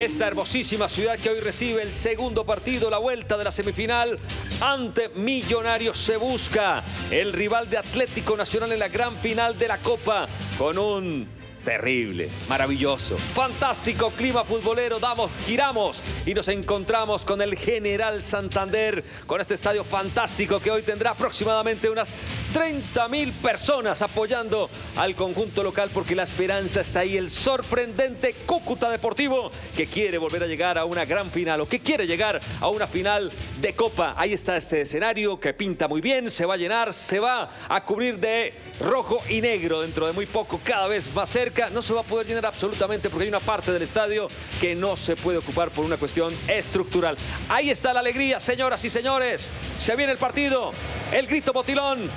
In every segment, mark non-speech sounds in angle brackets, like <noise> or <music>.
Esta hermosísima ciudad que hoy recibe el segundo partido, la vuelta de la semifinal ante Millonarios. Se busca el rival de Atlético Nacional en la gran final de la Copa con un terrible, maravilloso, fantástico clima futbolero. Damos, giramos y nos encontramos con el General Santander, con este estadio fantástico que hoy tendrá aproximadamente unas 30 mil personas apoyando al conjunto local porque la esperanza está ahí. El sorprendente Cúcuta Deportivo que quiere volver a llegar a una gran final o que quiere llegar a una final de Copa. Ahí está este escenario que pinta muy bien, se va a llenar, se va a cubrir de rojo y negro dentro de muy poco, cada vez más cerca no se va a poder llenar absolutamente porque hay una parte del estadio que no se puede ocupar por una cuestión estructural. Ahí está la alegría, señoras y señores. Se viene el partido, el grito botilón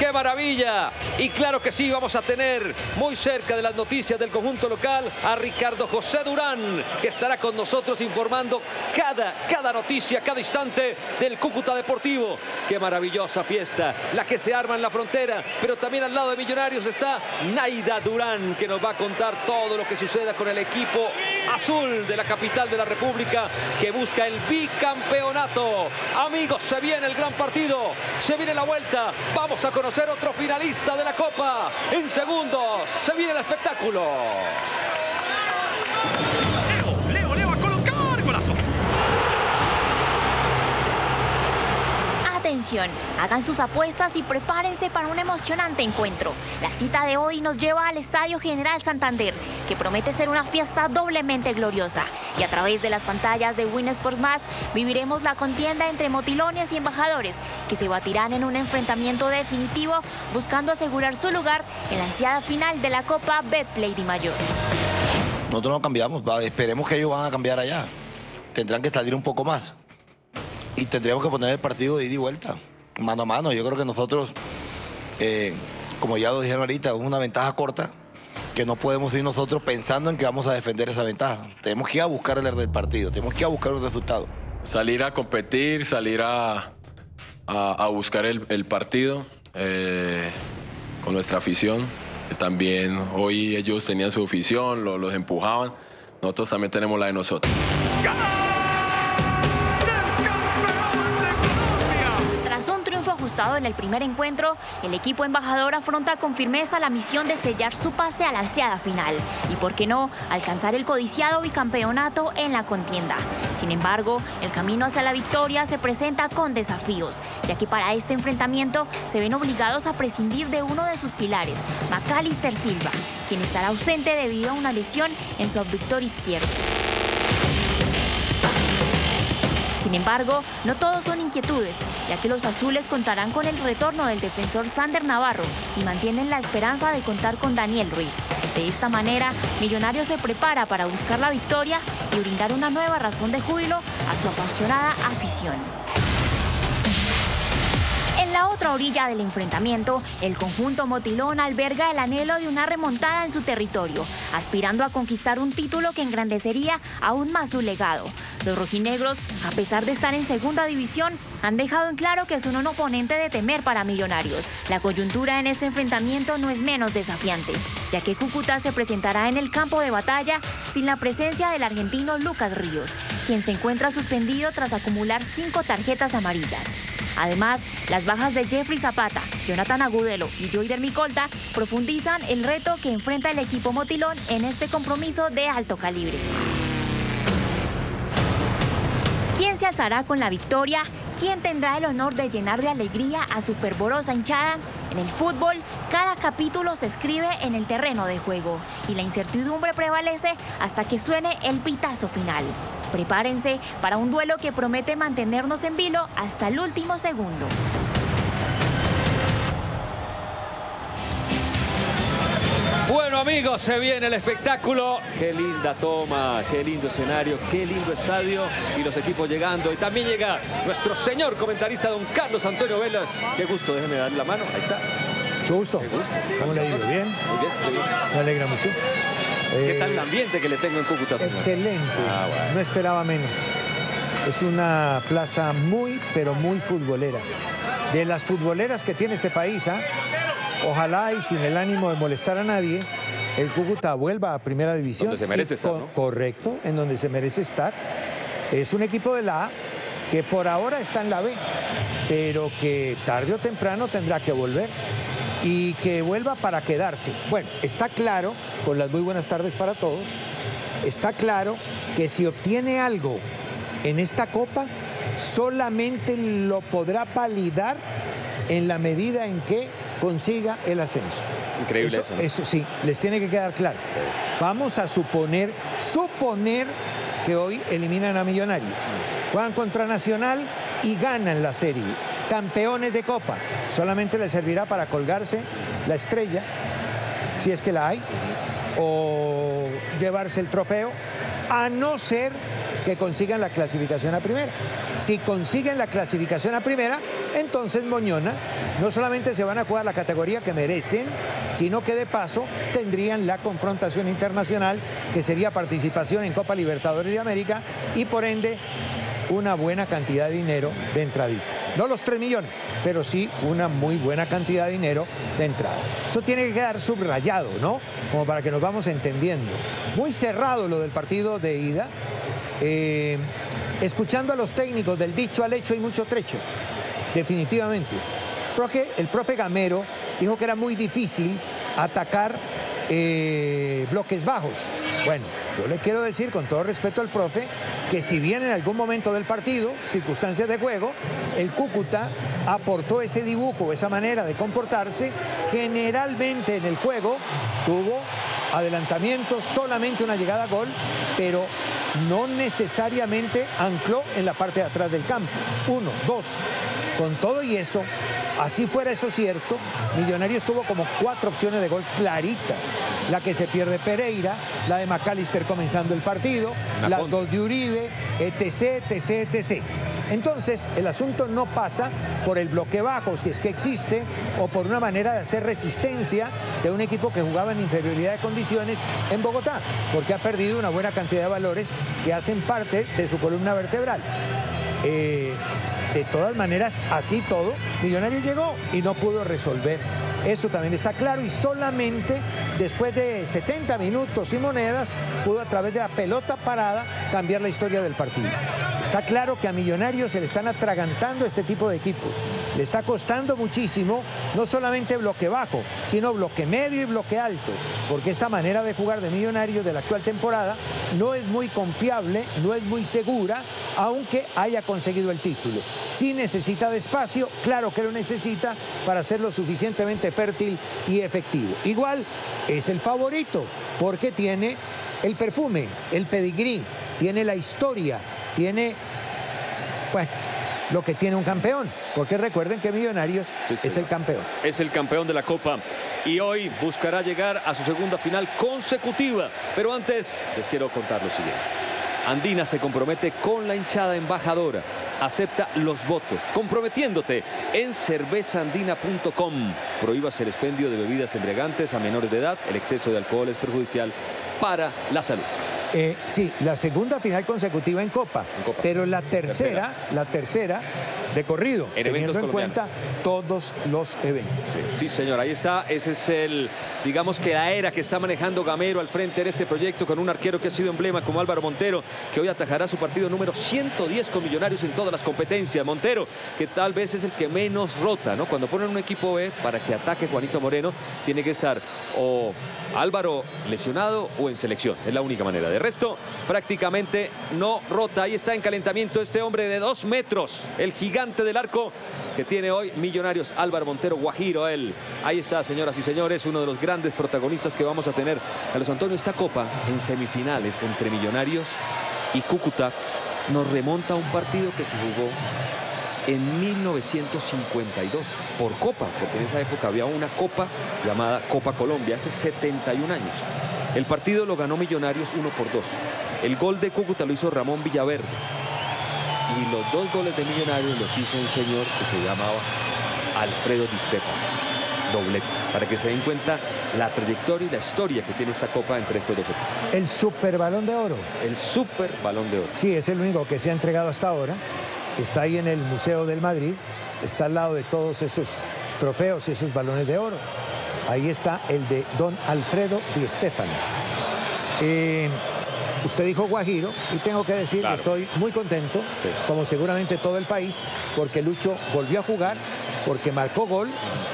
¡Qué maravilla! Y claro que sí, vamos a tener muy cerca de las noticias del conjunto local a Ricardo José Durán, que estará con nosotros informando cada, cada noticia, cada instante del Cúcuta Deportivo. ¡Qué maravillosa fiesta! La que se arma en la frontera, pero también al lado de Millonarios está Naida Durán, que nos va a contar todo lo que suceda con el equipo azul de la capital de la República, que busca el bicampeonato. Amigos, se viene el gran partido, se viene la vuelta. Vamos a conocer ser otro finalista de la Copa. En segundos se viene el espectáculo. Hagan sus apuestas y prepárense para un emocionante encuentro. La cita de hoy nos lleva al Estadio General Santander, que promete ser una fiesta doblemente gloriosa. Y a través de las pantallas de Win Sports Más viviremos la contienda entre motilones y embajadores, que se batirán en un enfrentamiento definitivo buscando asegurar su lugar en la ansiada final de la Copa Betplay de Mayor. Nosotros no cambiamos, esperemos que ellos van a cambiar allá. Tendrán que salir un poco más y tendríamos que poner el partido de ida y vuelta, mano a mano. Yo creo que nosotros, eh, como ya lo dijeron ahorita, es una ventaja corta que no podemos ir nosotros pensando en que vamos a defender esa ventaja. Tenemos que ir a buscar el del partido, tenemos que ir a buscar un resultado. Salir a competir, salir a, a, buscar el, partido eh, con nuestra afición. También hoy ellos tenían su afición, los empujaban. Nosotros también tenemos la de nosotros. En el primer encuentro, el equipo embajador afronta con firmeza la misión de sellar su pase a la ansiada final y, por qué no, alcanzar el codiciado bicampeonato en la contienda. Sin embargo, el camino hacia la victoria se presenta con desafíos, ya que para este enfrentamiento se ven obligados a prescindir de uno de sus pilares, Macalister Silva, quien estará ausente debido a una lesión en su abductor izquierdo. Sin embargo, no todos son inquietudes, ya que los azules contarán con el retorno del defensor Sander Navarro y mantienen la esperanza de contar con Daniel Ruiz. De esta manera, Millonarios se prepara para buscar la victoria y brindar una nueva razón de júbilo a su apasionada afición. En la otra orilla del enfrentamiento, el conjunto motilón alberga el anhelo de una remontada en su territorio, aspirando a conquistar un título que engrandecería aún más su legado. Los rojinegros, a pesar de estar en segunda división, han dejado en claro que son un oponente de temer para Millonarios. La coyuntura en este enfrentamiento no es menos desafiante, ya que Cúcuta se presentará en el campo de batalla sin la presencia del argentino Lucas Ríos, quien se encuentra suspendido tras acumular cinco tarjetas amarillas. Además, las bajas de Jeffrey Zapata, Jonathan Agudelo y Joyder Micolta profundizan el reto que enfrenta el equipo motilón en este compromiso de alto calibre. ¿Quién se alzará con la victoria? ¿Quién tendrá el honor de llenar de alegría a su fervorosa hinchada? En el fútbol, cada capítulo se escribe en el terreno de juego y la incertidumbre prevalece hasta que suene el pitazo final. Prepárense para un duelo que promete mantenernos en vilo hasta el último segundo. Bueno amigos, se viene el espectáculo. Qué linda toma, qué lindo escenario, qué lindo estadio y los equipos llegando. Y también llega nuestro señor comentarista, don Carlos Antonio Velas. Qué gusto, déjeme darle la mano. Ahí está. Mucho gusto. ¿Cómo le ha ido? ¿Bien? Muy bien, sí. Me alegra mucho. ¿Qué tal el eh, ambiente que le tengo en Cúcuta? Excelente. Ah, no esperaba menos. Es una plaza muy, pero muy futbolera. De las futboleras que tiene este país, ¿ah? Ojalá y sin el ánimo de molestar a nadie, el Cúcuta vuelva a primera división. Donde se merece estar, ¿no? Correcto, en donde se merece estar. Es un equipo de la A que por ahora está en la B, pero que tarde o temprano tendrá que volver y que vuelva para quedarse. Bueno, está claro, con las muy buenas tardes para todos, está claro que si obtiene algo en esta copa, solamente lo podrá validar en la medida en que consiga el ascenso. Increíble eso, eso, ¿no? eso sí, les tiene que quedar claro. Vamos a suponer, suponer que hoy eliminan a Millonarios. Juegan contra Nacional y ganan la serie. Campeones de Copa. Solamente les servirá para colgarse la estrella, si es que la hay, o llevarse el trofeo, a no ser que consigan la clasificación a primera. Si consiguen la clasificación a primera, entonces Moñona no solamente se van a jugar la categoría que merecen, sino que de paso tendrían la confrontación internacional, que sería participación en Copa Libertadores de América y por ende una buena cantidad de dinero de entradita. No los 3 millones, pero sí una muy buena cantidad de dinero de entrada. Eso tiene que quedar subrayado, ¿no? Como para que nos vamos entendiendo. Muy cerrado lo del partido de ida. Eh, escuchando a los técnicos del dicho al hecho hay mucho trecho, definitivamente. El profe Gamero dijo que era muy difícil atacar eh, bloques bajos. Bueno, yo le quiero decir con todo respeto al profe que si bien en algún momento del partido, circunstancias de juego, el Cúcuta aportó ese dibujo, esa manera de comportarse, generalmente en el juego tuvo adelantamiento, solamente una llegada a gol, pero no necesariamente ancló en la parte de atrás del campo. Uno, dos. Con todo y eso, así fuera eso cierto, Millonarios tuvo como cuatro opciones de gol claritas. La que se pierde Pereira, la de McAllister comenzando el partido, las dos de Uribe, etc, etc, etc. Entonces, el asunto no pasa por el bloque bajo, si es que existe, o por una manera de hacer resistencia de un equipo que jugaba en inferioridad de condiciones en Bogotá, porque ha perdido una buena cantidad de valores que hacen parte de su columna vertebral. Eh, de todas maneras, así todo, Millonarios llegó y no pudo resolver. Eso también está claro y solamente después de 70 minutos y monedas pudo a través de la pelota parada cambiar la historia del partido. Está claro que a Millonarios se le están atragantando este tipo de equipos. Le está costando muchísimo no solamente bloque bajo, sino bloque medio y bloque alto, porque esta manera de jugar de Millonarios de la actual temporada no es muy confiable, no es muy segura, aunque haya conseguido el título. Si necesita de espacio, claro que lo necesita para hacerlo suficientemente fértil y efectivo. Igual es el favorito, porque tiene el perfume, el pedigrí, tiene la historia, tiene, bueno, lo que tiene un campeón, porque recuerden que Millonarios Sí, es el campeón. es el campeón de la Copa y hoy buscará llegar a su segunda final consecutiva. Pero antes les quiero contar lo siguiente. Andina se compromete con la hinchada embajadora. Acepta los votos, comprometiéndote en cervezaandina.com. Prohíbas el expendio de bebidas embriagantes a menores de edad. El exceso de alcohol es perjudicial para la salud. Eh, sí, la segunda final consecutiva en Copa, En Copa. pero la tercera, la tercera de corrido, En teniendo en cuenta todos los eventos. Sí, sí, señor, ahí está. Ese es el, digamos que la era que está manejando Gamero al frente en este proyecto con un arquero que ha sido emblema como Álvaro Montero, que hoy atajará su partido número 110 con Millonarios en todas las competencias. Montero, que tal vez es el que menos rota, ¿no? Cuando ponen un equipo B para que ataque Juanito Moreno, tiene que estar o Álvaro lesionado o en selección. Es la única manera. De resto, prácticamente no rota. Ahí está en calentamiento este hombre de dos metros, el gigante del arco que tiene hoy Millonarios, Álvaro Montero Guajiro. Él. Ahí está, señoras y señores, uno de los grandes protagonistas que vamos a tener. Carlos Antonio, esta copa en semifinales entre Millonarios y Cúcuta nos remonta a un partido que se jugó en 1952 por Copa, porque en esa época había una Copa llamada Copa Colombia, hace 71 años. El partido lo ganó Millonarios 1 por 2. El gol de Cúcuta lo hizo Ramón Villaverde. Y los dos goles de Millonarios los hizo un señor que se llamaba Alfredo Di Stefano. Doblete, para que se den cuenta la trayectoria y la historia que tiene esta Copa entre estos dos equipos. El super balón de oro. El super balón de oro. Sí, es el único que se ha entregado hasta ahora. Está ahí en el Museo del Madrid. Está al lado de todos esos trofeos y esos balones de oro. Ahí está el de don Alfredo Di Stefano. Eh, usted dijo Guajiro y tengo que decir que estoy muy contento, como seguramente todo el país, porque Lucho volvió a jugar, porque marcó gol,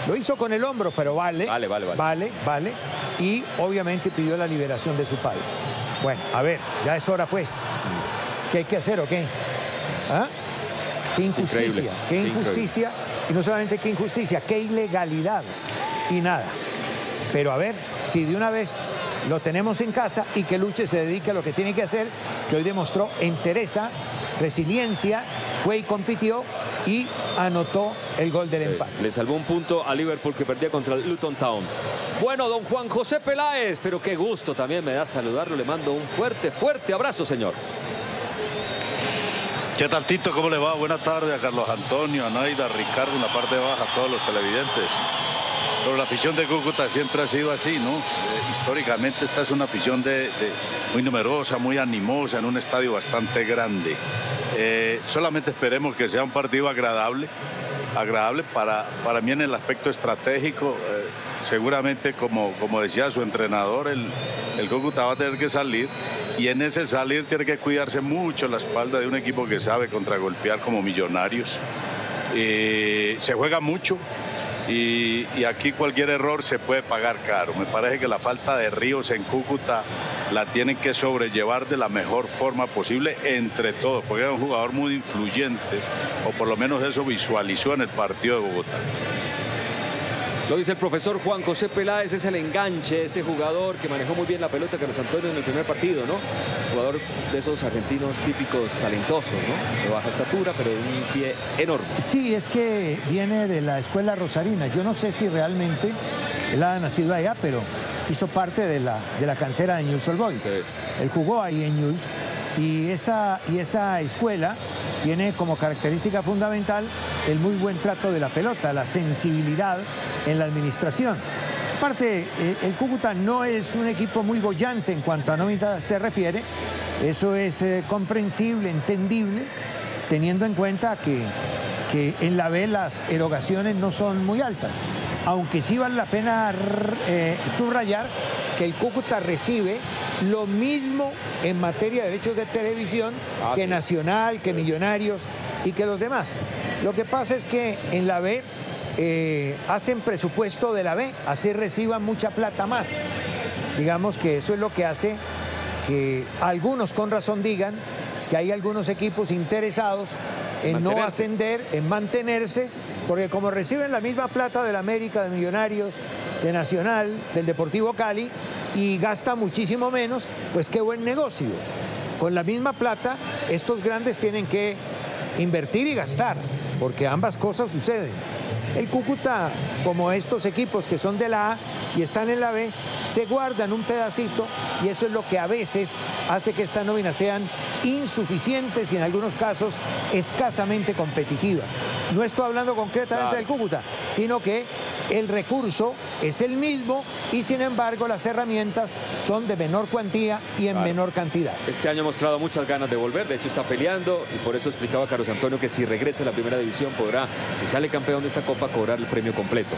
lo hizo con el hombro, pero vale, Vale, vale, vale. vale, vale, y obviamente pidió la liberación de su padre. Bueno, a ver, ya es hora pues. ¿Qué hay que hacer o qué? ¿Ah? Qué injusticia, increíble, qué injusticia, y no solamente qué injusticia, qué ilegalidad y nada. Pero a ver, si de una vez lo tenemos en casa y que Luche se dedique a lo que tiene que hacer, que hoy demostró entereza, resiliencia, fue y compitió y anotó el gol del empate. Le salvó un punto a Liverpool que perdía contra el Luton Town. Bueno, don Juan José Peláez, pero qué gusto también me da saludarlo. Le mando un fuerte, fuerte abrazo, señor. ¿Qué tal, Tito? ¿Cómo le va? Buenas tardes a Carlos Antonio, a Naida, a Ricardo, en la parte baja, a todos los televidentes. Pero la afición de Cúcuta siempre ha sido así, ¿no? Eh, históricamente esta es una afición muy numerosa, muy animosa, en un estadio bastante grande. Eh, solamente esperemos que sea un partido agradable, agradable para, para mí en el aspecto estratégico. eh, seguramente, como, como decía su entrenador, el, el Cúcuta va a tener que salir y en ese salir tiene que cuidarse mucho la espalda de un equipo que sabe contragolpear como millonarios. Eh, se juega mucho y, aquí cualquier error se puede pagar caro. Me parece que la falta de Ríos en Cúcuta la tienen que sobrellevar de la mejor forma posible entre todos, porque es un jugador muy influyente, o por lo menos eso visualizó en el partido de Bogotá. Lo dice el profesor Juan José Peláez, es el enganche, ese jugador que manejó muy bien la pelota Carlos Antonio en el primer partido, ¿no? Jugador de esos argentinos típicos talentosos, ¿no? De baja estatura, pero de un pie enorme. Sí, es que viene de la escuela rosarina. Yo no sé si realmente él ha nacido allá, pero hizo parte de la, de la cantera de Newell's Old Boys. Sí. Él jugó ahí en Newell's y esa, y esa escuela tiene como característica fundamental el muy buen trato de la pelota, la sensibilidad en la administración. Aparte, eh, el Cúcuta no es un equipo muy bollante en cuanto a nómina se refiere. Eso es eh, comprensible, entendible, teniendo en cuenta que, que en la B las erogaciones no son muy altas. Aunque sí vale la pena eh, subrayar que el Cúcuta recibe lo mismo en materia de derechos de televisión Ah, que sí. Nacional, que Millonarios y que los demás. Lo que pasa es que en la B eh, hacen presupuesto de la B, así reciban mucha plata más. Digamos que eso es lo que hace que algunos con razón digan que hay algunos equipos interesados en no ascender, en mantenerse, porque como reciben la misma plata del América, de Millonarios, de Nacional, del Deportivo Cali, y gasta muchísimo menos, pues qué buen negocio. Con la misma plata, estos grandes tienen que invertir y gastar, porque ambas cosas suceden. El Cúcuta, como estos equipos que son de la A y están en la B, se guardan un pedacito y eso es lo que a veces hace que estas nóminas sean insuficientes y en algunos casos escasamente competitivas. No estoy hablando concretamente Claro. del Cúcuta, sino que el recurso es el mismo y sin embargo las herramientas son de menor cuantía y en Claro. menor cantidad. Este año ha mostrado muchas ganas de volver, de hecho está peleando y por eso explicaba Carlos Antonio que si regresa a la primera división podrá, si sale campeón de esta copa, cobrar el premio completo.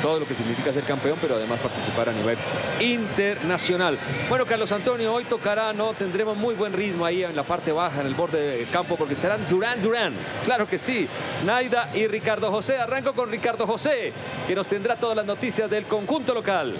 Todo lo que significa ser campeón, pero además participar a nivel internacional. Bueno, Carlos Antonio, hoy tocará, ¿no? Tendremos muy buen ritmo ahí en la parte baja, en el borde del campo, porque estarán Durán Durán. Claro que sí. Naida y Ricardo José. Arranco con Ricardo José, que nos tendrá todas las noticias del conjunto local.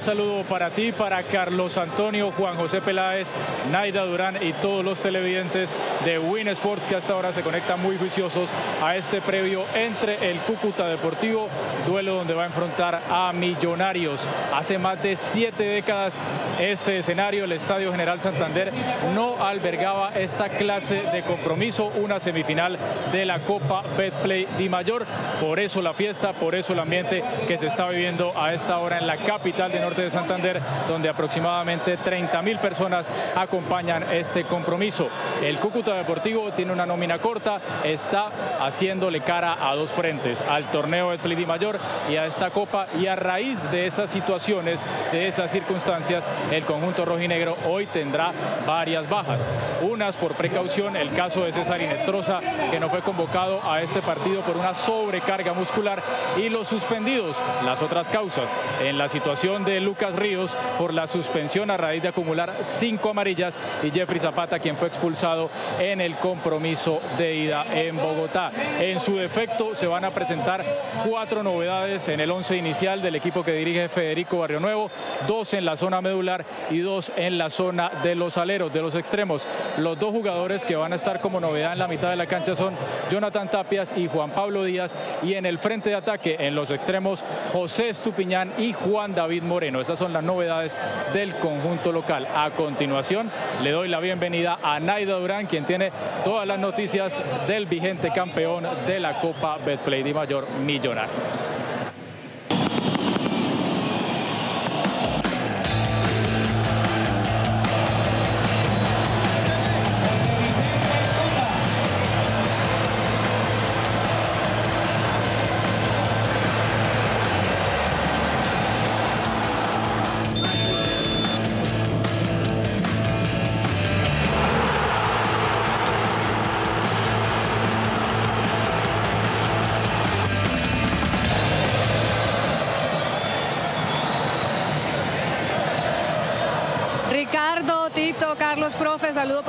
Saludo para ti, para Carlos Antonio, Juan José Peláez, Naida Durán y todos los televidentes de Win Sports que hasta ahora se conectan muy juiciosos a este previo entre el Cúcuta Deportivo, duelo donde va a enfrentar a Millonarios. Hace más de siete décadas este escenario, el Estadio General Santander, no albergaba esta clase de compromiso, una semifinal de la Copa Betplay Di Mayor. Por eso la fiesta, por eso el ambiente que se está viviendo a esta hora en la capital de Norte de Santander, donde aproximadamente 30 mil personas acompañan este compromiso. El Cúcuta Deportivo tiene una nómina corta, está haciéndole cara a dos frentes, al torneo Betplay Di Mayor y a esta Copa, y a raíz de esas situaciones, de esas circunstancias, el conjunto rojinegro hoy tendrá varias bajas. Unas por precaución, el caso de César Inestrosa, que no fue convocado a este partido por una sobrecarga muscular, y los suspendidos, las otras causas, en la situación de Lucas Ríos por la suspensión a raíz de acumular cinco amarillas y Jeffrey Zapata, quien fue expulsado en el compromiso de ida en Bogotá. En su defecto se van a presentar cuatro novedades en el once inicial del equipo que dirige Federico Barrio Nuevo, dos en la zona medular y dos en la zona de los aleros, de los extremos. Los dos jugadores que van a estar como novedad en la mitad de la cancha son Jonathan Tapias y Juan Pablo Díaz y en el frente de ataque en los extremos José Estupiñán y Juan David Moreno. Esas son las novedades del conjunto local. A continuación le doy la bienvenida a Naida Durán, quien tiene todas las noticias del vigente campeón de la Copa Betplay de Mayor Millonarios.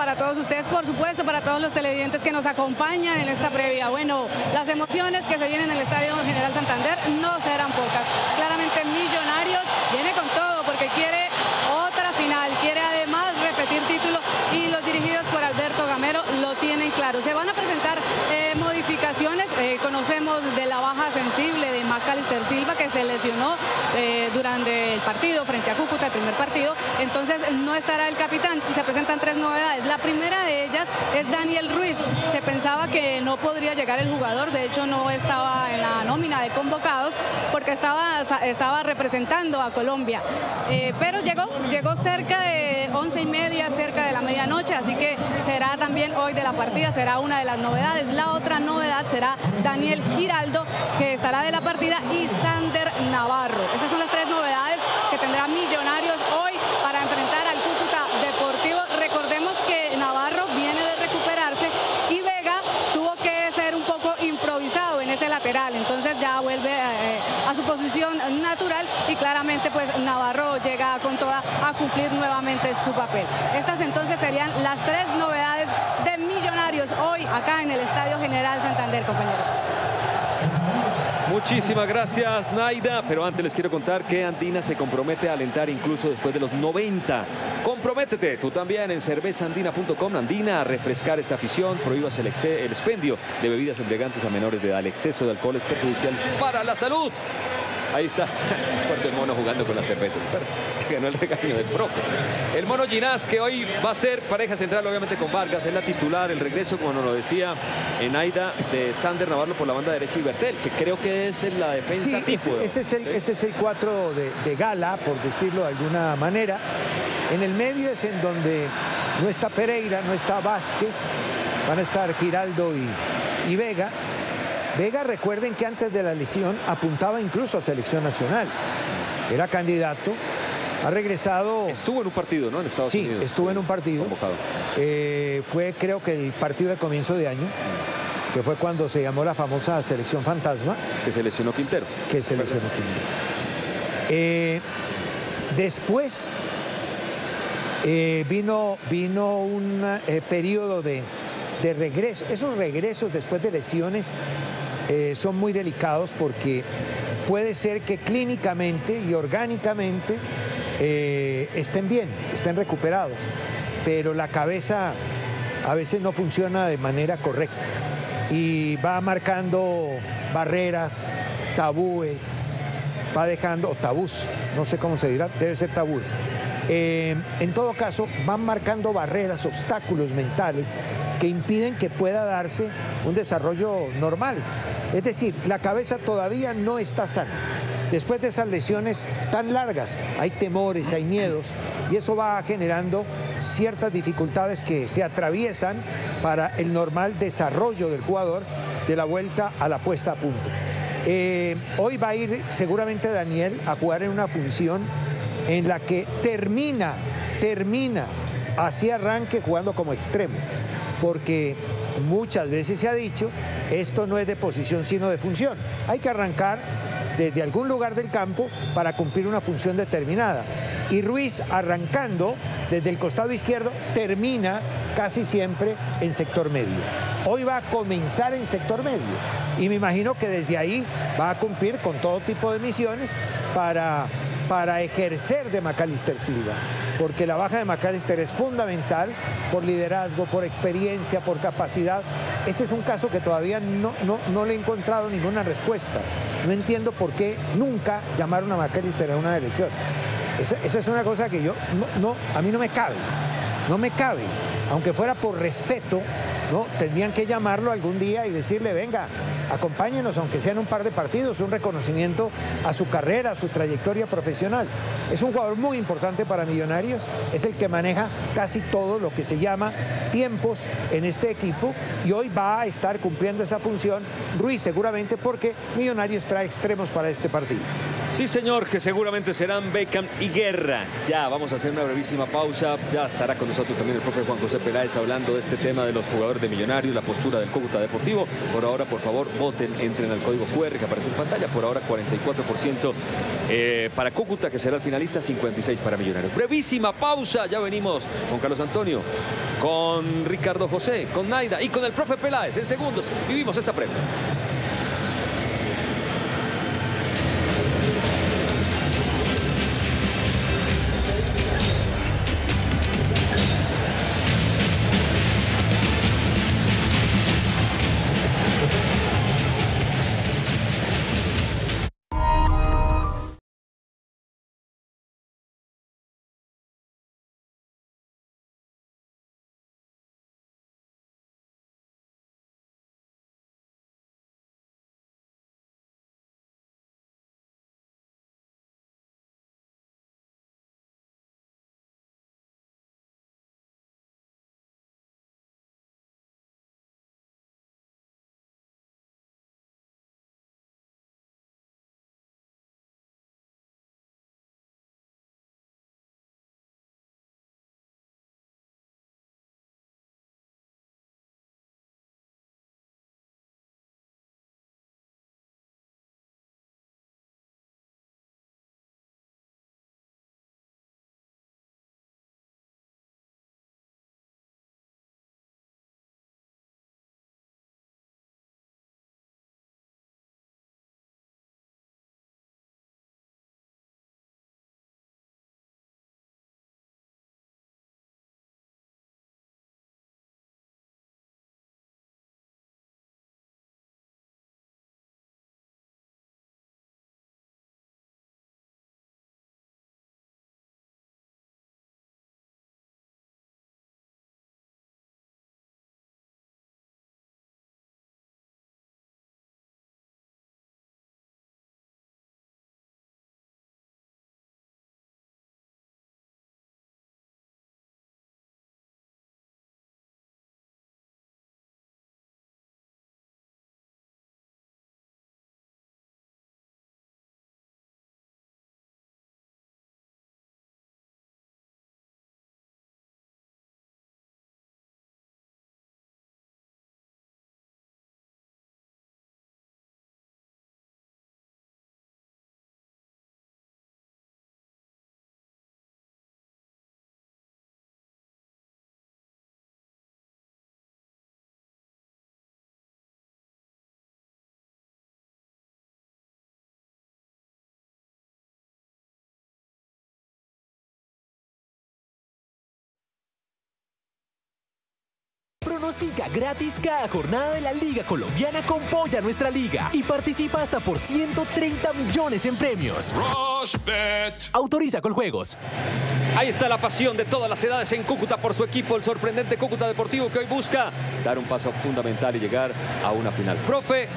Para todos ustedes, por supuesto para todos los televidentes que nos acompañan en esta previa. Bueno, las emociones que se vienen en el Estadio General Santander no serán pocas. Claramente Millonarios viene con todo porque quiere otra final, quiere además repetir título y los dirigidos por Alberto Gamero lo tienen claro. Se van a presentar eh, modificaciones, eh, conocemos de la baja sensible de Macalister Silva se lesionó eh, durante el partido frente a Cúcuta, el primer partido, entonces no estará el capitán y se presentan tres novedades. La primera de ellas es Daniel Ruiz. Se pensaba que no podría llegar el jugador, de hecho no estaba en la nómina de convocados porque estaba, estaba representando a Colombia, Eh, pero llegó, llegó cerca de once y media, cerca de la medianoche, así que será también hoy de la partida, será una de las novedades. La otra novedad será Daniel Giraldo, que estará de la partida, y Navarro. Esas son las tres novedades que tendrá Millonarios hoy para enfrentar al Cúcuta Deportivo. Recordemos que Navarro viene de recuperarse y Vega tuvo que ser un poco improvisado en ese lateral, entonces ya vuelve eh, a su posición natural y claramente pues Navarro llega con toda a cumplir nuevamente su papel. Estas entonces serían las tres novedades de Millonarios hoy acá en el Estadio General Santander, compañeros. Muchísimas gracias, Naida. Pero antes les quiero contar que Andina se compromete a alentar incluso después de los 90. Comprométete tú también en cervezaandina.com. Andina a refrescar esta afición. Prohíbas el, el expendio de bebidas embriagantes a menores de edad. El exceso de alcohol es perjudicial para la salud. Ahí está, fuerte el mono jugando con las cervezas. Que ganó el regaño del profe. El mono Ginás, que hoy va a ser pareja central, obviamente con Vargas, es la titular. El regreso, como nos lo decía en Aida, de Sander Navarro por la banda derecha y Bertel, que creo que es la defensa Sí, tipo. ese, ese es el, ese es el 4 de, de gala, por decirlo de alguna manera. En el medio es en donde no está Pereira, no está Vázquez, van a estar Giraldo y, y Vega. Vega, recuerden que antes de la lesión apuntaba incluso a selección nacional. Era candidato, ha regresado. Estuvo en un partido, ¿no? En Estados sí, Unidos. estuvo en un partido. Eh, fue creo que el partido de comienzo de año, que fue cuando se llamó la famosa selección fantasma. Que se lesionó Quintero. Que se lesionó Quintero. Eh, después eh, vino, vino un periodo de, de regreso. Esos regresos después de lesiones eh, son muy delicados porque puede ser que clínicamente y orgánicamente eh, estén bien, estén recuperados, pero la cabeza a veces no funciona de manera correcta y va marcando barreras, tabúes, va dejando, o tabús, no sé cómo se dirá, debe ser tabúes. Eh, en todo caso, van marcando barreras, obstáculos mentales que impiden que pueda darse un desarrollo normal. Es decir, la cabeza todavía no está sana. Después de esas lesiones tan largas, hay temores, hay miedos, y eso va generando ciertas dificultades que se atraviesan para el normal desarrollo del jugador de la vuelta a la puesta a punto. Eh, hoy va a ir seguramente Daniel a jugar en una función en la que termina, termina, así arranque jugando como extremo, porque muchas veces se ha dicho, esto no es de posición sino de función. Hay que arrancar desde algún lugar del campo para cumplir una función determinada. Y Ruiz arrancando desde el costado izquierdo termina casi siempre en sector medio. Hoy va a comenzar en sector medio y me imagino que desde ahí va a cumplir con todo tipo de misiones para para ejercer de Macalister Silva, porque la baja de Macalister es fundamental por liderazgo, por experiencia, por capacidad. Ese es un caso que todavía no, no, no le he encontrado ninguna respuesta. No entiendo por qué nunca llamaron a Macalister a una elección. Esa, esa es una cosa que yo, no, no, a mí no me cabe, no me cabe, aunque fuera por respeto ¿no? Tendrían que llamarlo algún día y decirle, venga, acompáñenos, aunque sean un par de partidos, un reconocimiento a su carrera, a su trayectoria profesional. Es un jugador muy importante para Millonarios, es el que maneja casi todo lo que se llama tiempos en este equipo y hoy va a estar cumpliendo esa función Ruiz seguramente porque Millonarios trae extremos para este partido. Sí, señor, que seguramente serán Beckham y Guerra. Ya, vamos a hacer una brevísima pausa. Ya estará con nosotros también el profe Juan José Peláez hablando de este tema de los jugadores de Millonarios, la postura del Cúcuta Deportivo. Por ahora, por favor, voten, entren al código QR que aparece en pantalla. Por ahora, 44% eh, para Cúcuta, que será el finalista, 56% para Millonarios. Brevísima pausa. Ya venimos con Carlos Antonio, con Ricardo José, con Naida y con el profe Peláez. En segundos vivimos esta previa. Pronostica gratis cada jornada de la Liga Colombiana con Polla Nuestra Liga y participa hasta por 130 millones en premios. Autoriza con juegos. Ahí está la pasión de todas las edades en Cúcuta por su equipo, el sorprendente Cúcuta Deportivo que hoy busca dar un paso fundamental y llegar a una final. Profe,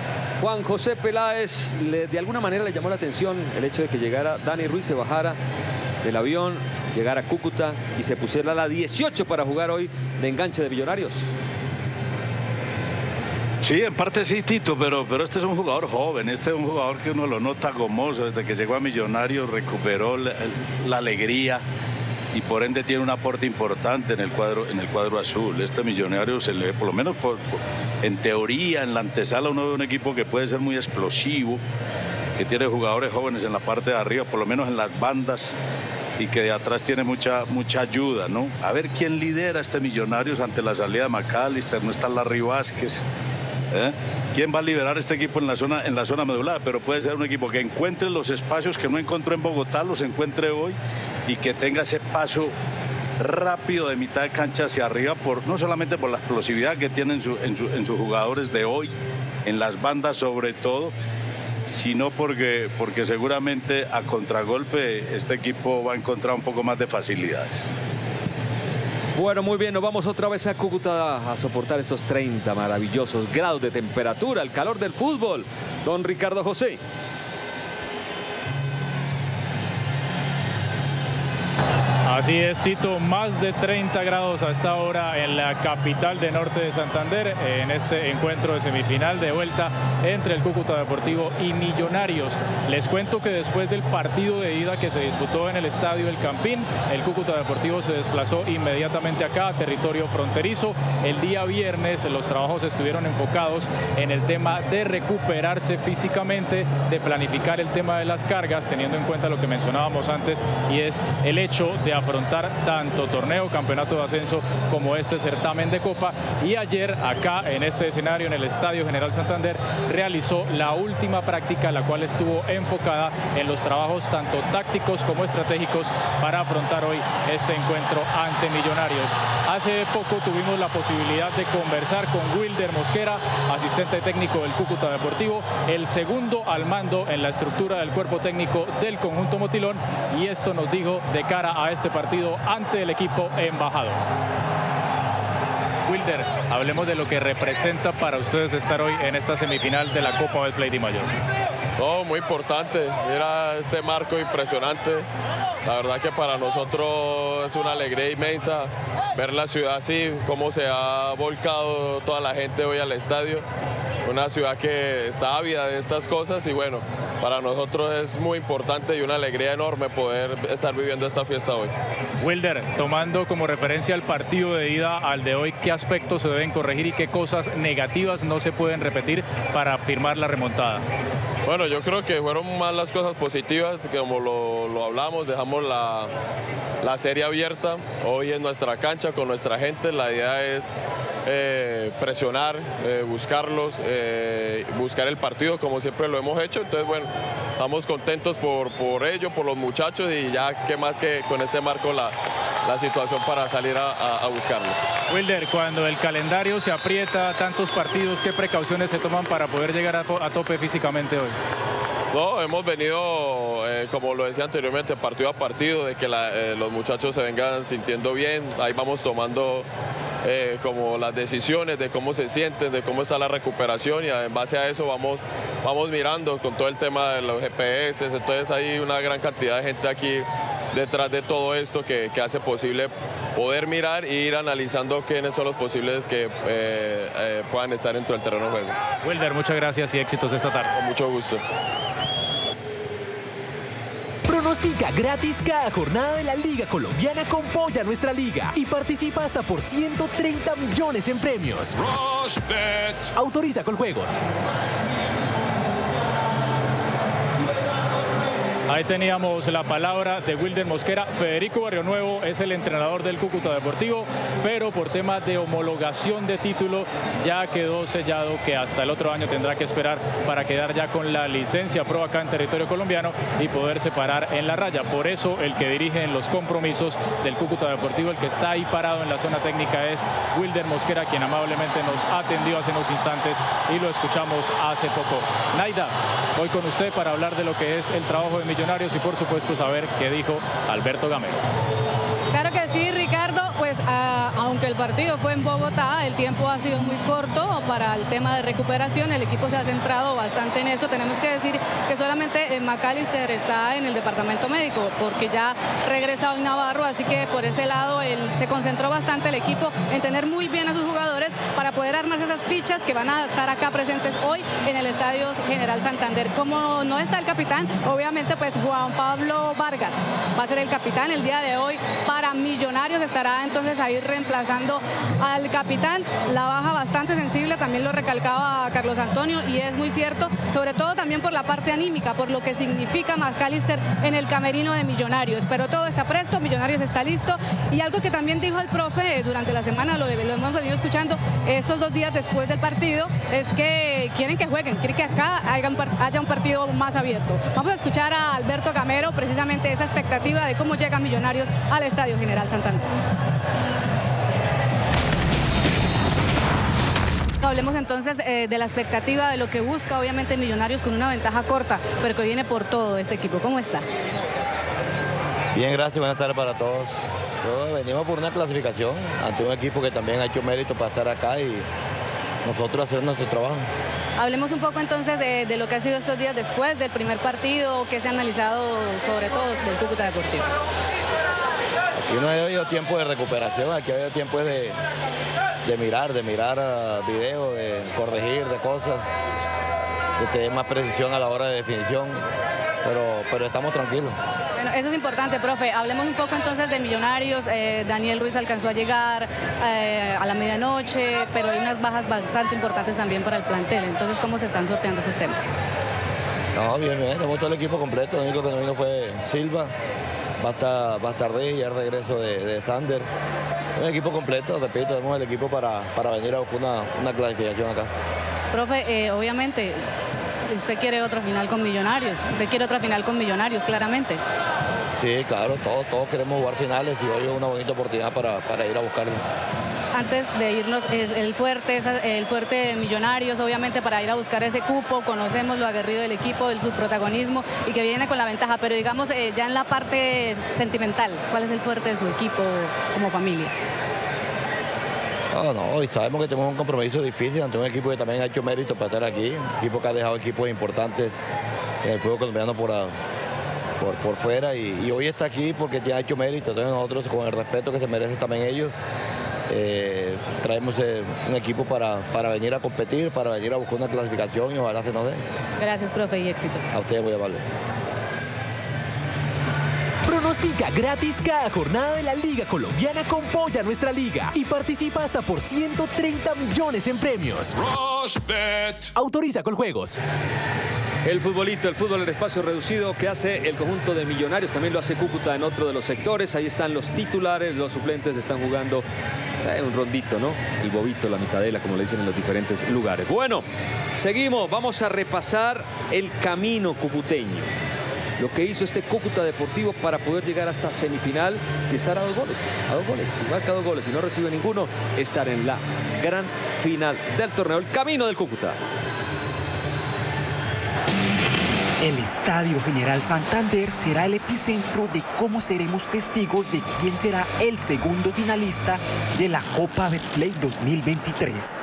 Juan José Peláez, de alguna manera le llamó la atención el hecho de que llegara Dani Ruiz, se bajara del avión, llegara a Cúcuta y se pusiera a la 18 para jugar hoy de enganche de Millonarios. Sí, en parte sí, Tito, pero, pero este es un jugador joven, este es un jugador que uno lo nota gomoso, desde que llegó a Millonarios recuperó la, alegría y por ende tiene un aporte importante en el cuadro, en el cuadro azul. Este Millonario se le, por lo menos en teoría, en la antesala uno ve un equipo que puede ser muy explosivo, que tiene jugadores jóvenes en la parte de arriba, por lo menos en las bandas y que de atrás tiene mucha, mucha ayuda, ¿no? A ver quién lidera este Millonarios ante la salida de McAllister, no está Larry Vázquez, ¿Eh? ¿Quién va a liberar este equipo en la zona en la zona medular? Pero puede ser un equipo que encuentre los espacios que no encontró en Bogotá, los encuentre hoy y que tenga ese paso rápido de mitad de cancha hacia arriba, por, no solamente por la explosividad que tienen en, en sus jugadores de hoy, en las bandas sobre todo, sino porque, porque seguramente a contragolpe este equipo va a encontrar un poco más de facilidades. Bueno, muy bien, nos vamos otra vez a Cúcuta a soportar estos 30 maravillosos grados de temperatura, el calor del fútbol. Don Ricardo José. Así es, Tito, más de 30 grados a esta hora en la capital de Norte de Santander, en este encuentro de semifinal de vuelta entre el Cúcuta Deportivo y Millonarios. Les cuento que después del partido de ida que se disputó en el estadio El Campín, el Cúcuta Deportivo se desplazó inmediatamente acá a territorio fronterizo. El día viernes los trabajos estuvieron enfocados en el tema de recuperarse físicamente, de planificar el tema de las cargas, teniendo en cuenta lo que mencionábamos antes, y es el hecho de afrontar tanto torneo, campeonato de ascenso como este certamen de Copa. Y ayer acá en este escenario, en el Estadio General Santander, realizó la última práctica, la cual estuvo enfocada en los trabajos tanto tácticos como estratégicos para afrontar hoy este encuentro ante Millonarios. Hace poco tuvimos la posibilidad de conversar con Wilder Mosquera, asistente técnico del Cúcuta Deportivo, el segundo al mando en la estructura del cuerpo técnico del conjunto Motilón y esto nos dijo de cara a este partido ante el equipo embajador. Wilder, hablemos de lo que representa para ustedes estar hoy en esta semifinal de la Copa Betplay de Mayor. Oh, muy importante. Mira este marco impresionante. La verdad que para nosotros es una alegría inmensa ver la ciudad así, cómo se ha volcado toda la gente hoy al estadio una ciudad que está ávida de estas cosas y bueno, para nosotros es muy importante y una alegría enorme poder estar viviendo esta fiesta hoy. Wilder, tomando como referencia el partido de ida al de hoy, ¿qué se deben corregir y qué cosas negativas no se pueden repetir para firmar la remontada? Bueno, yo creo que fueron más las cosas positivas, como lo, hablamos, dejamos la, la serie abierta hoy en nuestra cancha con nuestra gente, la idea es eh, presionar, eh, buscarlos, eh, buscar el partido como siempre lo hemos hecho. Entonces, bueno, estamos contentos por, por ello, por los muchachos y ya qué más que con este marco la, la situación para salir a, buscarlo. Wilder, cuando el calendario se aprieta, tantos partidos, ¿qué precauciones se toman para poder llegar a, tope físicamente hoy? No, hemos venido, como lo decía anteriormente, partido a partido, de que los muchachos se vengan sintiendo bien, ahí vamos tomando eh, como las decisiones de cómo se sienten, de cómo está la recuperación y en base a eso vamos, vamos mirando con todo el tema de los GPS, entonces hay una gran cantidad de gente aquí detrás de todo esto que, hace posible poder mirar e ir analizando quiénes son los posibles que eh, eh, puedan estar dentro del terreno de juego. Wilder, muchas gracias y éxitos esta tarde. Con mucho gusto. Pronostica gratis cada jornada de la Liga Colombiana con Polla Nuestra Liga y participa hasta por 130 millones en premios. Autoriza con juegos. Ahí teníamos la palabra de Wilder Mosquera. Federico Barrio Nuevo es el entrenador del Cúcuta Deportivo, pero por temas de homologación de título ya quedó sellado que hasta el otro año tendrá que esperar para quedar ya con la licencia pro acá en territorio colombiano y poderse parar en la raya. Por eso el que dirige en los compromisos del Cúcuta Deportivo, el que está ahí parado en la zona técnica es Wilder Mosquera, quien amablemente nos atendió hace unos instantes y lo escuchamos hace poco. Naida, voy con usted para hablar de lo que es el trabajo de Millonarios y por supuesto saber qué dijo Alberto Gamero. Claro que sí, Ricardo, pues aunque el partido fue en Bogotá, el tiempo ha sido muy corto para el tema de recuperación, el equipo se ha centrado bastante en esto. Tenemos que decir que solamente eh, McAllister está en el departamento médico, porque ya regresa hoy Navarro, así que por ese lado él, se concentró bastante el equipo en tener muy bien a sus jugadores para poder armar esas fichas que van a estar acá presentes hoy en el Estadio General Santander. Como no está el capitán, obviamente pues Juan Pablo Vargas va a ser el capitán el día de hoy para Millonarios, estará entonces ahí reemplazando al capitán. La baja bastante sensible, también lo recalcaba Carlos Antonio y es muy cierto, sobre todo también por la parte anímica, por lo que significa McAllister en el camerino de Millonarios. Pero todo está presto, Millonarios está listo y algo que también dijo el profe durante la semana, lo, hemos venido escuchando estos dos días después del partido, es que quieren que jueguen, quieren que acá haya un partido más abierto. Vamos a escuchar a Alberto Gamero precisamente esa expectativa de cómo llega Millonarios al estadio General Santander. Hablemos entonces eh, de la expectativa de lo que busca obviamente Millonarios con una ventaja corta, pero que viene por todo este equipo. ¿Cómo está? Bien, gracias, buenas tardes para todos. venimos por una clasificación ante un equipo que también ha hecho mérito para estar acá y nosotros hacer nuestro trabajo. Hablemos un poco entonces de, lo que ha sido estos días después del primer partido, que se ha analizado sobre todo del Cúcuta Deportivo. Aquí no ha habido tiempo de recuperación, aquí ha habido tiempo de, mirar, de mirar uh, videos, de corregir, de cosas, de tener más precisión a la hora de definición, pero, pero estamos tranquilos. Bueno, eso es importante, profe. Hablemos un poco entonces de Millonarios. Eh, Daniel Ruiz alcanzó a llegar eh, a la medianoche, pero hay unas bajas bastante importantes también para el plantel. Entonces, ¿cómo se están sorteando esos temas? No, bien, bien. Tenemos todo el equipo completo. Lo único que no vino fue Silva va a estar, va a estar y el regreso de, de Sander. Un equipo completo, repito, tenemos el equipo para, para venir a buscar una, clasificación acá. Profe, eh, obviamente, usted quiere otra final con Millonarios, usted quiere otra final con Millonarios, claramente. Sí, claro, todos, todos queremos jugar finales y hoy es una bonita oportunidad para, para ir a buscarlo antes de irnos, el fuerte, el fuerte de Millonarios, obviamente para ir a buscar ese cupo, conocemos lo aguerrido del equipo, el subprotagonismo y que viene con la ventaja, pero digamos eh, ya en la parte sentimental, ¿cuál es el fuerte de su equipo como familia? No, no, y sabemos que tenemos un compromiso difícil ante un equipo que también ha hecho mérito para estar aquí, un equipo que ha dejado equipos importantes en el fútbol colombiano por, por, fuera y, hoy está aquí porque ha hecho mérito, entonces nosotros con el respeto que se merecen también ellos, eh, traemos eh, un equipo para, para venir a competir, para venir a buscar una clasificación y ojalá se nos dé. Gracias, profe, y éxito. A usted muy amable. Pronostica gratis cada jornada de la Liga Colombiana con Polla Nuestra Liga y participa hasta por 130 millones en premios. Autoriza con juegos. El futbolito, el fútbol en espacio reducido que hace el conjunto de millonarios, también lo hace Cúcuta en otro de los sectores. Ahí están los titulares, los suplentes están jugando eh, un rondito, ¿no? El bobito, la mitadela, como le dicen en los diferentes lugares. Bueno, seguimos, vamos a repasar el camino cucuteño. Lo que hizo este Cúcuta Deportivo para poder llegar hasta semifinal y estar a dos goles, a dos goles. Si marca dos goles y no recibe ninguno, estar en la gran final del torneo. El camino del Cúcuta. El Estadio General Santander será el epicentro de cómo seremos testigos de quién será el segundo finalista de la Copa Betplay 2023.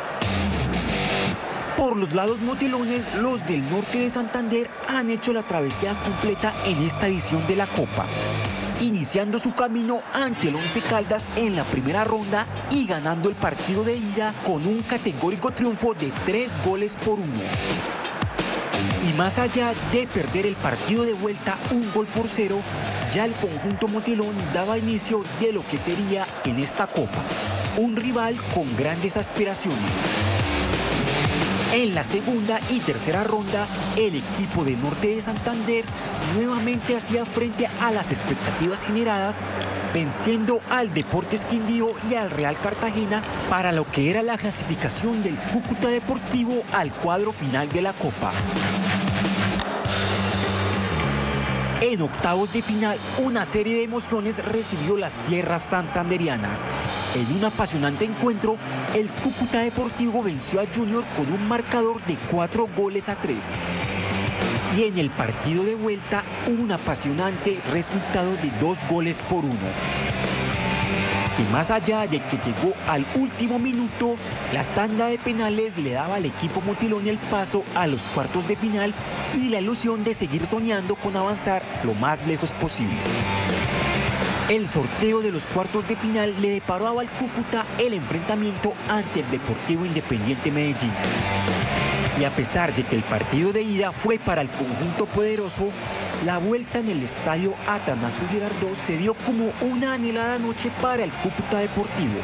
Por los lados motilones, los del norte de Santander han hecho la travesía completa en esta edición de la Copa, iniciando su camino ante el Once Caldas en la primera ronda y ganando el partido de ida con un categórico triunfo de tres goles por uno. Y más allá de perder el partido de vuelta un gol por cero, ya el conjunto motilón daba inicio de lo que sería en esta copa, un rival con grandes aspiraciones. En la segunda y tercera ronda, el equipo de Norte de Santander nuevamente hacía frente a las expectativas generadas, venciendo al Deportes Quindío y al Real Cartagena para lo que era la clasificación del Cúcuta Deportivo al cuadro final de la Copa. En octavos de final, una serie de emociones recibió las tierras santanderianas. En un apasionante encuentro, el Cúcuta Deportivo venció a Junior con un marcador de cuatro goles a tres. Y en el partido de vuelta, un apasionante resultado de dos goles por uno que más allá de que llegó al último minuto, la tanda de penales le daba al equipo motilón el paso a los cuartos de final y la ilusión de seguir soñando con avanzar lo más lejos posible. El sorteo de los cuartos de final le deparó al Cúcuta el enfrentamiento ante el Deportivo Independiente Medellín. Y a pesar de que el partido de ida fue para el conjunto poderoso, la vuelta en el estadio Atanasio Girardot se dio como una anhelada noche para el Cúcuta Deportivo,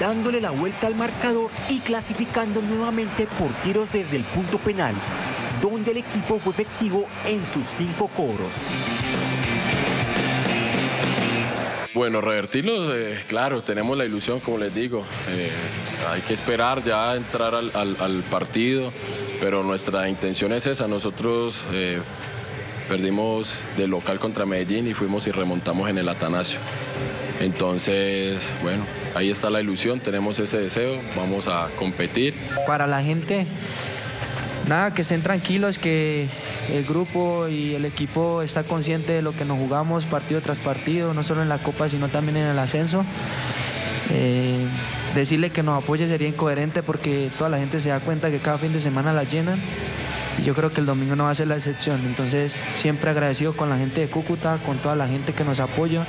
dándole la vuelta al marcador y clasificando nuevamente por tiros desde el punto penal, donde el equipo fue efectivo en sus cinco cobros. Bueno, revertirlo, eh, claro, tenemos la ilusión, como les digo. Eh, hay que esperar ya entrar al, partido, pero nuestra intención es esa. Nosotros eh, perdimos de local contra Medellín y fuimos y remontamos en el Atanasio. Entonces, bueno, ahí está la ilusión, tenemos ese deseo, vamos a competir. Para la gente, nada, que estén tranquilos, que el grupo y el equipo está consciente de lo que nos jugamos partido tras partido, no solo en la Copa, sino también en el ascenso. Eh, decirle que nos apoye sería incoherente porque toda la gente se da cuenta que cada fin de semana la llenan y yo creo que el domingo no va a ser la excepción. Entonces, siempre agradecido con la gente de Cúcuta, con toda la gente que nos apoya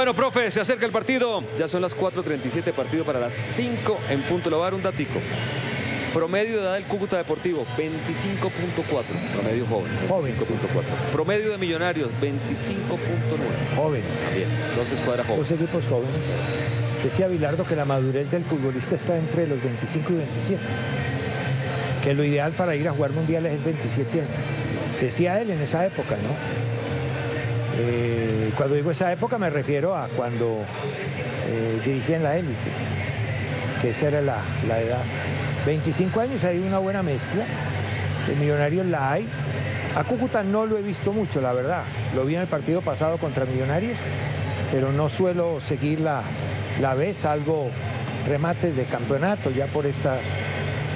Bueno, profe, se acerca el partido. Ya son las 4.37, partido para las 5 en punto. Le voy a dar un datico. Promedio de edad del Cúcuta Deportivo, 25.4. Promedio joven. Joven. 25.4. Promedio de millonarios, 25.9. Joven. Bien, entonces cuadra joven. Dos equipos jóvenes. Decía Bilardo que la madurez del futbolista está entre los 25 y 27. Que lo ideal para ir a jugar mundiales es 27 años. Decía él en esa época, ¿no? Eh, cuando digo esa época me refiero a cuando eh, dirigía en la élite, que esa era la, edad. 25 años hay una buena mezcla, de Millonarios la hay. A Cúcuta no lo he visto mucho, la verdad. Lo vi en el partido pasado contra Millonarios, pero no suelo seguir la, la vez, salvo remates de campeonato ya por estas,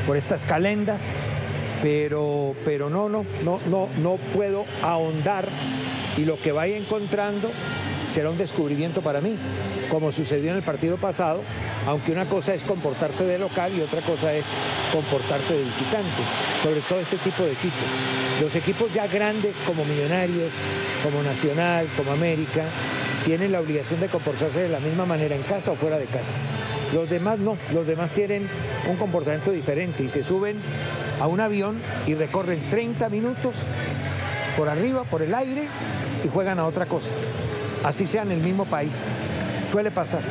por estas calendas. Pero, pero no, no, no, no, no puedo ahondar y lo que vaya encontrando será un descubrimiento para mí, como sucedió en el partido pasado, aunque una cosa es comportarse de local y otra cosa es comportarse de visitante, sobre todo este tipo de equipos. Los equipos ya grandes como Millonarios, como Nacional, como América, tienen la obligación de comportarse de la misma manera en casa o fuera de casa. Los demás no, los demás tienen un comportamiento diferente y se suben a un avión y recorren 30 minutos por arriba, por el aire, y juegan a otra cosa. Así sea en el mismo país. Suele pasar.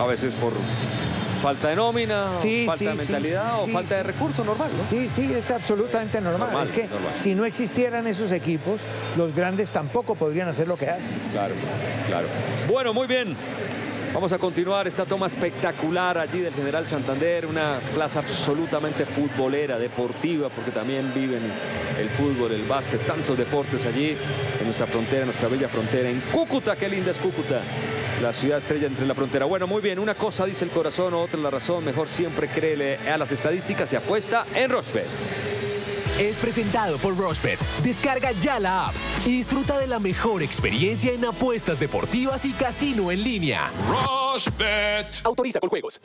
A veces por falta de nómina, falta de mentalidad o falta de recursos normal, ¿no? Sí, sí, es absolutamente normal. es que si no existieran esos equipos, los grandes tampoco podrían hacer lo que hacen. Claro, claro. Bueno, muy bien. Vamos a continuar esta toma espectacular allí del General Santander, una plaza absolutamente futbolera, deportiva, porque también viven el fútbol, el básquet, tantos deportes allí en nuestra frontera, nuestra bella frontera, en Cúcuta, qué linda es Cúcuta, la ciudad estrella entre la frontera. Bueno, muy bien, una cosa dice el corazón, otra la razón, mejor siempre créele a las estadísticas y apuesta en Rochbet es presentado por Rochbet. Descarga ya la app y disfruta de la mejor experiencia en apuestas deportivas y casino en línea. Rochbet. Autoriza con juegos.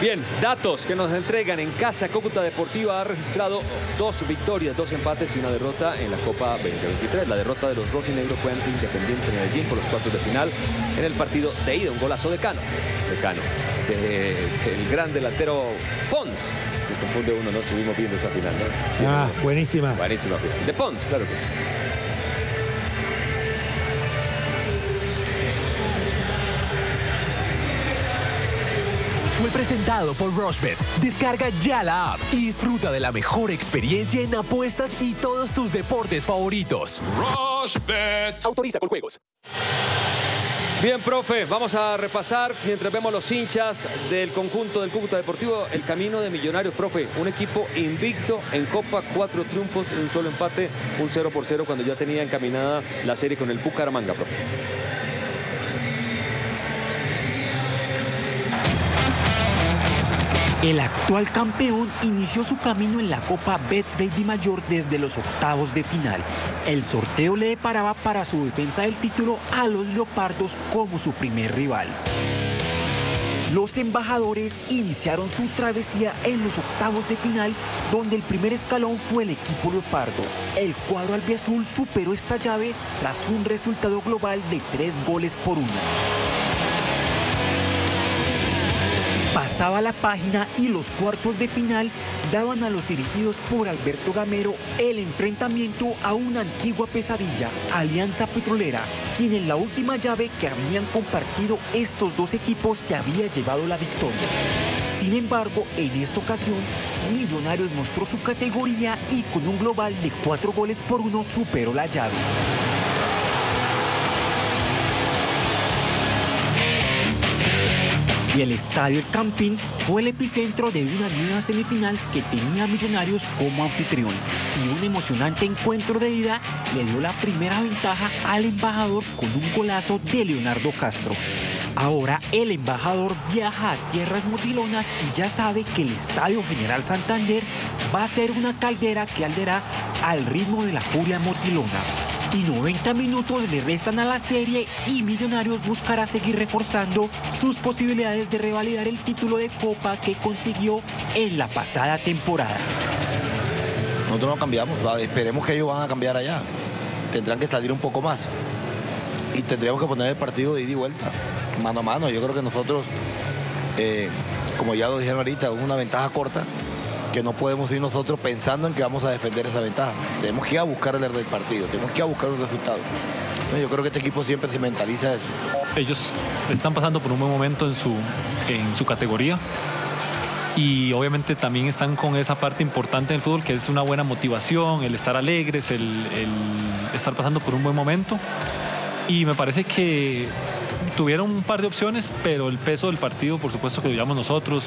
Bien, datos que nos entregan en casa. Cúcuta Deportiva ha registrado dos victorias, dos empates y una derrota en la Copa 2023. La derrota de los rojinegros fue ante Independiente Medellín por los cuartos de final en el partido de ida. Un golazo de Cano. De Cano. el gran delantero Pons confunde uno, ¿no? Estuvimos viendo esa final, ¿no? Ah, buenísima. Buenísima De Pons, claro que sí. fue presentado por Rushbet. Descarga ya la app y disfruta de la mejor experiencia en apuestas y todos tus deportes favoritos. Rushbet. Autoriza con juegos. Bien, profe, vamos a repasar mientras vemos los hinchas del conjunto del Cúcuta Deportivo el camino de Millonarios, profe. Un equipo invicto en Copa, cuatro triunfos, un solo empate, un 0 por 0 cuando ya tenía encaminada la serie con el Bucaramanga, profe. El actual campeón inició su camino en la Copa Betplay Mayor desde los octavos de final. El sorteo le deparaba para su defensa del título a los Leopardos como su primer rival. Los embajadores iniciaron su travesía en los octavos de final, donde el primer escalón fue el equipo Leopardo. El cuadro albiazul superó esta llave tras un resultado global de tres goles por uno. Pasaba la página y los cuartos de final daban a los dirigidos por Alberto Gamero el enfrentamiento a una antigua pesadilla, Alianza Petrolera, quien en la última llave que habían compartido estos dos equipos se había llevado la victoria. Sin embargo, en esta ocasión, Millonarios mostró su categoría y con un global de cuatro goles por uno superó la llave. Y el Estadio El Campín fue el epicentro de una nueva semifinal que tenía Millonarios como anfitrión. Y un emocionante encuentro de ida le dio la primera ventaja al embajador con un golazo de Leonardo Castro. Ahora el embajador viaja a tierras motilonas y ya sabe que el Estadio General Santander va a ser una caldera que alderá al ritmo de la furia motilona y 90 minutos le restan a la serie y Millonarios buscará seguir reforzando sus posibilidades de revalidar el título de Copa que consiguió en la pasada temporada. Nosotros no cambiamos, esperemos que ellos van a cambiar allá. Tendrán que salir un poco más. Y tendríamos que poner el partido de ida y vuelta, mano a mano. Yo creo que nosotros, eh, como ya lo dijeron ahorita, una ventaja corta que no podemos ir nosotros pensando en que vamos a defender esa ventaja. Tenemos que ir a buscar el del partido, tenemos que ir a buscar un resultado. Yo creo que este equipo siempre se mentaliza eso. Ellos están pasando por un buen momento en su, en su categoría y obviamente también están con esa parte importante del fútbol que es una buena motivación, el estar alegres, el, el estar pasando por un buen momento. Y me parece que tuvieron un par de opciones, pero el peso del partido, por supuesto que lo llevamos nosotros.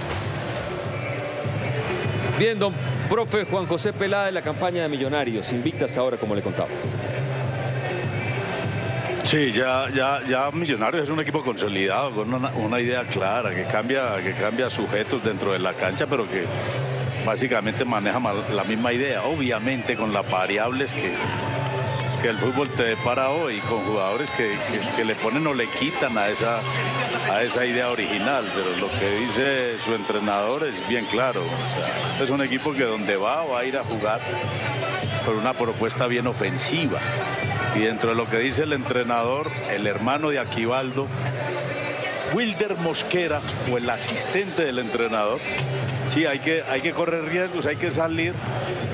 Bien, don profe Juan José Pelá en la campaña de Millonarios, invictas ahora como le contaba. Sí, ya, ya, ya Millonarios es un equipo consolidado, con una, idea clara, que cambia, que cambia sujetos dentro de la cancha, pero que básicamente maneja la misma idea, obviamente con las variables que, que el fútbol te depara hoy con jugadores que, le ponen o le quitan a esa, a esa idea original. Pero lo que dice su entrenador es bien claro. este es un equipo que donde va va a ir a jugar con una propuesta bien ofensiva. Y dentro de lo que dice el entrenador, el hermano de Aquivaldo, Wilder Mosquera o el asistente del entrenador. Sí, hay que, hay que correr riesgos, hay que salir,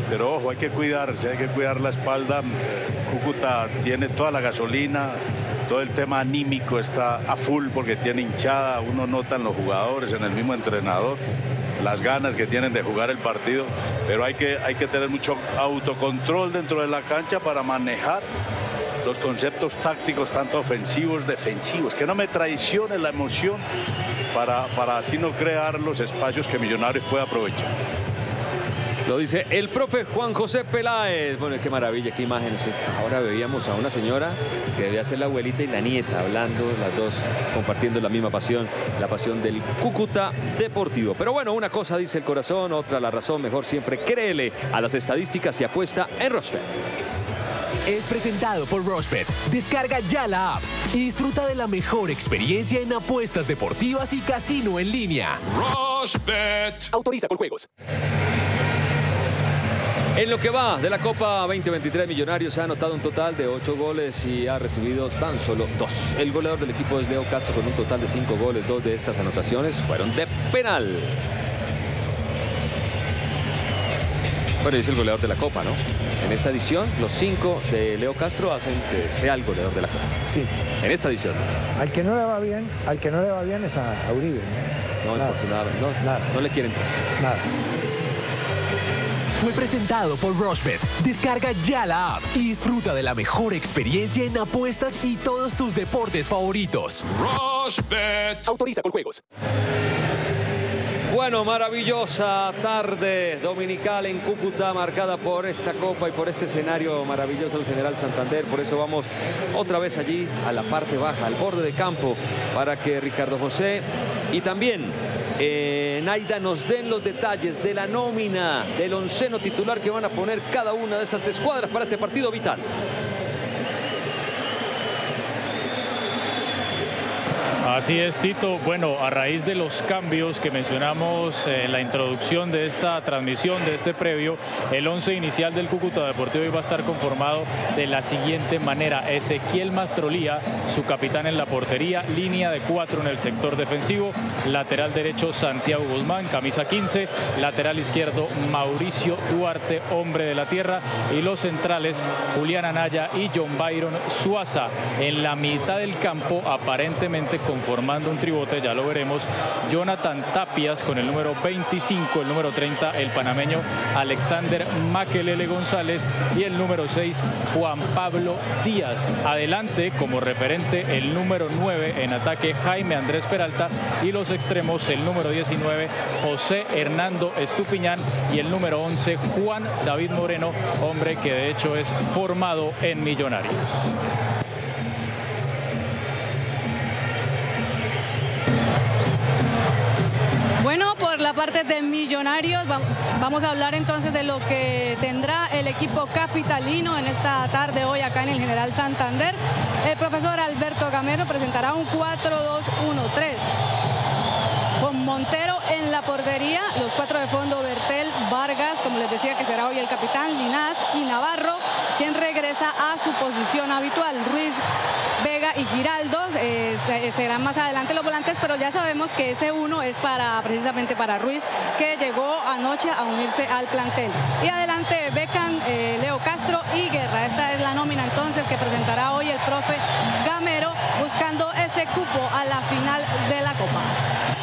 pero ojo, hay que cuidarse, hay que cuidar la espalda. Cúcuta tiene toda la gasolina, todo el tema anímico está a full porque tiene hinchada, uno nota en los jugadores, en el mismo entrenador, las ganas que tienen de jugar el partido, pero hay que, hay que tener mucho autocontrol dentro de la cancha para manejar los conceptos tácticos, tanto ofensivos, defensivos, que no me traicione la emoción para, para así no crear los espacios que Millonarios puede aprovechar. Lo dice el profe Juan José Peláez. Bueno, qué maravilla, qué imagen. Ahora veíamos a una señora que debía ser la abuelita y la nieta hablando, las dos compartiendo la misma pasión, la pasión del Cúcuta Deportivo. Pero bueno, una cosa dice el corazón, otra la razón. Mejor siempre créele a las estadísticas y apuesta en Rosbet es presentado por Rushbet. Descarga ya la app y disfruta de la mejor experiencia en apuestas deportivas y casino en línea. Rushbet. Autoriza con juegos. En lo que va de la Copa 2023, Millonarios ha anotado un total de 8 goles y ha recibido tan solo 2. El goleador del equipo es Leo Castro con un total de 5 goles. Dos de estas anotaciones fueron de penal. Bueno, es el goleador de la Copa, ¿no? En esta edición, los cinco de Leo Castro hacen que sea el goleador de la Copa. Sí. En esta edición. Al que no le va bien, al que no le va bien es a Uribe. ¿no? No, afortunadamente. No, Nada. no le quieren entrar. Nada. Fue presentado por Rushbet. Descarga ya la app y disfruta de la mejor experiencia en apuestas y todos tus deportes favoritos. Rushbet. Autoriza con juegos. Bueno, maravillosa tarde dominical en Cúcuta, marcada por esta copa y por este escenario maravilloso del General Santander. Por eso vamos otra vez allí a la parte baja, al borde de campo, para que Ricardo José y también eh, Naida nos den los detalles de la nómina del onceno titular que van a poner cada una de esas escuadras para este partido vital. Así es, Tito. Bueno, a raíz de los cambios que mencionamos en la introducción de esta transmisión, de este previo, el once inicial del Cúcuta Deportivo iba a estar conformado de la siguiente manera. Ezequiel Mastrolía, su capitán en la portería, línea de cuatro en el sector defensivo, lateral derecho Santiago Guzmán, camisa 15, lateral izquierdo Mauricio Duarte, hombre de la tierra, y los centrales Julián Anaya y John Byron Suaza. En la mitad del campo, aparentemente conformando un tribote, ya lo veremos, Jonathan Tapias con el número 25, el número 30, el panameño Alexander Maquelele González y el número 6, Juan Pablo Díaz. Adelante, como referente, el número 9 en ataque, Jaime Andrés Peralta y los extremos, el número 19, José Hernando Estupiñán y el número 11, Juan David Moreno, hombre que de hecho es formado en Millonarios. La parte de Millonarios, va- vamos a hablar entonces de lo que tendrá el equipo capitalino en esta tarde hoy acá en el General Santander. El profesor Alberto Gamero presentará un 4-2-1-3 con Montero en la portería, los cuatro de fondo, Bertel, Vargas, como les decía que será hoy el capitán, Linás y Navarro, quien regresa a su posición habitual. Ruiz, Vega y Giraldo eh, se- serán más adelante los volantes, pero ya sabemos que ese uno es para precisamente para Ruiz, que llegó anoche a unirse al plantel. Y adelante Becan, eh, Leo Castro y Guerra. Esta es la nómina entonces que presentará hoy el profe Gamero, buscando ese cupo a la final de la Copa.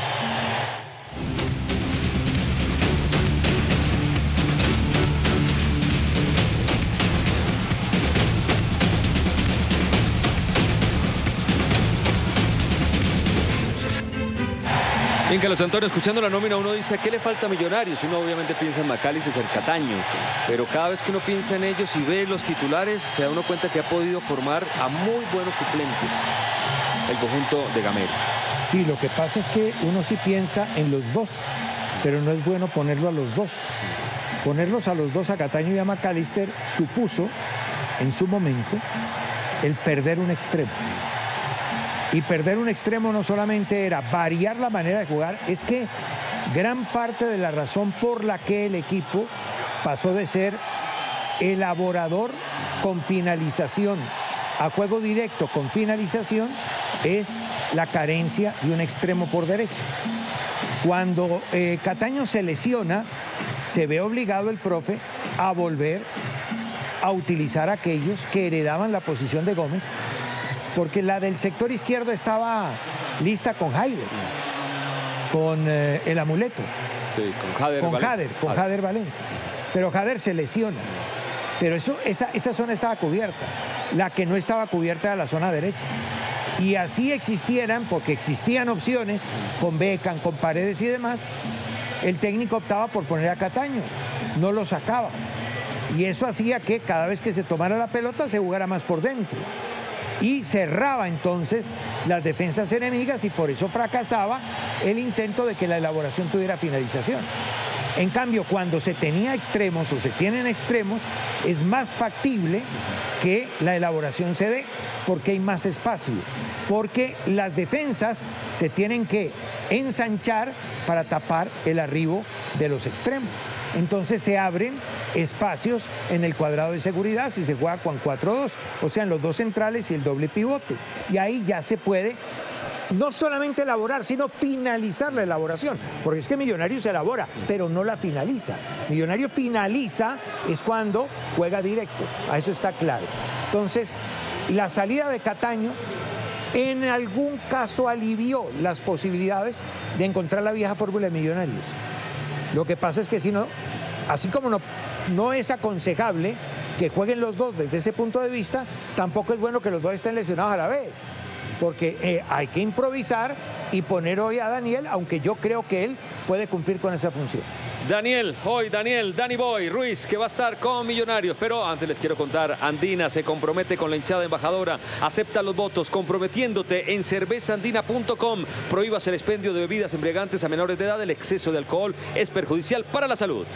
Bien, Carlos Antonio, escuchando la nómina, uno dice, ¿qué le falta a Millonarios? Uno obviamente piensa en Macalister, en Cataño, pero cada vez que uno piensa en ellos y ve los titulares, se da uno cuenta que ha podido formar a muy buenos suplentes el conjunto de Gamero. Sí, lo que pasa es que uno sí piensa en los dos, pero no es bueno ponerlo a los dos. Ponerlos a los dos, a Cataño y a McAllister, supuso en su momento el perder un extremo. Y perder un extremo no solamente era variar la manera de jugar, es que gran parte de la razón por la que el equipo pasó de ser elaborador con finalización a juego directo con finalización es la carencia de un extremo por derecha. Cuando eh, Cataño se lesiona, se ve obligado el profe a volver a utilizar aquellos que heredaban la posición de Gómez, porque la del sector izquierdo estaba lista con Jairo, con eh, el amuleto, Sí, con Jader. con Valencia. Jader, con Jader Valencia. Pero Jader se lesiona. Pero eso, esa, esa zona estaba cubierta. La que no estaba cubierta era la zona derecha. Y así existieran, porque existían opciones con Becan, con Paredes y demás, el técnico optaba por poner a Cataño, no lo sacaba. Y eso hacía que cada vez que se tomara la pelota se jugara más por dentro. Y cerraba entonces las defensas enemigas y por eso fracasaba el intento de que la elaboración tuviera finalización. En cambio, cuando se tenía extremos o se tienen extremos, es más factible que la elaboración se dé porque hay más espacio, porque las defensas se tienen que ensanchar para tapar el arribo de los extremos. Entonces se abren espacios en el cuadrado de seguridad si se juega con 4-2, o sea, en los dos centrales y el doble pivote. Y ahí ya se puede no solamente elaborar, sino finalizar la elaboración. Porque es que Millonario se elabora, pero no la finaliza. Millonario finaliza es cuando juega directo. A eso está claro. Entonces, la salida de Cataño en algún caso alivió las posibilidades de encontrar la vieja fórmula de millonarios. Lo que pasa es que si no, así como no, no es aconsejable que jueguen los dos desde ese punto de vista, tampoco es bueno que los dos estén lesionados a la vez. Porque eh, hay que improvisar y poner hoy a Daniel, aunque yo creo que él puede cumplir con esa función. Daniel, hoy Daniel, Danny Boy, Ruiz, que va a estar con Millonarios. Pero antes les quiero contar, Andina se compromete con la hinchada embajadora, acepta los votos, comprometiéndote en cervezaandina.com. Prohíbas el expendio de bebidas embriagantes a menores de edad. El exceso de alcohol es perjudicial para la salud.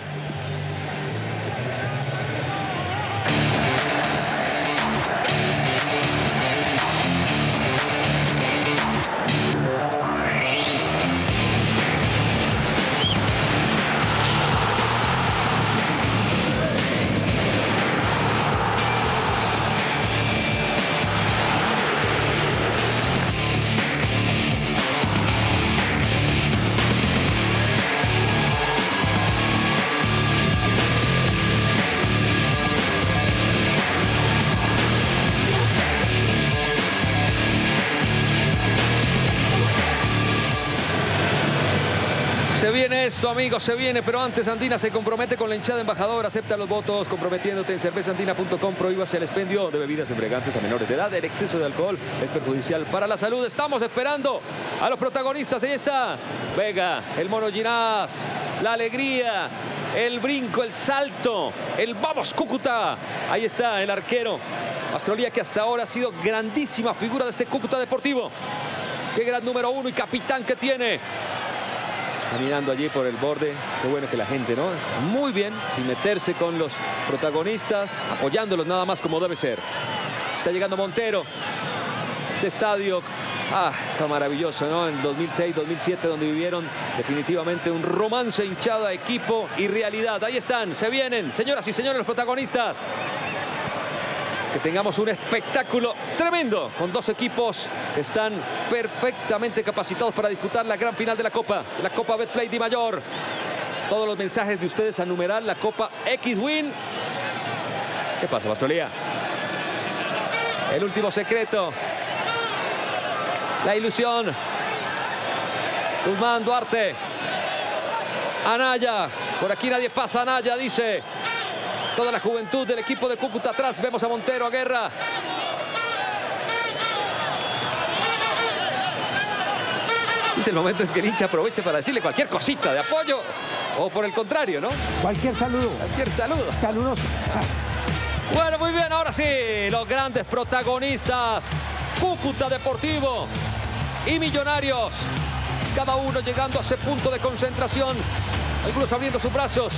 Esto, amigos, se viene, pero antes Andina se compromete con la hinchada embajadora, acepta los votos, comprometiéndote en cervezaandina.com, prohíbas el expendio de bebidas embriagantes a menores de edad. El exceso de alcohol es perjudicial para la salud. Estamos esperando a los protagonistas. Ahí está Vega, el mono Ginás, la alegría, el brinco, el salto, el vamos Cúcuta. Ahí está el arquero. Astrolía que hasta ahora ha sido grandísima figura de este Cúcuta Deportivo. Qué gran número uno y capitán que tiene caminando allí por el borde. Qué bueno que la gente, ¿no? Muy bien, sin meterse con los protagonistas, apoyándolos nada más como debe ser. Está llegando Montero. Este estadio, ah, está maravilloso, ¿no? En 2006, 2007, donde vivieron definitivamente un romance hinchada, equipo y realidad. Ahí están, se vienen, señoras y señores, los protagonistas que tengamos un espectáculo tremendo con dos equipos que están perfectamente capacitados para disputar la gran final de la Copa, la Copa Betplay Di Mayor. Todos los mensajes de ustedes a numerar la Copa X-Win. ¿Qué pasa, Bastrolía? El último secreto. La ilusión. Guzmán Duarte. Anaya. Por aquí nadie pasa. Anaya dice. Toda la juventud del equipo de Cúcuta atrás. Vemos a Montero, a Guerra. Es el momento en que el hincha aprovecha para decirle cualquier cosita de apoyo. O por el contrario, ¿no? Cualquier saludo. Cualquier saludo. Saludos. Bueno, muy bien, ahora sí, los grandes protagonistas. Cúcuta Deportivo y Millonarios. Cada uno llegando a ese punto de concentración. Algunos abriendo sus brazos,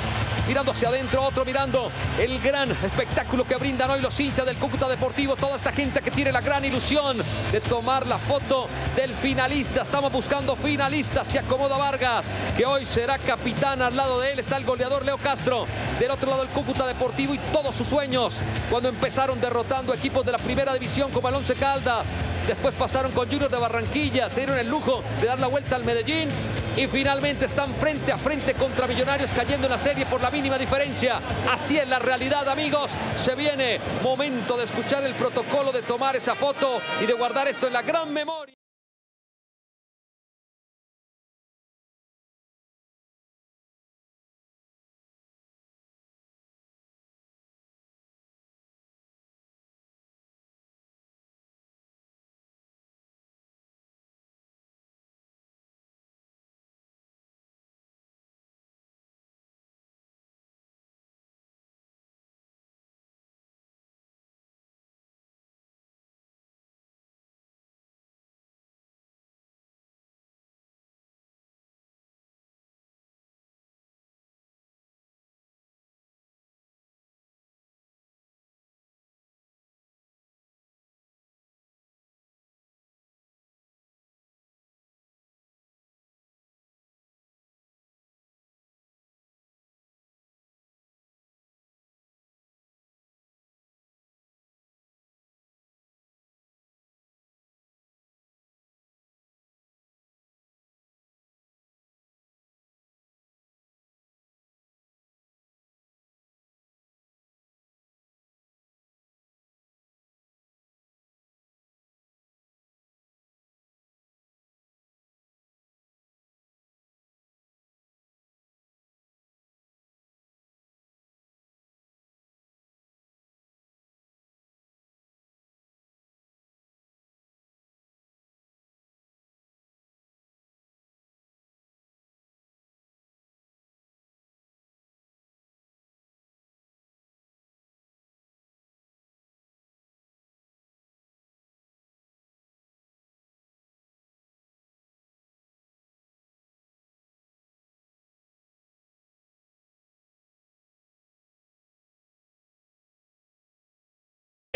mirando hacia adentro, otro mirando el gran espectáculo que brindan hoy los hinchas del Cúcuta Deportivo. Toda esta gente que tiene la gran ilusión de tomar la foto del finalista. Estamos buscando finalistas. Se acomoda Vargas, que hoy será capitán. Al lado de él está el goleador Leo Castro. Del otro lado el Cúcuta Deportivo y todos sus sueños. Cuando empezaron derrotando equipos de la primera división como el Caldas. Después pasaron con Junior de Barranquilla. Se dieron el lujo de dar la vuelta al Medellín. Y finalmente están frente a frente contra Millonarios cayendo en la serie por la mínima diferencia. Así es la realidad, amigos. Se viene momento de escuchar el protocolo, de tomar esa foto y de guardar esto en la gran memoria.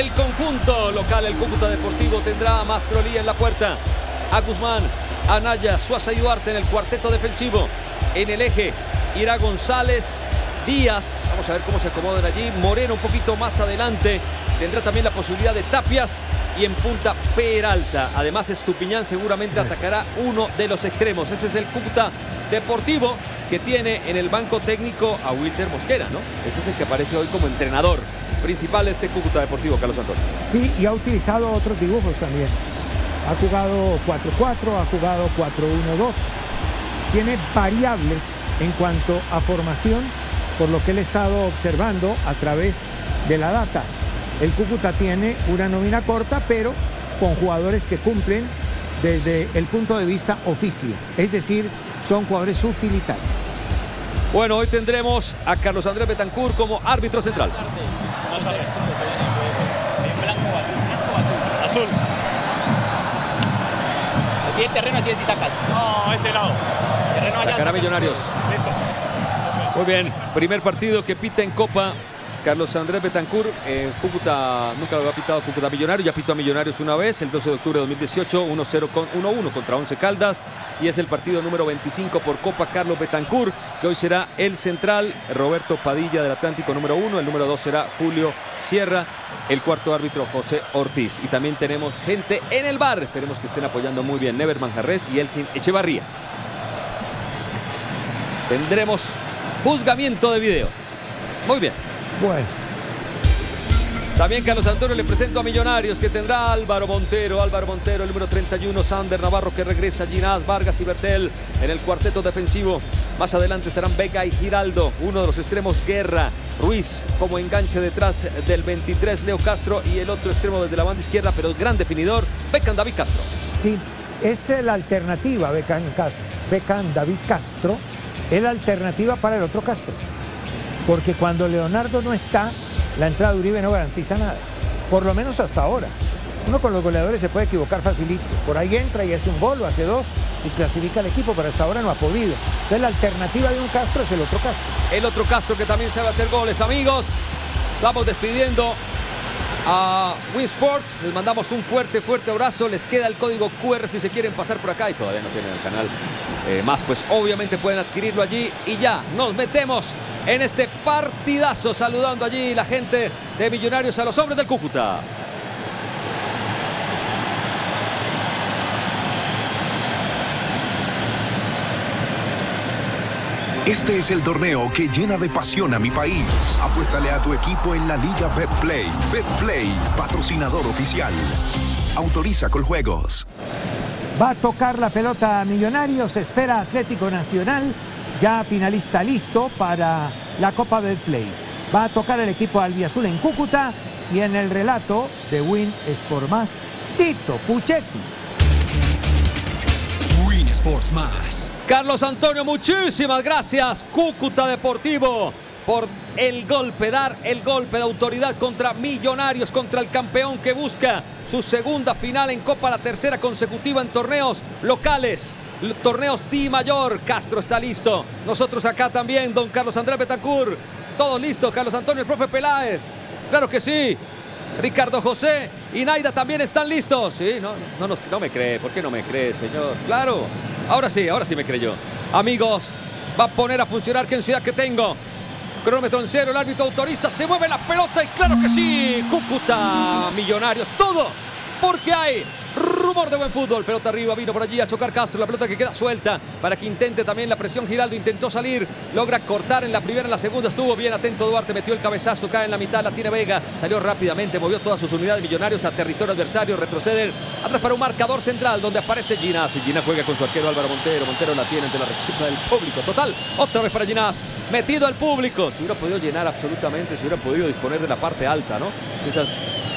El conjunto local, el Cúcuta Deportivo, tendrá a Mastrolía en la puerta. A Guzmán, Anaya, Suaza y Duarte en el cuarteto defensivo. En el eje, irá González, Díaz. Vamos a ver cómo se acomodan allí. Moreno un poquito más adelante. Tendrá también la posibilidad de Tapias y en punta Peralta. Además, Estupiñán seguramente atacará uno de los extremos. Ese es el Cúcuta Deportivo que tiene en el banco técnico a Wilter Mosquera, ¿no? Ese es el que aparece hoy como entrenador principal este Cúcuta Deportivo, Carlos Antonio. Sí, y ha utilizado otros dibujos también. Ha jugado 4-4, ha jugado 4-1-2. Tiene variables en cuanto a formación, por lo que él ha estado observando a través de la data. El Cúcuta tiene una nómina corta, pero con jugadores que cumplen desde el punto de vista oficio, es decir, son jugadores utilitarios. Bueno, hoy tendremos a Carlos Andrés Betancourt como árbitro central. Blanco o azul, blanco o azul. Azul. Así el terreno, así es si sacas. No, este lado. Terreno allá. Sacará. Millonarios. Listo. Muy bien, primer partido que pita en Copa. Carlos Andrés Betancourt, eh, Cúcuta, nunca lo había pitado Cúcuta Millonarios, ya pitó a Millonarios una vez, el 12 de octubre de 2018, 1-0 con 1-1 contra 11 Caldas, y es el partido número 25 por Copa Carlos Betancourt, que hoy será el central, Roberto Padilla del Atlántico número 1, el número 2 será Julio Sierra, el cuarto árbitro José Ortiz. Y también tenemos gente en el bar, esperemos que estén apoyando muy bien, Never Manjarres y Elkin Echevarría. Tendremos juzgamiento de video. Muy bien. Bueno. También Carlos Antonio le presento a Millonarios que tendrá Álvaro Montero, Álvaro Montero, el número 31, Sander Navarro que regresa, Ginás, Vargas y Bertel en el cuarteto defensivo. Más adelante estarán Vega y Giraldo, uno de los extremos Guerra, Ruiz como enganche detrás del 23 Leo Castro y el otro extremo desde la banda izquierda, pero el gran definidor, Beckham David Castro. Sí, es la alternativa, Beckham David Castro, es la alternativa para el otro Castro. Porque cuando Leonardo no está, la entrada de Uribe no garantiza nada. Por lo menos hasta ahora. Uno con los goleadores se puede equivocar facilito. Por ahí entra y hace un gol o hace dos y clasifica al equipo, pero hasta ahora no ha podido. Entonces la alternativa de un Castro es el otro Castro. El otro Castro que también sabe hacer goles, amigos. Vamos despidiendo a Win Sports. Les mandamos un fuerte, fuerte abrazo. Les queda el código QR si se quieren pasar por acá y todavía no tienen el canal eh, más, pues obviamente pueden adquirirlo allí. Y ya nos metemos en este partidazo saludando allí la gente de Millonarios a los hombres del Cúcuta. Este es el torneo que llena de pasión a mi país. Apuéstale a tu equipo en la Liga BetPlay. BetPlay, patrocinador oficial. Autoriza con juegos. Va a tocar la pelota a Millonarios, espera Atlético Nacional, ya finalista listo para la Copa del Play. Va a tocar el equipo albiazul en Cúcuta y en el relato de Win Sport Más, Tito Puchetti. Win Sports Más. Carlos Antonio, muchísimas gracias. Cúcuta Deportivo por el golpe, dar el golpe de autoridad contra Millonarios, contra el campeón que busca su segunda final en Copa, la tercera consecutiva en torneos locales. Torneos Di Mayor, Castro está listo. Nosotros acá también, don Carlos Andrés Betancourt. Todo listo, Carlos Antonio, el profe Peláez. Claro que sí. Ricardo José y Naida también están listos. Sí, no, no, me cree. ¿Por qué no me cree, señor? Claro. Ahora sí, ahora sí me creyó. Amigos, va a poner a funcionar qué ciudad que tengo. Cronómetro en cero, el árbitro autoriza, se mueve la pelota y claro que sí. Cúcuta, Millonarios, todo. Porque hay rumor de buen fútbol. Pelota arriba, vino por allí a chocar Castro. La pelota que queda suelta para que intente también la presión. Giraldo intentó salir, logra cortar en la primera, en la segunda. Estuvo bien atento Duarte, metió el cabezazo, cae en la mitad, la tiene Vega. Salió rápidamente, movió todas sus unidades millonarios a territorio adversario. Retroceden atrás para un marcador central donde aparece Ginás. Y Ginás juega con su arquero Álvaro Montero. Montero la tiene ante la rechifla del público. Total, otra vez para Ginás. Metido al público. Si hubiera podido llenar absolutamente, si hubiera podido disponer de la parte alta, ¿no? Esas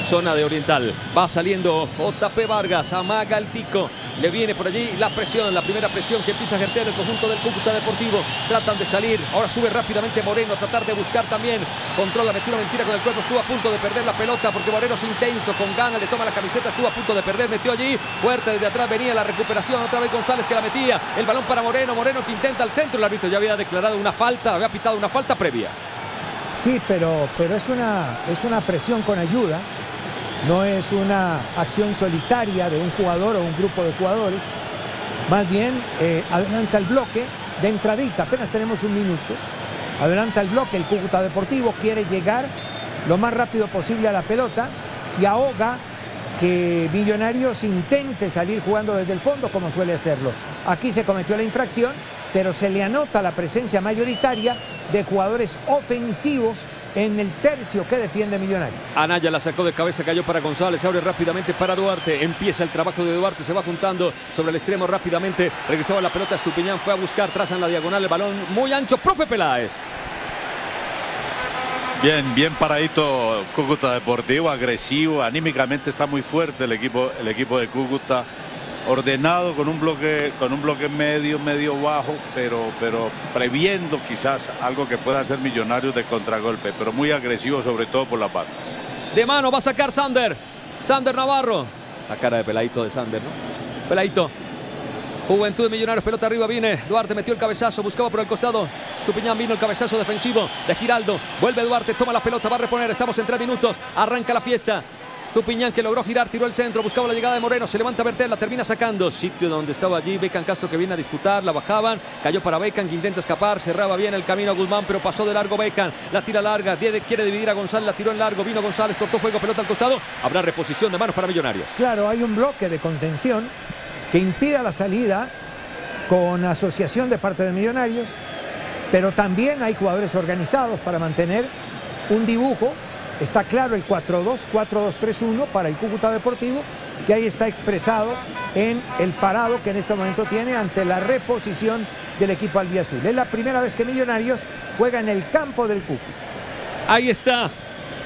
zona de Oriental. Va saliendo JP Vargas, amaga el. Le viene por allí la presión, la primera presión que empieza a ejercer el conjunto del Cúcuta Deportivo. Tratan de salir. Ahora sube rápidamente Moreno tratar de buscar también. Controla, metió una mentira con el cuerpo. Estuvo a punto de perder la pelota porque Moreno es intenso, con ganas, le toma la camiseta. Estuvo a punto de perder, metió allí. Fuerte desde atrás venía la recuperación. Otra vez González que la metía. El balón para Moreno. Moreno que intenta al centro. El árbitro ya había declarado una falta, había pitado una falta previa. Sí, pero, pero es, una, es una presión con ayuda no es una acción solitaria de un jugador o un grupo de jugadores, más bien eh, adelanta el bloque de entradita, apenas tenemos un minuto, adelanta el bloque, el Cúcuta Deportivo. Quiere llegar lo más rápido posible a la pelota y ahoga que Millonarios intente salir jugando desde el fondo como suele hacerlo. Aquí se cometió la infracción, pero se le anota la presencia mayoritaria de jugadores ofensivos en el tercio que defiende Millonarios. Anaya la sacó de cabeza, cayó para González, abre rápidamente para Duarte, empieza el trabajo de Duarte, se va juntando sobre el extremo rápidamente, regresaba la pelota, Estupiñán fue a buscar, trazan la diagonal, el balón muy ancho, profe Peláez. Bien, bien paradito Cúcuta Deportivo, agresivo, anímicamente está muy fuerte el equipo, el equipo de Cúcuta, ordenado con un bloque, con un bloque medio, medio bajo, pero, pero previendo quizás algo que pueda hacer Millonarios de contragolpe, pero muy agresivo sobre todo por las bandas. De mano va a sacar Sander, Sander Navarro, la cara de peladito de Sander, ¿no? Peladito, Juventud de Millonarios, pelota arriba viene. Duarte metió el cabezazo, buscaba por el costado. Estupiñán vino el cabezazo defensivo de Giraldo. Vuelve Duarte, toma la pelota, va a reponer. Estamos en tres minutos. Arranca la fiesta. Estupiñán que logró girar, tiró el centro, buscaba la llegada de Moreno, se levanta Bertel, la termina sacando. Sitio donde estaba allí, Becan Castro que viene a disputar, la bajaban, cayó para Becan que intenta escapar, cerraba bien el camino a Guzmán, pero pasó de largo Becan, la tira larga, quiere dividir a González, la tiró en largo, vino González, cortó juego, pelota al costado, habrá reposición de manos para Millonarios. Claro, hay un bloque de contención que impida la salida con asociación de parte de Millonarios, pero también hay jugadores organizados para mantener un dibujo. Está claro el 4-2, 4-2-3-1 para el Cúcuta Deportivo, que ahí está expresado en el parado que en este momento tiene ante la reposición del equipo albiazul. Es la primera vez que Millonarios juega en el campo del Cúcuta. Ahí está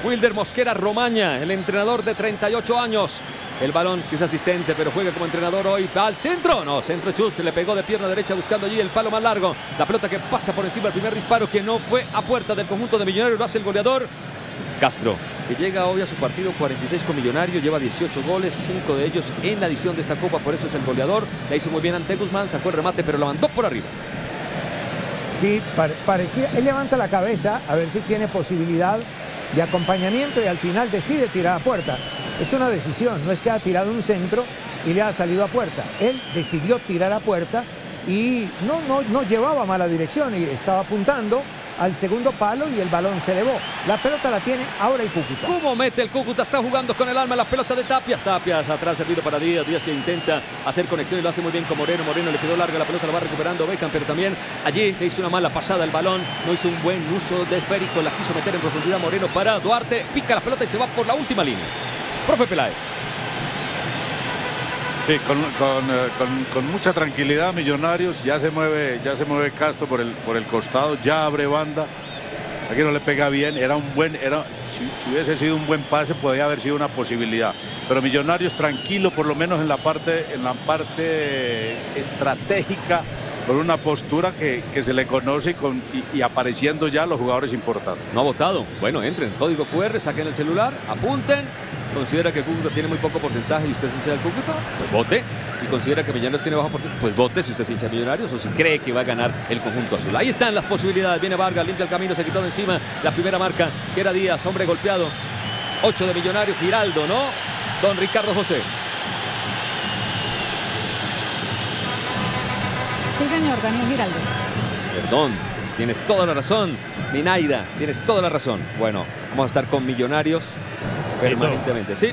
Wilder Mosquera Romaña, el entrenador de 38 años. El balón que es asistente, pero juega como entrenador hoy. Al centro. No, centro chut. Le pegó de pierna derecha buscando allí el palo más largo. La pelota que pasa por encima del primer disparo que no fue a puerta del conjunto de Millonarios. Lo hace el goleador Castro, que llega hoy a su partido 46 con Millonarios. Lleva 18 goles, 5 de ellos en la edición de esta copa. Por eso es el goleador. La hizo muy bien ante Guzmán. Sacó el remate, pero lo mandó por arriba. Sí, parecía. Él levanta la cabeza a ver si tiene posibilidad de acompañamiento y al final decide tirar a puerta. Es una decisión, no es que ha tirado un centro y le ha salido a puerta. Él decidió tirar a puerta y no, no, no llevaba mala dirección y estaba apuntando al segundo palo y el balón se elevó. La pelota la tiene ahora el Cúcuta. ¿Cómo mete el Cúcuta? Está jugando con el alma la pelota de Tapias. Tapias atrás servido para Díaz. Díaz que intenta hacer conexión y lo hace muy bien con Moreno. Moreno le quedó larga la pelota, la va recuperando Beckham, pero también allí se hizo una mala pasada el balón. No hizo un buen uso de esférico. La quiso meter en profundidad Moreno para Duarte. Pica la pelota y se va por la última línea. Profe Peláez. Sí, con, con, mucha tranquilidad Millonarios, ya se mueve, ya se mueve Castro por el, por el costado, ya abre banda. Aquí no le pega bien, era un buen, era, si, hubiese sido un buen pase podría haber sido una posibilidad. Pero Millonarios tranquilo, por lo menos en la parte, en la parte estratégica, con una postura que, se le conoce con, y, apareciendo ya los jugadores importantes. No ha votado. Bueno, entren. Código QR, saquen el celular, apunten considera que Cúcuta tiene muy poco porcentaje y usted es hincha del Cúcuta, pues vote. Y considera que Millonarios tiene bajo porcentaje, pues vote si usted es hincha de Millonarios o si cree que va a ganar el conjunto azul. Ahí están las posibilidades. Viene Vargas, limpia el camino, se quitó de encima la primera marca, que era Díaz, hombre golpeado. 8 de Millonarios, Giraldo, ¿no? Don Ricardo José. Sí, señor, Daniel Giraldo. Perdón, tienes toda la razón. Minaida, tienes toda la razón. Bueno, vamos a estar con Millonarios permanentemente, ¿sí?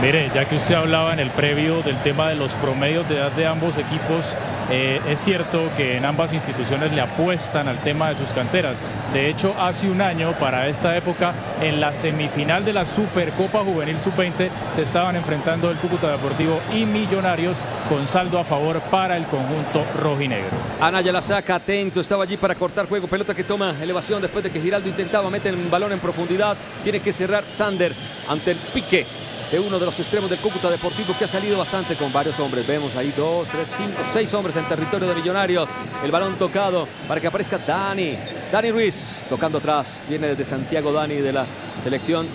Mire, ya que usted hablaba en el previo del tema de los promedios de edad de ambos equipos, eh, es cierto que en ambas instituciones le apuestan al tema de sus canteras. De hecho, hace un año, para esta época, en la semifinal de la Supercopa Juvenil Sub-20, se estaban enfrentando el Cúcuta Deportivo y Millonarios con saldo a favor para el conjunto rojinegro. Anaya la saca, atento, estaba allí para cortar juego, pelota que toma elevación después de que Giraldo intentaba meter un balón en profundidad. Tiene que cerrar Sander ante el pique de uno de los extremos del Cúcuta Deportivo que ha salido bastante con varios hombres. Vemos ahí dos, tres, cinco, seis hombres en territorio de Millonarios. El balón tocado para que aparezca Dani. Dani Ruiz tocando atrás. Viene desde Santiago Dani de la selección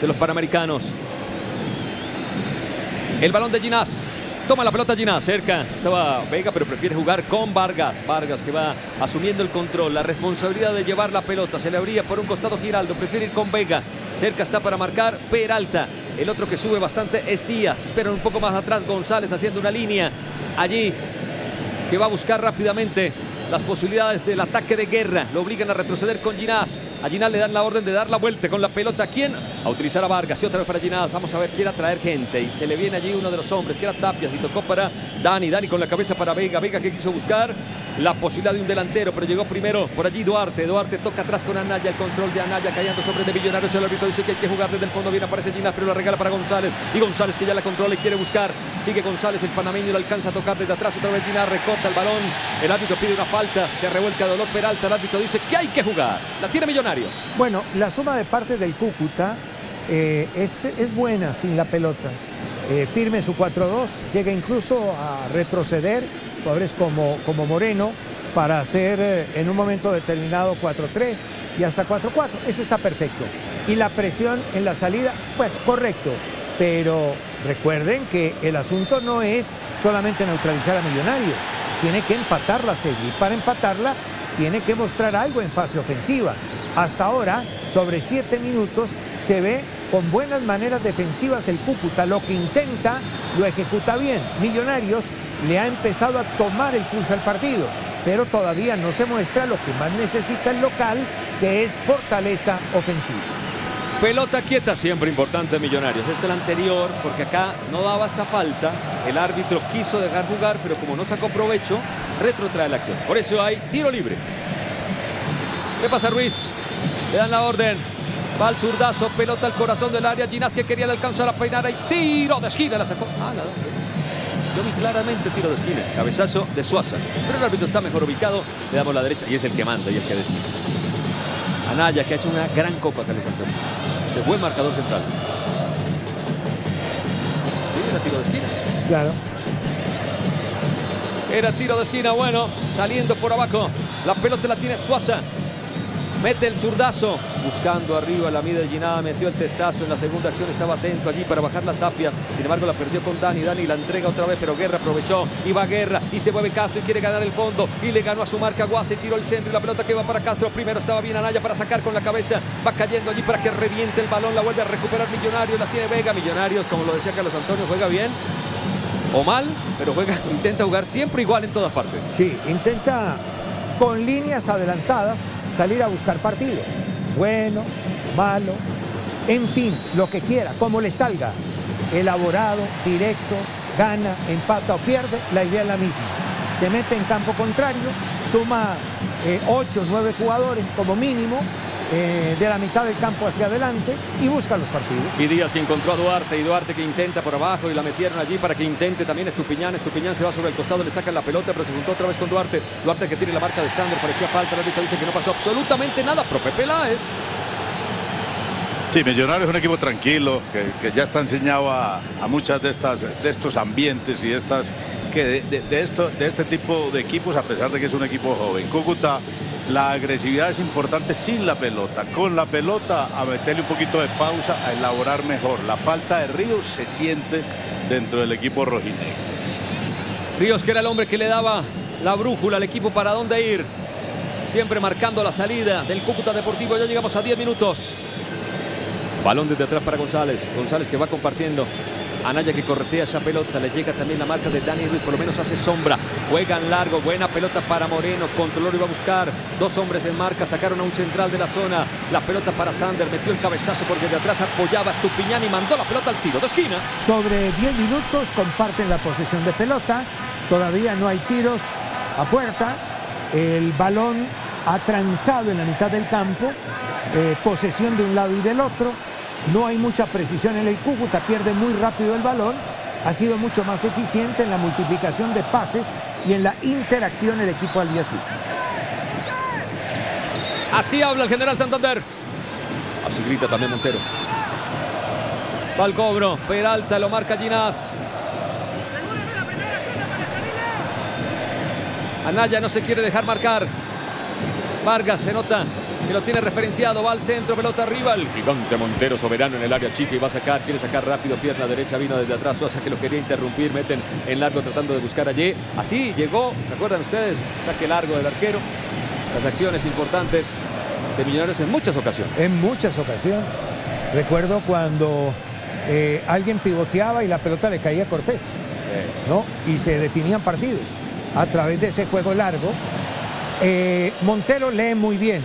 de los Panamericanos. El balón de Ginás. Toma la pelota Gina, cerca. Estaba Vega, pero prefiere jugar con Vargas. Vargas que va asumiendo el control, la responsabilidad de llevar la pelota. Se le abría por un costado Giraldo, prefiere ir con Vega. Cerca está para marcar Peralta. El otro que sube bastante es Díaz. Esperan un poco más atrás González haciendo una línea allí que va a buscar rápidamente las posibilidades del ataque de guerra. Lo obligan a retroceder con Ginás. A Ginás le dan la orden de dar la vuelta con la pelota. ¿Quién? A utilizar a Vargas y otra vez para Ginás. Vamos a ver, quiere atraer gente. Y se le viene allí uno de los hombres, que era Tapias. Y tocó para Dani. Dani con la cabeza para Vega. Vega que quiso buscar la posibilidad de un delantero, pero llegó primero por allí Duarte. Duarte toca atrás con Anaya. El control de Anaya cayendo sobre de Millonarios. El árbitro dice que hay que jugar desde el fondo. Bien aparece Ginás, pero la regala para González. Y González que ya la controla y quiere buscar. Sigue González, el panameño, lo alcanza a tocar desde atrás. Otra vez Ginás recorta el balón. El árbitro pide una falta. Se revuelca Dolor Peralta. El árbitro dice que hay que jugar. La tiene Millonarios. Bueno, la suma de parte del Cúcuta eh, es, es, buena sin la pelota. Eh, firme su 4-2, llega incluso a retroceder jugadores como, como Moreno para hacer eh, en un momento determinado 4-3 y hasta 4-4. Eso está perfecto. Y la presión en la salida, bueno, correcto. Pero recuerden que el asunto no es solamente neutralizar a Millonarios, tiene que empatar la serie. Y para empatarla tiene que mostrar algo en fase ofensiva. Hasta ahora, sobre siete minutos, se ve con buenas maneras defensivas el Cúcuta. Lo que intenta, lo ejecuta bien. Millonarios le ha empezado a tomar el pulso al partido, pero todavía no se muestra lo que más necesita el local, que es fortaleza ofensiva. Pelota quieta, siempre importante Millonarios. Este es el anterior, porque acá no daba esta falta. El árbitro quiso dejar jugar, pero como no sacó provecho, retrotrae la acción. Por eso hay tiro libre. ¿Qué pasa Ruiz? Le dan la orden. Va al zurdazo, pelota al corazón del área. Ginás que quería alcanzar a peinar y tiro de esquina. La sacó. Ah, la Yo vi claramente tiro de esquina. Cabezazo de Suaza. Pero el árbitro está mejor ubicado. Le damos la derecha y es el que manda y el que decide. Anaya que ha hecho una gran copa, Carlos Antonio. Este buen marcador central. Sí, era tiro de esquina. Claro. Era tiro de esquina, bueno, saliendo por abajo. La pelota la tiene Suaza. Mete el zurdazo, buscando arriba la mida Ginada, metió el testazo en la segunda acción, estaba atento allí para bajar la tapia, sin embargo la perdió con Dani, Dani la entrega otra vez, pero Guerra aprovechó, y va Guerra, y se mueve Castro y quiere ganar el fondo, y le ganó a su marca Guasa y tiró el centro, y la pelota que va para Castro, primero estaba bien Anaya para sacar con la cabeza, va cayendo allí para que reviente el balón, la vuelve a recuperar Millonarios, la tiene Vega, Millonarios, como lo decía Carlos Antonio, juega bien, o mal, pero juega, <laughs> intenta jugar siempre igual en todas partes. Sí, intenta con líneas adelantadas salir a buscar partido. Bueno, malo, en fin, lo que quiera, como le salga. Elaborado, directo, gana, empata o pierde, la idea es la misma. Se mete en campo contrario, suma 8 o 9 jugadores como mínimo, eh, de la mitad del campo hacia adelante y busca los partidos. Y Díaz que encontró a Duarte y Duarte que intenta por abajo y la metieron allí para que intente también Estupiñán. Estupiñán se va sobre el costado, le sacan la pelota, pero se juntó otra vez con Duarte. Duarte que tiene la marca de Sander, parecía falta, el árbitro dice que no pasó absolutamente nada. Profe Peláez. Sí, Millonarios es un equipo tranquilo, que, que ya está enseñado a, a, muchas de, estas, de estos ambientes y estas, que de, esto, de este tipo de equipos, a pesar de que es un equipo joven. Cúcuta la agresividad es importante sin la pelota. Con la pelota a meterle un poquito de pausa, a elaborar mejor. La falta de Ríos se siente dentro del equipo rojinegro. Ríos que era el hombre que le daba la brújula al equipo para dónde ir. Siempre marcando la salida del Cúcuta Deportivo. Ya llegamos a 10 minutos. Balón desde atrás para González. González que va compartiendo Anaya que corretea esa pelota, le llega también la marca de Dani Ruiz, por lo menos hace sombra. Juegan largo, buena pelota para Moreno, controló va a buscar. Dos hombres en marca, sacaron a un central de la zona. La pelota para Sander, metió el cabezazo porque de atrás apoyaba a Estupiñán y mandó la pelota al tiro de esquina. Sobre 10 minutos comparten la posesión de pelota. Todavía no hay tiros a puerta. El balón ha transado en la mitad del campo. Eh, posesión de un lado y del otro. No hay mucha precisión en el Cúcuta, pierde muy rápido el balón. Ha sido mucho más eficiente en la multiplicación de pases y en la interacción el equipo albiazul. Así habla el general Santander. Así grita también Montero. Va al cobro. Peralta lo marca Ginás. Anaya no se quiere dejar marcar. Vargas se nota que lo tiene referenciado, va al centro, pelota arriba, el gigante Montero soberano en el área chica y va a sacar, quiere sacar rápido, pierna derecha, vino desde atrás, Sosa que lo quería interrumpir, meten en largo tratando de buscar allí, así llegó, ¿recuerdan ustedes? Saque largo del arquero, las acciones importantes de Millonarios en muchas ocasiones. En muchas ocasiones. Recuerdo cuando eh, alguien pivoteaba y la pelota le caía a Cortés, ¿no? Y se definían partidos a través de ese juego largo. Eh, Montero lee muy bien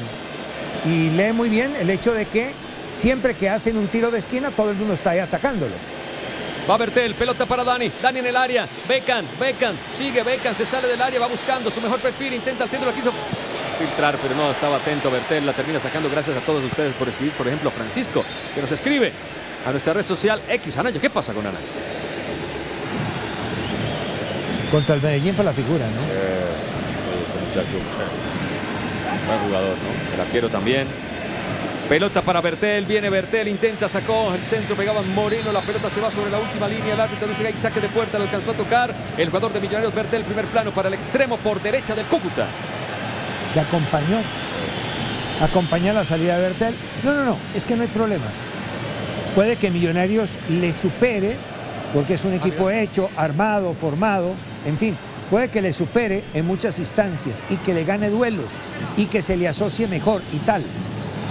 y lee muy bien el hecho de que siempre que hacen un tiro de esquina todo el mundo está ahí atacándolo. Va Bertel, pelota para Dani, Dani en el área, Becan, Becan, sigue Becan, se sale del área, va buscando su mejor perfil, intenta al centro, la quiso filtrar, pero no estaba atento Bertel, la termina sacando gracias a todos ustedes por escribir, por ejemplo, Francisco, que nos escribe a nuestra red social X Anaya. ¿Qué pasa con Anaya? Contra el Medellín fue la figura, ¿no? este muchacho, buen jugador, ¿no? El arquero también. Pelota para Bertel, viene Bertel, intenta, sacó el centro, pegaba Moreno, la pelota se va sobre la última línea, el árbitro dice que hay saque de puerta, lo alcanzó a tocar el jugador de Millonarios Bertel, primer plano para el extremo por derecha del Cúcuta. Que acompañó, acompañó la salida de Bertel. No, no, no, es que no hay problema. Puede que Millonarios le supere, porque es un equipo hecho, armado, formado, en fin, puede que le supere en muchas instancias y que le gane duelos y que se le asocie mejor y tal.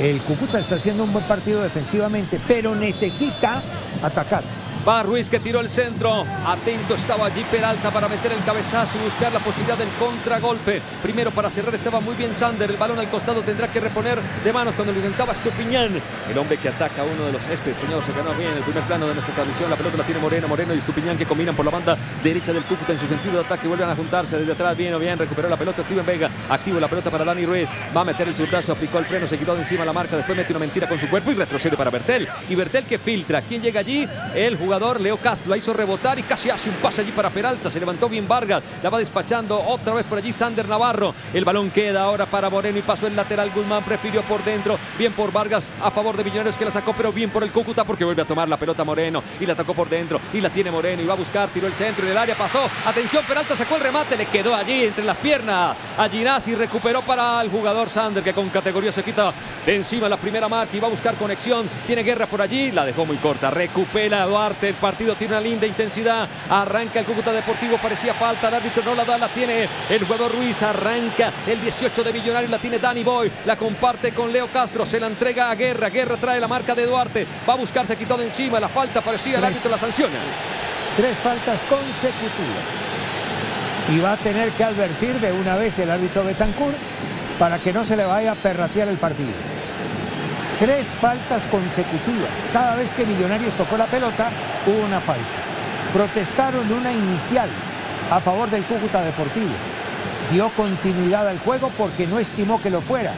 El Cúcuta está haciendo un buen partido defensivamente, pero necesita atacar. Va Ruiz que tiró el centro. Atento estaba allí Peralta para meter el cabezazo y buscar la posibilidad del contragolpe. Primero para cerrar estaba muy bien Sander. El balón al costado tendrá que reponer de manos cuando lo intentaba Estupiñán. El hombre que ataca uno de los... Este señor se ganó bien en el primer plano de nuestra transmisión. La pelota la tiene Moreno. Moreno y Estupiñán que combinan por la banda derecha del Cúcuta en su sentido de ataque. Vuelven a juntarse desde atrás. Bien o bien. Recuperó la pelota Steven Vega. Activo la pelota para Dani Ruiz. Va a meter el surtazo. Aplicó el freno. Se quitó de encima la marca. Después mete una mentira con su cuerpo y retrocede para Bertel. Y Bertel que filtra. ¿Quién llega allí? El jugador Leo Castro la hizo rebotar y casi hace un pase allí para Peralta. Se levantó bien Vargas, la va despachando otra vez por allí Sander Navarro. El balón queda ahora para Moreno y pasó el lateral. Guzmán prefirió por dentro. Bien por Vargas a favor de Millonarios que la sacó, pero bien por el Cúcuta porque vuelve a tomar la pelota Moreno y la atacó por dentro y la tiene Moreno y va a buscar, tiró el centro en el área, pasó. Atención, Peralta sacó el remate, le quedó allí entre las piernas. A Ginasi recuperó para el jugador Sander que con categoría se quita de encima la primera marca y va a buscar conexión. Tiene guerra por allí, la dejó muy corta. Recupera Duarte, el partido tiene una linda intensidad. Arranca el Cúcuta Deportivo, parecía falta, el árbitro no la da, la tiene el jugador Ruiz. Arranca el 18 de Millonarios, la tiene Danny Boy, la comparte con Leo Castro, se la entrega a Guerra. Guerra trae la marca de Duarte, va a buscar, se quitó de encima la falta, parecía el árbitro la sanciona. Tres faltas consecutivas. Y va a tener que advertir de una vez el árbitro Betancourt para que no se le vaya a perratear el partido. Tres faltas consecutivas. Cada vez que Millonarios tocó la pelota, hubo una falta. Protestaron una inicial a favor del Cúcuta Deportivo. Dio continuidad al juego porque no estimó que lo fuera.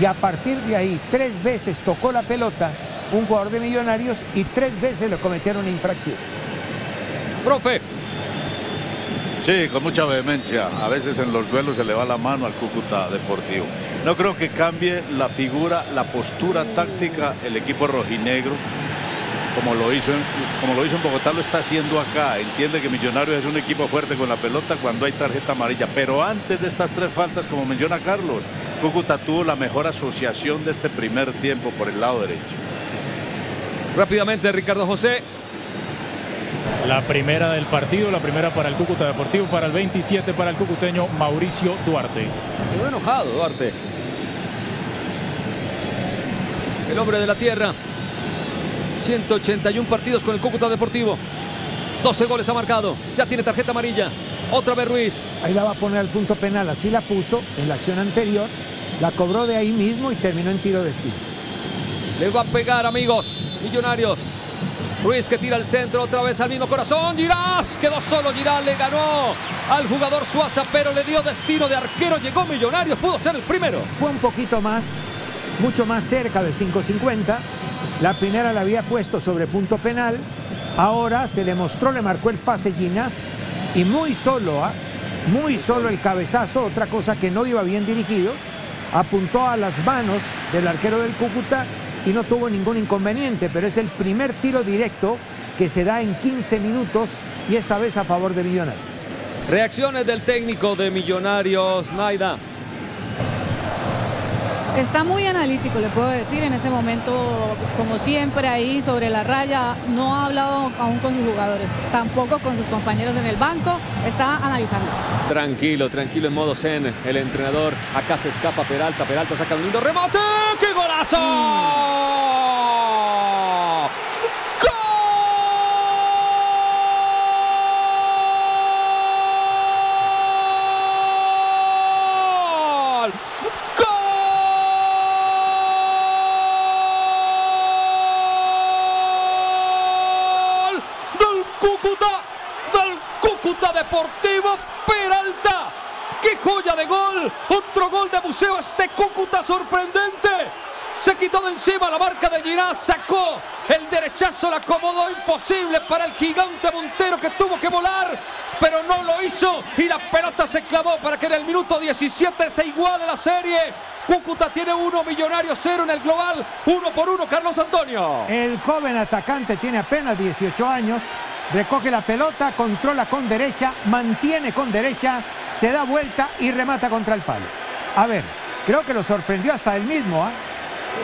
Y a partir de ahí, tres veces tocó la pelota un jugador de Millonarios y tres veces le cometieron infracción. Profe. Sí, con mucha vehemencia. A veces en los duelos se le va la mano al Cúcuta Deportivo. No creo que cambie la figura, la postura táctica el equipo rojinegro. Como lo, hizo en, como lo hizo en Bogotá, lo está haciendo acá. Entiende que Millonarios es un equipo fuerte con la pelota cuando hay tarjeta amarilla. Pero antes de estas tres faltas, como menciona Carlos, Cúcuta tuvo la mejor asociación de este primer tiempo por el lado derecho. Rápidamente, Ricardo José. La primera del partido, la primera para el Cúcuta Deportivo, para el 27 para el cucuteño Mauricio Duarte. Quedó enojado Duarte. El hombre de la tierra. 181 partidos con el Cúcuta Deportivo. 12 goles ha marcado. Ya tiene tarjeta amarilla. Otra vez Ruiz. Ahí la va a poner al punto penal. Así la puso en la acción anterior. La cobró de ahí mismo y terminó en tiro de esquina. Le va a pegar, amigos. Millonarios. Ruiz que tira al centro otra vez al mismo corazón. Girás quedó solo. Girás le ganó al jugador Suaza, pero le dio destino de arquero. Llegó Millonarios, pudo ser el primero. Fue un poquito más, mucho más cerca de 5.50. La primera la había puesto sobre punto penal. Ahora se le mostró, le marcó el pase Ginás y muy solo, ¿ah? muy solo el cabezazo, otra cosa que no iba bien dirigido. Apuntó a las manos del arquero del Cúcuta y no tuvo ningún inconveniente, pero es el primer tiro directo que se da en 15 minutos y esta vez a favor de Millonarios. Reacciones del técnico de Millonarios, Naida. Está muy analítico, le puedo decir, en ese momento, como siempre, ahí sobre la raya, no ha hablado aún con sus jugadores, tampoco con sus compañeros en el banco, está analizando. Tranquilo, tranquilo en modo zen, el entrenador, acá se escapa Peralta, Peralta saca un lindo remate, ¡qué golazo! Deportivo Peralta. ¡Qué joya de gol! Otro gol de Museo este Cúcuta sorprendente. Se quitó de encima la marca de Girá, sacó el derechazo, la acomodó imposible para el gigante Montero que tuvo que volar, pero no lo hizo y la pelota se clavó para que en el minuto 17 se iguale la serie. Cúcuta tiene uno, Millonario cero en el global, uno por uno, Carlos Antonio. El joven atacante tiene apenas 18 años, recoge la pelota, controla con derecha, mantiene con derecha, se da vuelta y remata contra el palo. A ver, creo que lo sorprendió hasta él mismo. ¿ah?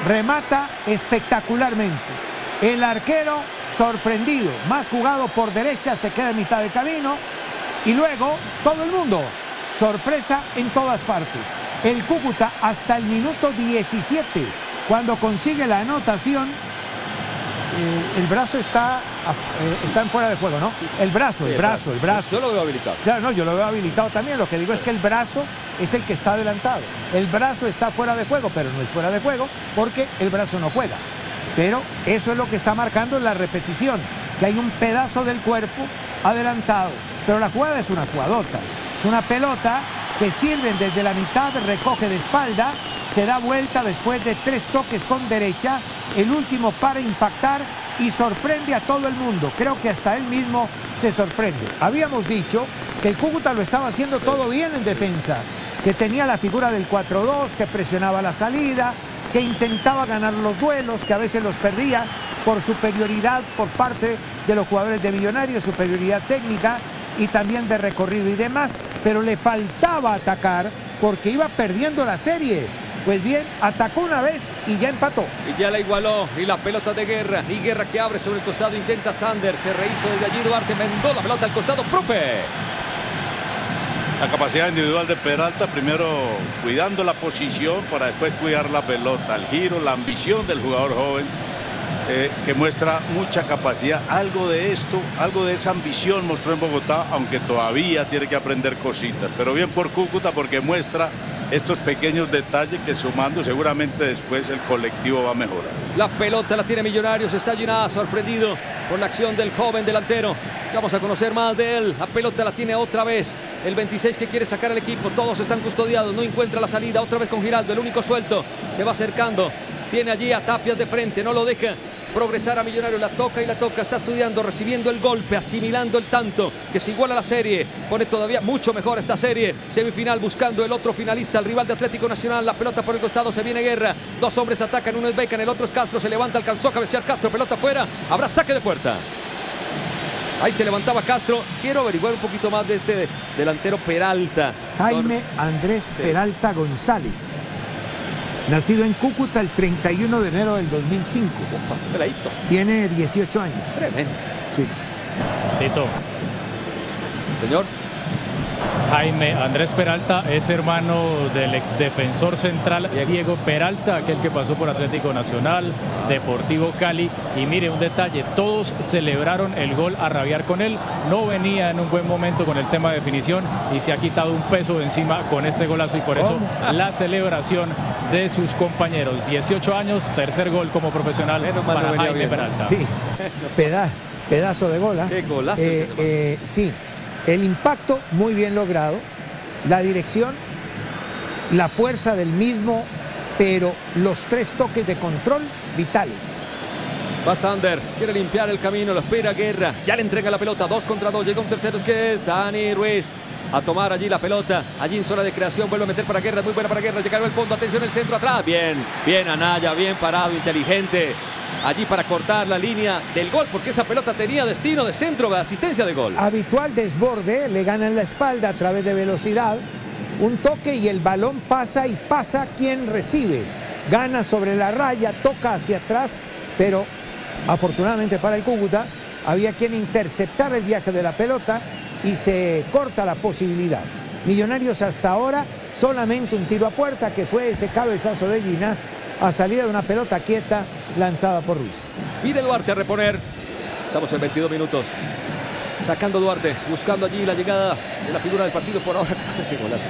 Remata espectacularmente. El arquero sorprendido, más jugado por derecha, se queda en mitad de camino. Y luego todo el mundo, sorpresa en todas partes. El Cúcuta hasta el minuto 17, cuando consigue la anotación, eh, el brazo está, eh, está en fuera de juego, ¿no? El brazo, el brazo, el brazo. Yo lo veo habilitado. Claro, no, yo lo veo habilitado también. Lo que digo es que el brazo es el que está adelantado. El brazo está fuera de juego, pero no es fuera de juego porque el brazo no juega. Pero eso es lo que está marcando la repetición, que hay un pedazo del cuerpo adelantado. Pero la jugada es una jugadota. Es una pelota que sirven desde la mitad, recoge de espalda, se da vuelta después de tres toques con derecha, el último para impactar y sorprende a todo el mundo. Creo que hasta él mismo se sorprende. Habíamos dicho que el Cúcuta lo estaba haciendo todo bien en defensa, que tenía la figura del 4-2, que presionaba la salida, que intentaba ganar los duelos, que a veces los perdía por superioridad por parte de los jugadores de Millonarios, superioridad técnica y también de recorrido y demás, pero le faltaba atacar porque iba perdiendo la serie. Pues bien, atacó una vez y ya empató. Y ya la igualó. Y la pelota de Guerra. Y Guerra que abre sobre el costado. Intenta Sander. Se rehizo desde allí Duarte. Mendó la pelota al costado. Profe. La capacidad individual de Peralta, primero cuidando la posición para después cuidar la pelota, el giro, la ambición del jugador joven eh, que muestra mucha capacidad. Algo de esto, algo de esa ambición mostró en Bogotá, aunque todavía tiene que aprender cositas. Pero bien por Cúcuta porque muestra estos pequeños detalles que sumando seguramente después el colectivo va a mejorar. La pelota la tiene Millonarios, está llenada, sorprendido por la acción del joven delantero. Vamos a conocer más de él. La pelota la tiene otra vez. El 26 que quiere sacar el equipo. Todos están custodiados. No encuentra la salida. Otra vez con Giraldo. El único suelto. Se va acercando. Tiene allí a Tapias de frente. No lo deja progresar a Millonarios. La toca y la toca. Está estudiando, recibiendo el golpe, asimilando el tanto. Que se iguala la serie. Pone todavía mucho mejor esta serie. Semifinal buscando el otro finalista, el rival de Atlético Nacional. La pelota por el costado. Se viene guerra. Dos hombres atacan. Uno es Becan, el otro es Castro. Se levanta, alcanzó a cabecear Castro. Pelota afuera. Habrá saque de puerta. Ahí se levantaba Castro. Quiero averiguar un poquito más de este delantero Peralta. Jaime Andrés Peralta González. Nacido en Cúcuta el 31 de enero del 2005. peladito. Tiene 18 años. Tremendo. Sí. Tito. Señor. Jaime Andrés Peralta es hermano del ex defensor central Diego Peralta, aquel que pasó por Atlético Nacional, Deportivo Cali. Y mire un detalle, todos celebraron el gol a rabiar con él. No venía en un buen momento con el tema de definición y se ha quitado un peso de encima con este golazo y por eso <laughs> la celebración de sus compañeros. 18 años, tercer gol como profesional para Jaime Peralta. Sí, <laughs> peda- pedazo de gol. ¿ah? Qué golazo Eh, eh, sí, el impacto muy bien logrado, la dirección, la fuerza del mismo, pero los tres toques de control vitales. Va Sander, quiere limpiar el camino, lo espera Guerra. Ya le entrega la pelota, dos contra dos. Llega un tercero, es que es Dani Ruiz. A tomar allí la pelota, allí en zona de creación, vuelve a meter para Guerra, muy buena para Guerra, llegaron al fondo, atención el centro atrás, bien, bien Anaya, bien parado, inteligente, allí para cortar la línea del gol, porque esa pelota tenía destino de centro, de asistencia de gol. Habitual desborde, le gana en la espalda a través de velocidad, un toque y el balón pasa y pasa quien recibe. Gana sobre la raya, toca hacia atrás, pero afortunadamente para el Cúcuta había quien interceptar el viaje de la pelota y se corta la posibilidad. Millonarios hasta ahora solamente un tiro a puerta que fue ese cabezazo de Ginás a salida de una pelota quieta lanzada por Ruiz. Mire Duarte a reponer. Estamos en 22 minutos. Sacando Duarte, buscando allí la llegada de la figura del partido por ahora. <laughs> Ese golazo.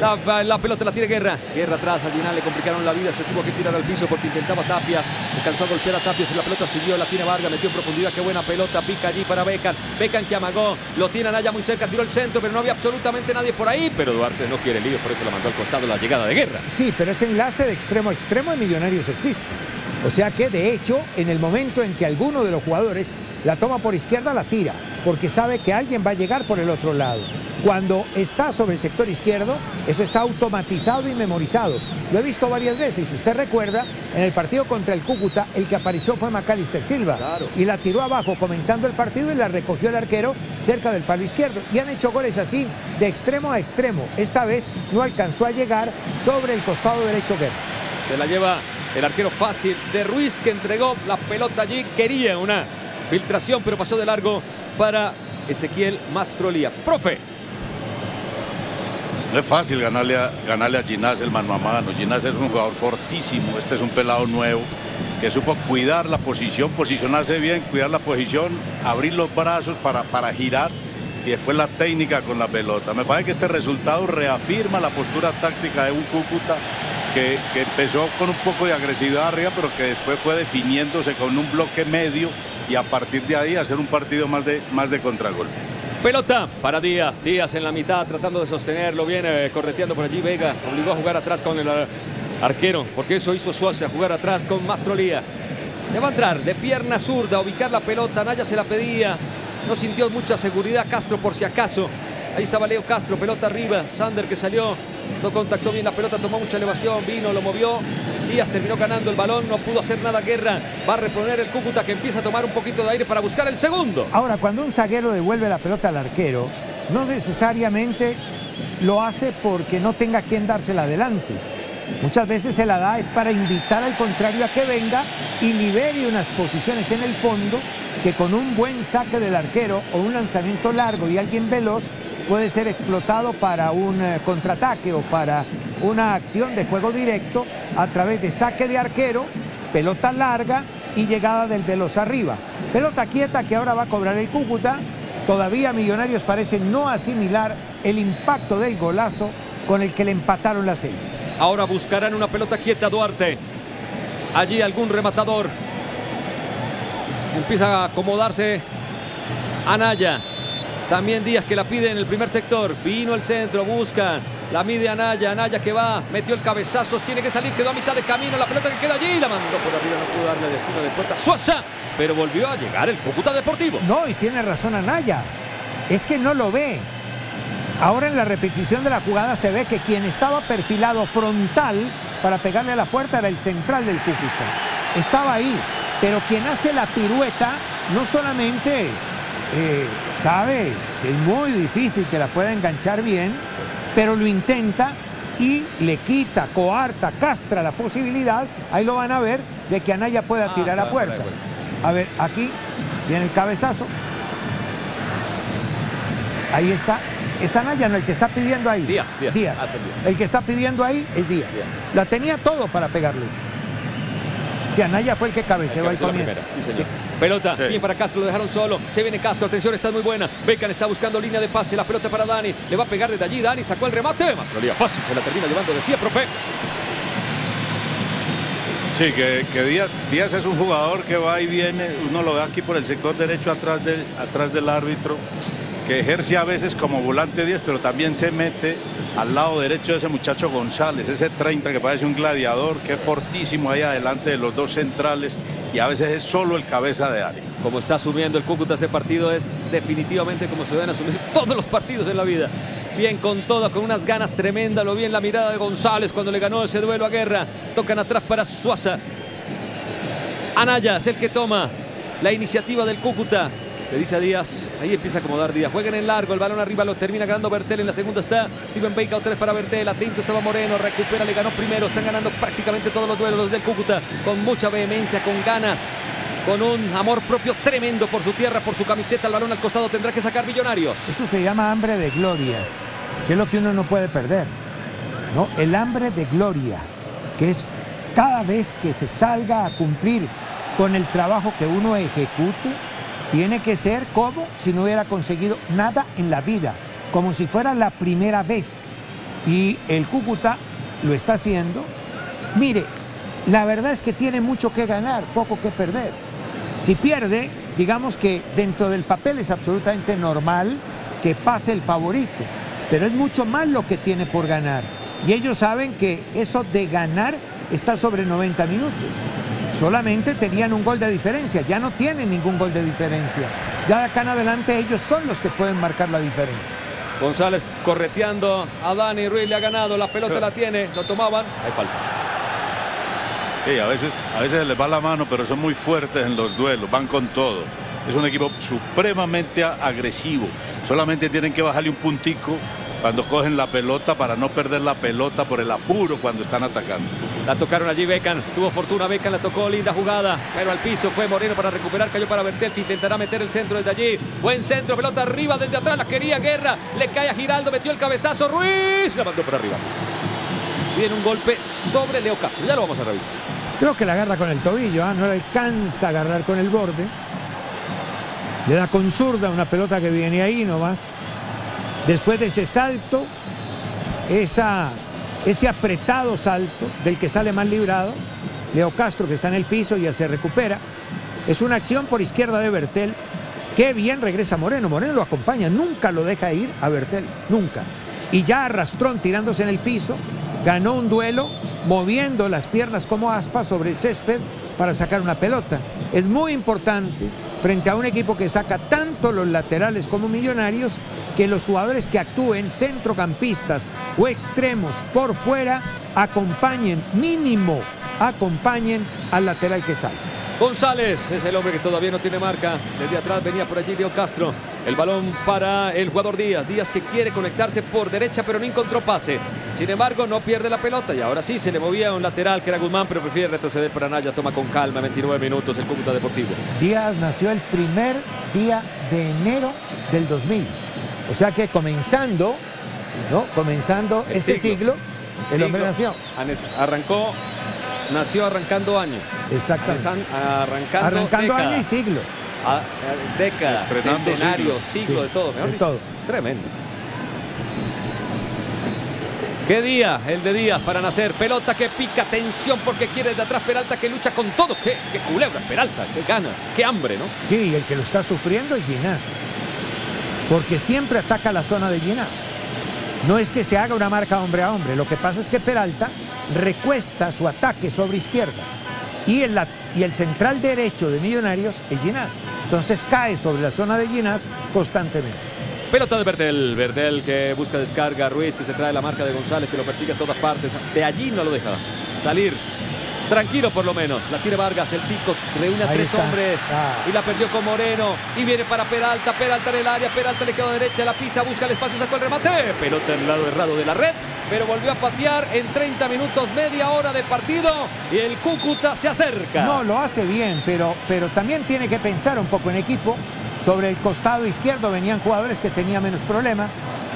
La, pelota la tiene Guerra. Guerra atrás, al final le complicaron la vida. Se tuvo que tirar al piso porque intentaba Tapias. Alcanzó a golpear a Tapias. La pelota siguió, la tiene Vargas, metió en profundidad. Qué buena pelota. Pica allí para Becan. Becan que amagó. Lo tiene Anaya muy cerca. Tiró el centro, pero no había absolutamente nadie por ahí. Pero Duarte no quiere lío, por eso la mandó al costado la llegada de Guerra. Sí, pero ese enlace de extremo a extremo en Millonarios existe. O sea que, de hecho, en el momento en que alguno de los jugadores la toma por izquierda, la tira, porque sabe que alguien va a llegar por el otro lado. Cuando está sobre el sector izquierdo, eso está automatizado y memorizado. Lo he visto varias veces. Si usted recuerda, en el partido contra el Cúcuta, el que apareció fue Macalister Silva. Y la tiró abajo comenzando el partido y la recogió el arquero cerca del palo izquierdo. Y han hecho goles así, de extremo a extremo. Esta vez no alcanzó a llegar sobre el costado derecho Guerra. Se la lleva el arquero fácil de Ruiz que entregó la pelota allí. Quería una filtración, pero pasó de largo para Ezequiel Mastrolía. Profe. No es fácil ganarle a, ganarle a Ginás el mano a mano. Ginás es un jugador fortísimo. Este es un pelado nuevo que supo cuidar la posición, posicionarse bien, cuidar la posición, abrir los brazos para, para girar y después la técnica con la pelota. Me parece que este resultado reafirma la postura táctica de un Cúcuta que, que, empezó con un poco de agresividad arriba, pero que después fue definiéndose con un bloque medio y a partir de ahí hacer un partido más de, más de contragolpe. Pelota para Díaz. Díaz en la mitad tratando de sostenerlo. Viene correteando por allí Vega. Obligó a jugar atrás con el arquero. Porque eso hizo Suárez, a jugar atrás con Mastrolía. Le va a entrar de pierna zurda, ubicar la pelota. Naya se la pedía. No sintió mucha seguridad Castro por si acaso. Ahí estaba Leo Castro, pelota arriba. Sander que salió, no contactó bien la pelota, tomó mucha elevación, vino, lo movió. Díaz terminó ganando el balón, no pudo hacer nada Guerra. Va a reponer el Cúcuta que empieza a tomar un poquito de aire para buscar el segundo. Ahora, cuando un zaguero devuelve la pelota al arquero, no necesariamente lo hace porque no tenga quien dársela adelante. Muchas veces se la da es para invitar al contrario a que venga y libere unas posiciones en el fondo que con un buen saque del arquero o un lanzamiento largo y alguien veloz puede ser explotado para un eh, contraataque o para una acción de juego directo a través de saque de arquero, pelota larga y llegada del veloz arriba. Pelota quieta que ahora va a cobrar el Cúcuta. Todavía Millonarios parece no asimilar el impacto del golazo con el que le empataron la serie. Ahora buscarán una pelota quieta Duarte. Allí algún rematador. Empieza a acomodarse Anaya. También Díaz que la pide en el primer sector. Vino al centro, buscan. La mide Anaya. Anaya que va, metió el cabezazo. Tiene que salir, quedó a mitad de camino. La pelota que queda allí. La mandó por arriba, no pudo darle destino de puerta. Suaza. Pero volvió a llegar el Cúcuta Deportivo. No, y tiene razón Anaya. Es que no lo ve. Ahora en la repetición de la jugada se ve que quien estaba perfilado frontal para pegarle a la puerta era el central del Cúcuta. Estaba ahí, pero quien hace la pirueta no solamente eh, sabe que es muy difícil que la pueda enganchar bien, pero lo intenta y le quita, coarta, castra la posibilidad, ahí lo van a ver, de que Anaya pueda tirar a puerta. A ver, aquí viene el cabezazo. Ahí está. Es Anaya, no, el que está pidiendo ahí. Díaz, Díaz. Díaz. El que está pidiendo ahí es Díaz. La tenía todo para pegarle. Si Anaya fue el que cabeceó al comienzo. Sí, señor. Pelota, bien para Castro, lo dejaron solo. Se viene Castro, atención, está muy buena. Becan está buscando línea de pase, la pelota para Dani. Le va a pegar desde allí, Dani sacó el remate. Mastrolía fácil, se la termina llevando, decía, profe. Sí, que, que Díaz, Díaz, es un jugador que va y viene, uno lo ve aquí por el sector derecho atrás, de, atrás del árbitro, que ejerce a veces como volante 10, pero también se mete al lado derecho de ese muchacho González, ese 30 que parece un gladiador, que es fortísimo ahí adelante de los dos centrales y a veces es solo el cabeza de área. Como está asumiendo el Cúcuta este partido es definitivamente como se deben asumir <laughs> todos los partidos en la vida. Bien con todo, con unas ganas tremendas. Lo vi en la mirada de González cuando le ganó ese duelo a Guerra. Tocan atrás para Suaza. Anaya es el que toma la iniciativa del Cúcuta. Le dice a Díaz, ahí empieza a acomodar Díaz. Jueguen en largo, el balón arriba lo termina ganando Bertel. En la segunda está Steven Bacon, tres para Bertel. Atento estaba Moreno, recupera, le ganó primero. Están ganando prácticamente todos los duelos los del Cúcuta con mucha vehemencia, con ganas, con un amor propio tremendo por su tierra, por su camiseta. El balón al costado tendrá que sacar Millonarios. Eso se llama hambre de gloria, que es lo que uno no puede perder. ¿no? El hambre de gloria, que es cada vez que se salga a cumplir con el trabajo que uno ejecute, tiene que ser como si no hubiera conseguido nada en la vida, como si fuera la primera vez. Y el Cúcuta lo está haciendo. Mire, la verdad es que tiene mucho que ganar, poco que perder. Si pierde, digamos que dentro del papel es absolutamente normal que pase el favorito, pero es mucho más lo que tiene por ganar. Y ellos saben que eso de ganar está sobre 90 minutos. Solamente tenían un gol de diferencia, ya no tienen ningún gol de diferencia. Ya de acá en adelante ellos son los que pueden marcar la diferencia. González correteando a Dani Ruiz, le ha ganado, la pelota la tiene, lo tomaban, hay falta. Sí, a veces, a veces les va la mano, pero son muy fuertes en los duelos, van con todo. Es un equipo supremamente agresivo. Solamente tienen que bajarle un puntico cuando cogen la pelota para no perder la pelota por el apuro cuando están atacando. La tocaron allí Becan, tuvo fortuna Becan, la tocó, linda jugada, pero al piso fue Moreno para recuperar, cayó para Bertel que intentará meter el centro desde allí. Buen centro, pelota arriba, desde atrás la quería Guerra, le cae a Giraldo, metió el cabezazo, Ruiz, la mandó por arriba. Viene un golpe sobre Leo Castro, ya lo vamos a revisar. Creo que la agarra con el tobillo, ¿ah? no le alcanza a agarrar con el borde. Le da con zurda una pelota que viene ahí nomás. Después de ese salto, ese apretado salto del que sale mal librado, Leo Castro que está en el piso ya se recupera. Es una acción por izquierda de Bertel. Qué bien regresa Moreno. Moreno lo acompaña, nunca lo deja ir a Bertel, nunca. Y ya arrastrón tirándose en el piso, ganó un duelo moviendo las piernas como aspa sobre el césped para sacar una pelota. Es muy importante frente a un equipo que saca tanto los laterales como millonarios que los jugadores que actúen centrocampistas o extremos por fuera acompañen, mínimo, acompañen al lateral que sale. González es el hombre que todavía no tiene marca. Desde atrás venía por allí Leo Castro. El balón para el jugador Díaz. Díaz que quiere conectarse por derecha pero no encontró pase. Sin embargo, no pierde la pelota y ahora sí se le movía un lateral que era Guzmán, pero prefiere retroceder para Naya. Toma con calma 29 minutos el Cúcuta Deportivo. Díaz nació el primer día de enero del 2000. O sea que comenzando, ¿no? Comenzando El este siglo. siglo, el hombre nació. Arrancó, nació arrancando año. Exactamente. Arran- Arrancando, Arrancando década. año y siglo. A- a- década, Estrenando centenario, siglo. siglo, Sí, de todo. mejor de dicho. todo. Tremendo. Qué día el de Díaz para nacer. Pelota que pica, tensión porque quiere de atrás Peralta que lucha con todo. Qué, qué culebras, Peralta, qué ganas, qué hambre, ¿no? Sí, el que lo está sufriendo es Ginás. Porque siempre ataca la zona de Ginás. No es que se haga una marca hombre a hombre. Lo que pasa es que Peralta recuesta su ataque sobre izquierda. Y el, la- y el central derecho de Millonarios es Ginás. Entonces cae sobre la zona de Ginás constantemente. Pelota de Bertel, Bertel que busca descarga, Ruiz que se trae la marca de González que lo persigue a todas partes. De allí no lo deja salir. Tranquilo por lo menos. La tira Vargas, el pico, reúne a tres está. hombres Ah. y la perdió con Moreno. Y viene para Peralta, Peralta en el área, Peralta le quedó a derecha, la pisa, busca el espacio, sacó el remate. Pelota en el lado errado de la red, pero volvió a patear en 30 minutos, media hora de partido y el Cúcuta se acerca. No, lo hace bien, pero, pero también tiene que pensar un poco en equipo. Sobre el costado izquierdo venían jugadores que tenían menos problema.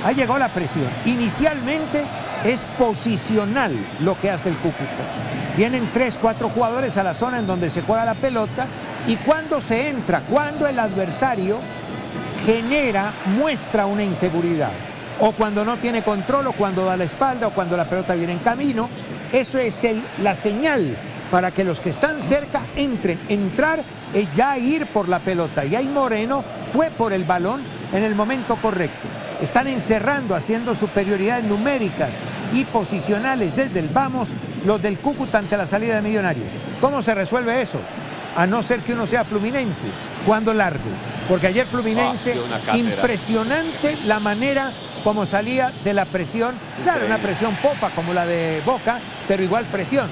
Ahí llegó la presión. Inicialmente es posicional lo que hace el Cúcuta. Vienen tres, cuatro jugadores a la zona en donde se juega la pelota y cuando se entra, cuando el adversario genera, muestra una inseguridad. O cuando no tiene control, o cuando da la espalda, o cuando la pelota viene en camino. Eso es el- la señal para que los que están cerca entren. Entrar es ya ir por la pelota. Y ahí Moreno fue por el balón en el momento correcto. Están encerrando, haciendo superioridades numéricas y posicionales desde el vamos los del Cúcuta ante la salida de Millonarios. ¿Cómo se resuelve eso? A no ser que uno sea fluminense. Cuando largo. Porque ayer Fluminense, Ah, cátedra. impresionante la manera como salía de la presión. Claro, una presión fofa como la de Boca, pero igual presión.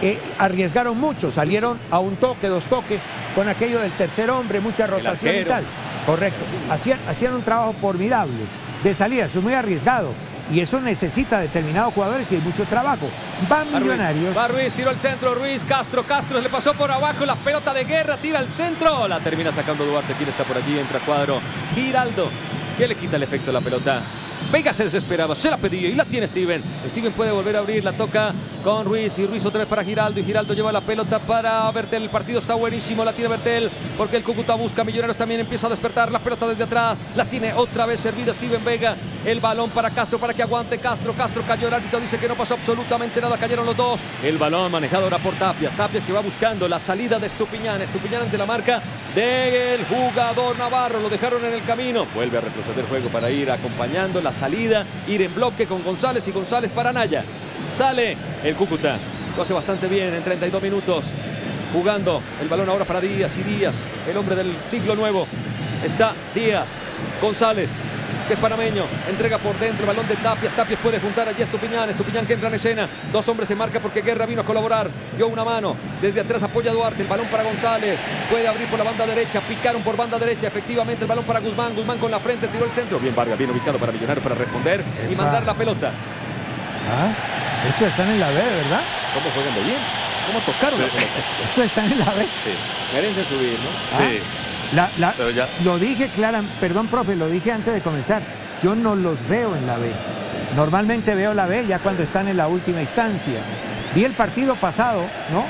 Eh, arriesgaron mucho, salieron a un toque, dos toques, con aquello del tercer hombre, mucha rotación y tal. Correcto. Hacían, hacían un trabajo formidable de salida, eso es muy arriesgado. Y eso necesita determinados jugadores y hay mucho trabajo. Van Va Ruiz, millonarios. Va Ruiz, tiró al centro, Ruiz, Castro, Castro le pasó por abajo la pelota de guerra, tira al centro, la termina sacando Duarte, ¿quién está por allí? Entra cuadro, Giraldo, que le quita el efecto a la pelota. Vega se desesperaba, se la pedía y la tiene Steven. Steven puede volver a abrir, la toca con Ruiz y Ruiz otra vez para Giraldo y Giraldo lleva la pelota para Bertel. El partido está buenísimo, la tiene Bertel porque el Cúcuta busca Millonarios también empieza a despertar la pelota desde atrás. La tiene otra vez servida Steven Vega. El balón para Castro para que aguante Castro. Castro cayó, el árbitro dice que no pasó absolutamente nada, cayeron los dos. El balón manejado ahora por Tapia. Tapia que va buscando la salida de Estupiñán. Estupiñán ante la marca del jugador Navarro. Lo dejaron en el camino. Vuelve a retroceder el juego para ir acompañando la salida, ir en bloque con González y González para Naya. Sale el Cúcuta. Lo hace bastante bien en 32 minutos. Jugando el balón ahora para Díaz y Díaz, el hombre del siglo nuevo. Está Díaz, González, que es panameño, entrega por dentro balón de Tapias, Tapias puede juntar allí a Estupiñán, Estupiñán que entra en escena, dos hombres se marca porque Guerra vino a colaborar, dio una mano, desde atrás apoya a Duarte, el balón para González, puede abrir por la banda derecha, picaron por banda derecha, efectivamente el balón para Guzmán, Guzmán con la frente, tiró el centro, bien Vargas, bien ubicado para Millonario para responder y mandar la pelota. Ah, Estos están en la B, ¿verdad? ¿Cómo juegan de bien? ¿Cómo tocaron la pelota? Estos están en la B. Merecen subir, ¿no? Ah, la- la- lo dije clara, perdón, profe, lo dije antes de comenzar. Yo no los veo en la B. Normalmente veo la B ya cuando están en la última instancia. Vi el partido pasado, ¿no?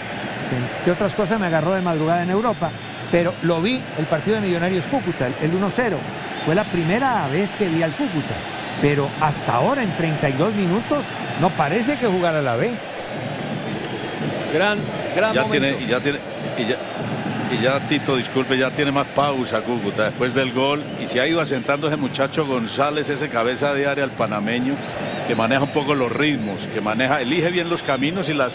Que entre otras cosas me agarró de madrugada en Europa, pero lo vi el partido de Millonarios Cúcuta, el- el 1-0. Fue la primera vez que vi al Cúcuta. Pero hasta ahora, en 32 minutos, no parece que jugara la B. Gran, gran ya momento. tiene, y ya tiene, y ya, y ya Tito, disculpe, ya tiene más pausa Cúcuta después del gol y se ha ido asentando ese muchacho González, ese cabeza de área, el panameño, que maneja un poco los ritmos, que maneja, elige bien los caminos y las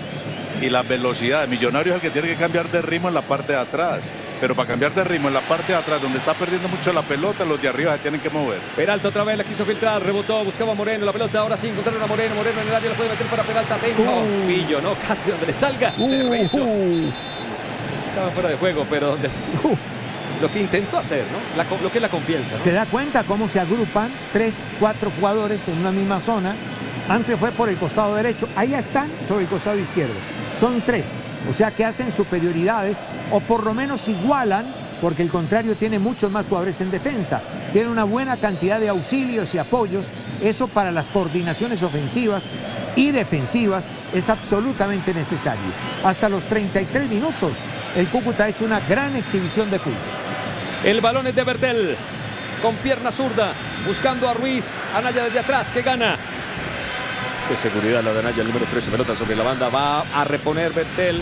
y las velocidades. Millonario es el que tiene que cambiar de ritmo en la parte de atrás. Pero para cambiar de ritmo en la parte de atrás, donde está perdiendo mucho la pelota, los de arriba se tienen que mover. Peralta otra vez la quiso filtrar, rebotó, buscaba a Moreno la pelota, ahora sí encontraron a Moreno, Moreno en el área la puede meter para Peralta, atento, Uh. Pillo, ¿no? <laughs> Casi donde le salga, rehizo. Estaba fuera de juego, pero donde... <laughs> Lo que intentó hacer, ¿no? Lo que es la confianza. Se da cuenta cómo se agrupan tres, cuatro jugadores en una misma zona. Antes fue por el costado derecho, ahí están sobre el costado izquierdo. Son tres, o sea que hacen superioridades o por lo menos igualan, porque el contrario tiene muchos más jugadores en defensa. Tiene una buena cantidad de auxilios y apoyos. Eso para las coordinaciones ofensivas y defensivas es absolutamente necesario. Hasta los 33 minutos, el Cúcuta ha hecho una gran exhibición de fútbol. El balón es de Bertel, con pierna zurda, buscando a Ruiz, Anaya desde atrás, que gana. Qué seguridad la de Anaya, el número 13, pelota sobre la banda, va a reponer Bertel.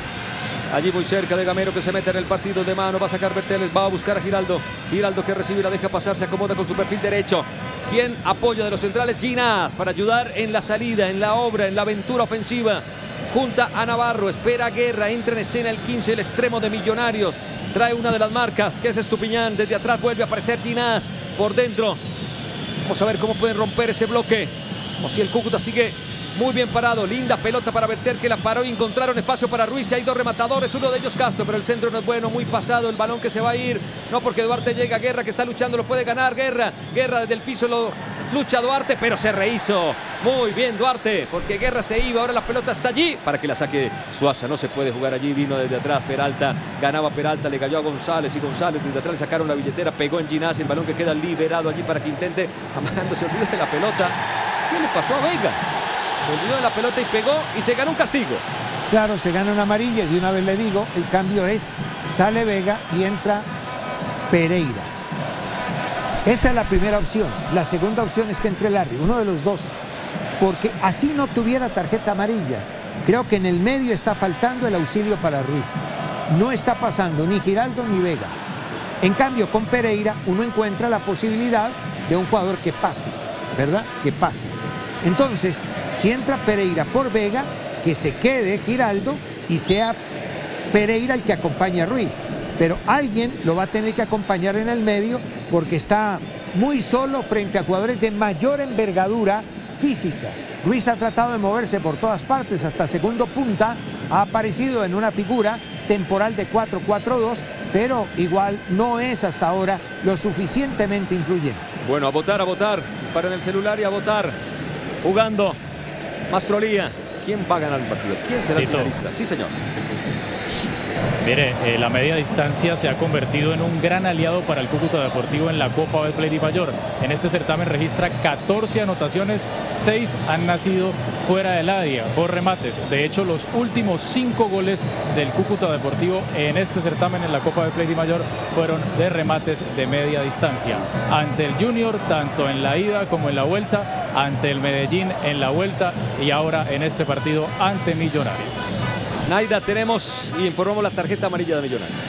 Allí muy cerca de Gamero que se mete en el partido de mano, va a sacar Bertel, va a buscar a Giraldo. Giraldo que recibe, la deja pasar, se acomoda con su perfil derecho. ¿Quién apoya de los centrales? Ginás, para ayudar en la salida, en la obra, en la aventura ofensiva. Junta a Navarro, espera Guerra, entra en escena el 15, el extremo de Millonarios. Trae una de las marcas, que es Estupiñán. Desde atrás vuelve a aparecer Ginás por dentro. Vamos a ver cómo pueden romper ese bloque. O si el Cúcuta sigue muy bien parado. Linda pelota para Berter que la paró y encontraron espacio para Ruiz. Hay dos rematadores, uno de ellos Castro, pero el centro no es bueno. Muy pasado el balón que se va a ir. No porque Duarte llega. Guerra que está luchando, lo puede ganar. Guerra, Guerra desde el piso lo lucha Duarte, pero se rehizo. Muy bien Duarte, porque Guerra se iba. Ahora la pelota está allí para que la saque Suaza. No se puede jugar allí. Vino desde atrás Peralta. Ganaba Peralta, le cayó a González y González desde atrás le sacaron la billetera. Pegó en Ginás. El balón que queda liberado allí para que intente. <laughs> Amagando se olvida de la pelota. ¿Qué le pasó a Vega? Se olvidó de la pelota y pegó y se ganó un castigo. Claro, se gana una amarilla y de una vez le digo, el cambio es, sale Vega y entra Pereira. Esa es la primera opción. La segunda opción es que entre Larry, uno de los dos. Porque así no tuviera tarjeta amarilla. Creo que en el medio está faltando el auxilio para Ruiz. No está pasando ni Giraldo ni Vega. En cambio, con Pereira uno encuentra la posibilidad de un jugador que pase, ¿verdad? Que pase. Entonces, si entra Pereira por Vega, que se quede Giraldo y sea Pereira el que acompaña a Ruiz. Pero alguien lo va a tener que acompañar en el medio porque está muy solo frente a jugadores de mayor envergadura física. Ruiz ha tratado de moverse por todas partes, hasta segundo punta, ha aparecido en una figura temporal de 4-4-2, pero igual no es hasta ahora lo suficientemente influyente. Bueno, a votar, a votar. Para el celular y a votar. Jugando. Mastrolía. ¿Quién va a ganar el partido? ¿Quién será el finalista? Sí, señor. Mire, eh, la media distancia se ha convertido en un gran aliado para el Cúcuta Deportivo en la Copa Betplay Mayor. En este certamen registra 14 anotaciones, 6 han nacido fuera del área por remates. De hecho, los últimos 5 goles del Cúcuta Deportivo en este certamen en la Copa Betplay Mayor fueron de remates de media distancia. Ante el Junior, tanto en la ida como en la vuelta, ante el Medellín en la vuelta y ahora en este partido ante Millonarios. Naida, tenemos y informamos la tarjeta amarilla de Millonarios.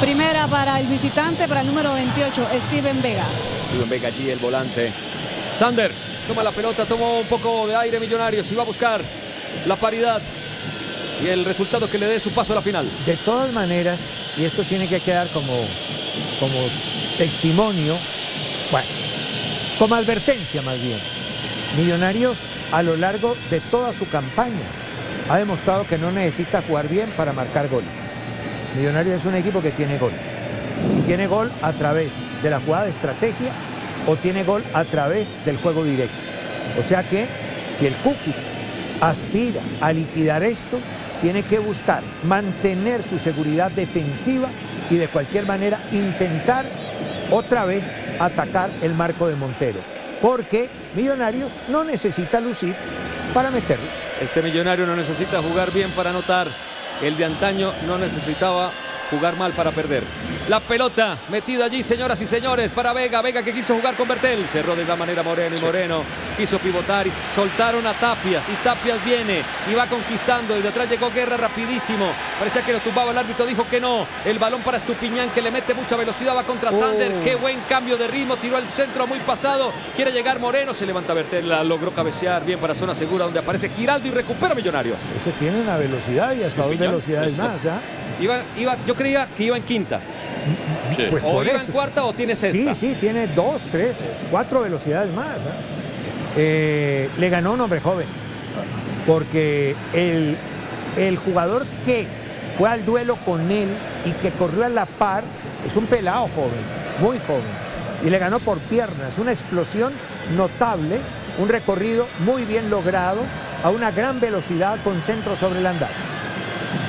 Primera para el visitante, para el número 28, Steven Vega. Steven Vega allí, el volante. Sander, toma la pelota, tomó un poco de aire Millonarios y va a buscar la paridad y el resultado que le dé su paso a la final. De todas maneras, y esto tiene que quedar como, como testimonio, bueno, como advertencia más bien. Millonarios a lo largo de toda su campaña ha demostrado que no necesita jugar bien para marcar goles. Millonarios es un equipo que tiene gol. Y tiene gol a través de la jugada de estrategia o tiene gol a través del juego directo. O sea que si el Cúcuta aspira a liquidar esto, tiene que buscar mantener su seguridad defensiva y de cualquier manera intentar otra vez atacar el marco de Montero. Porque Millonarios no necesita lucir para meterlo. Este millonario no necesita jugar bien para anotar. El de antaño no necesitaba jugar mal para perder. La pelota metida allí, señoras y señores, para Vega. Vega que quiso jugar con Bertel. Cerró de la manera Moreno y Moreno quiso pivotar y soltaron a Tapias. Y Tapias viene y va conquistando. Y de atrás llegó Guerra rapidísimo. Parecía que lo tumbaba el árbitro, dijo que no. El balón para Estupiñán que le mete mucha velocidad, va contra Oh. Sander. Qué buen cambio de ritmo, tiró al centro muy pasado. Quiere llegar Moreno, se levanta Bertel, la logró cabecear bien para zona segura donde aparece Giraldo y recupera Millonarios. Eso tiene una velocidad y hasta dos velocidades más. ¿ah? Iba, iba, yo creía que iba en quinta. Pues o por iba eso. en cuarta o tiene sexta. Sí, sí, tiene dos, tres, cuatro velocidades más. ¿ah? Eh, le ganó un hombre joven. Porque el, el jugador que fue al duelo con él y que corrió a la par es un pelado joven, muy joven. Y le ganó por piernas, una explosión notable, un recorrido muy bien logrado, a una gran velocidad con centro sobre el andar.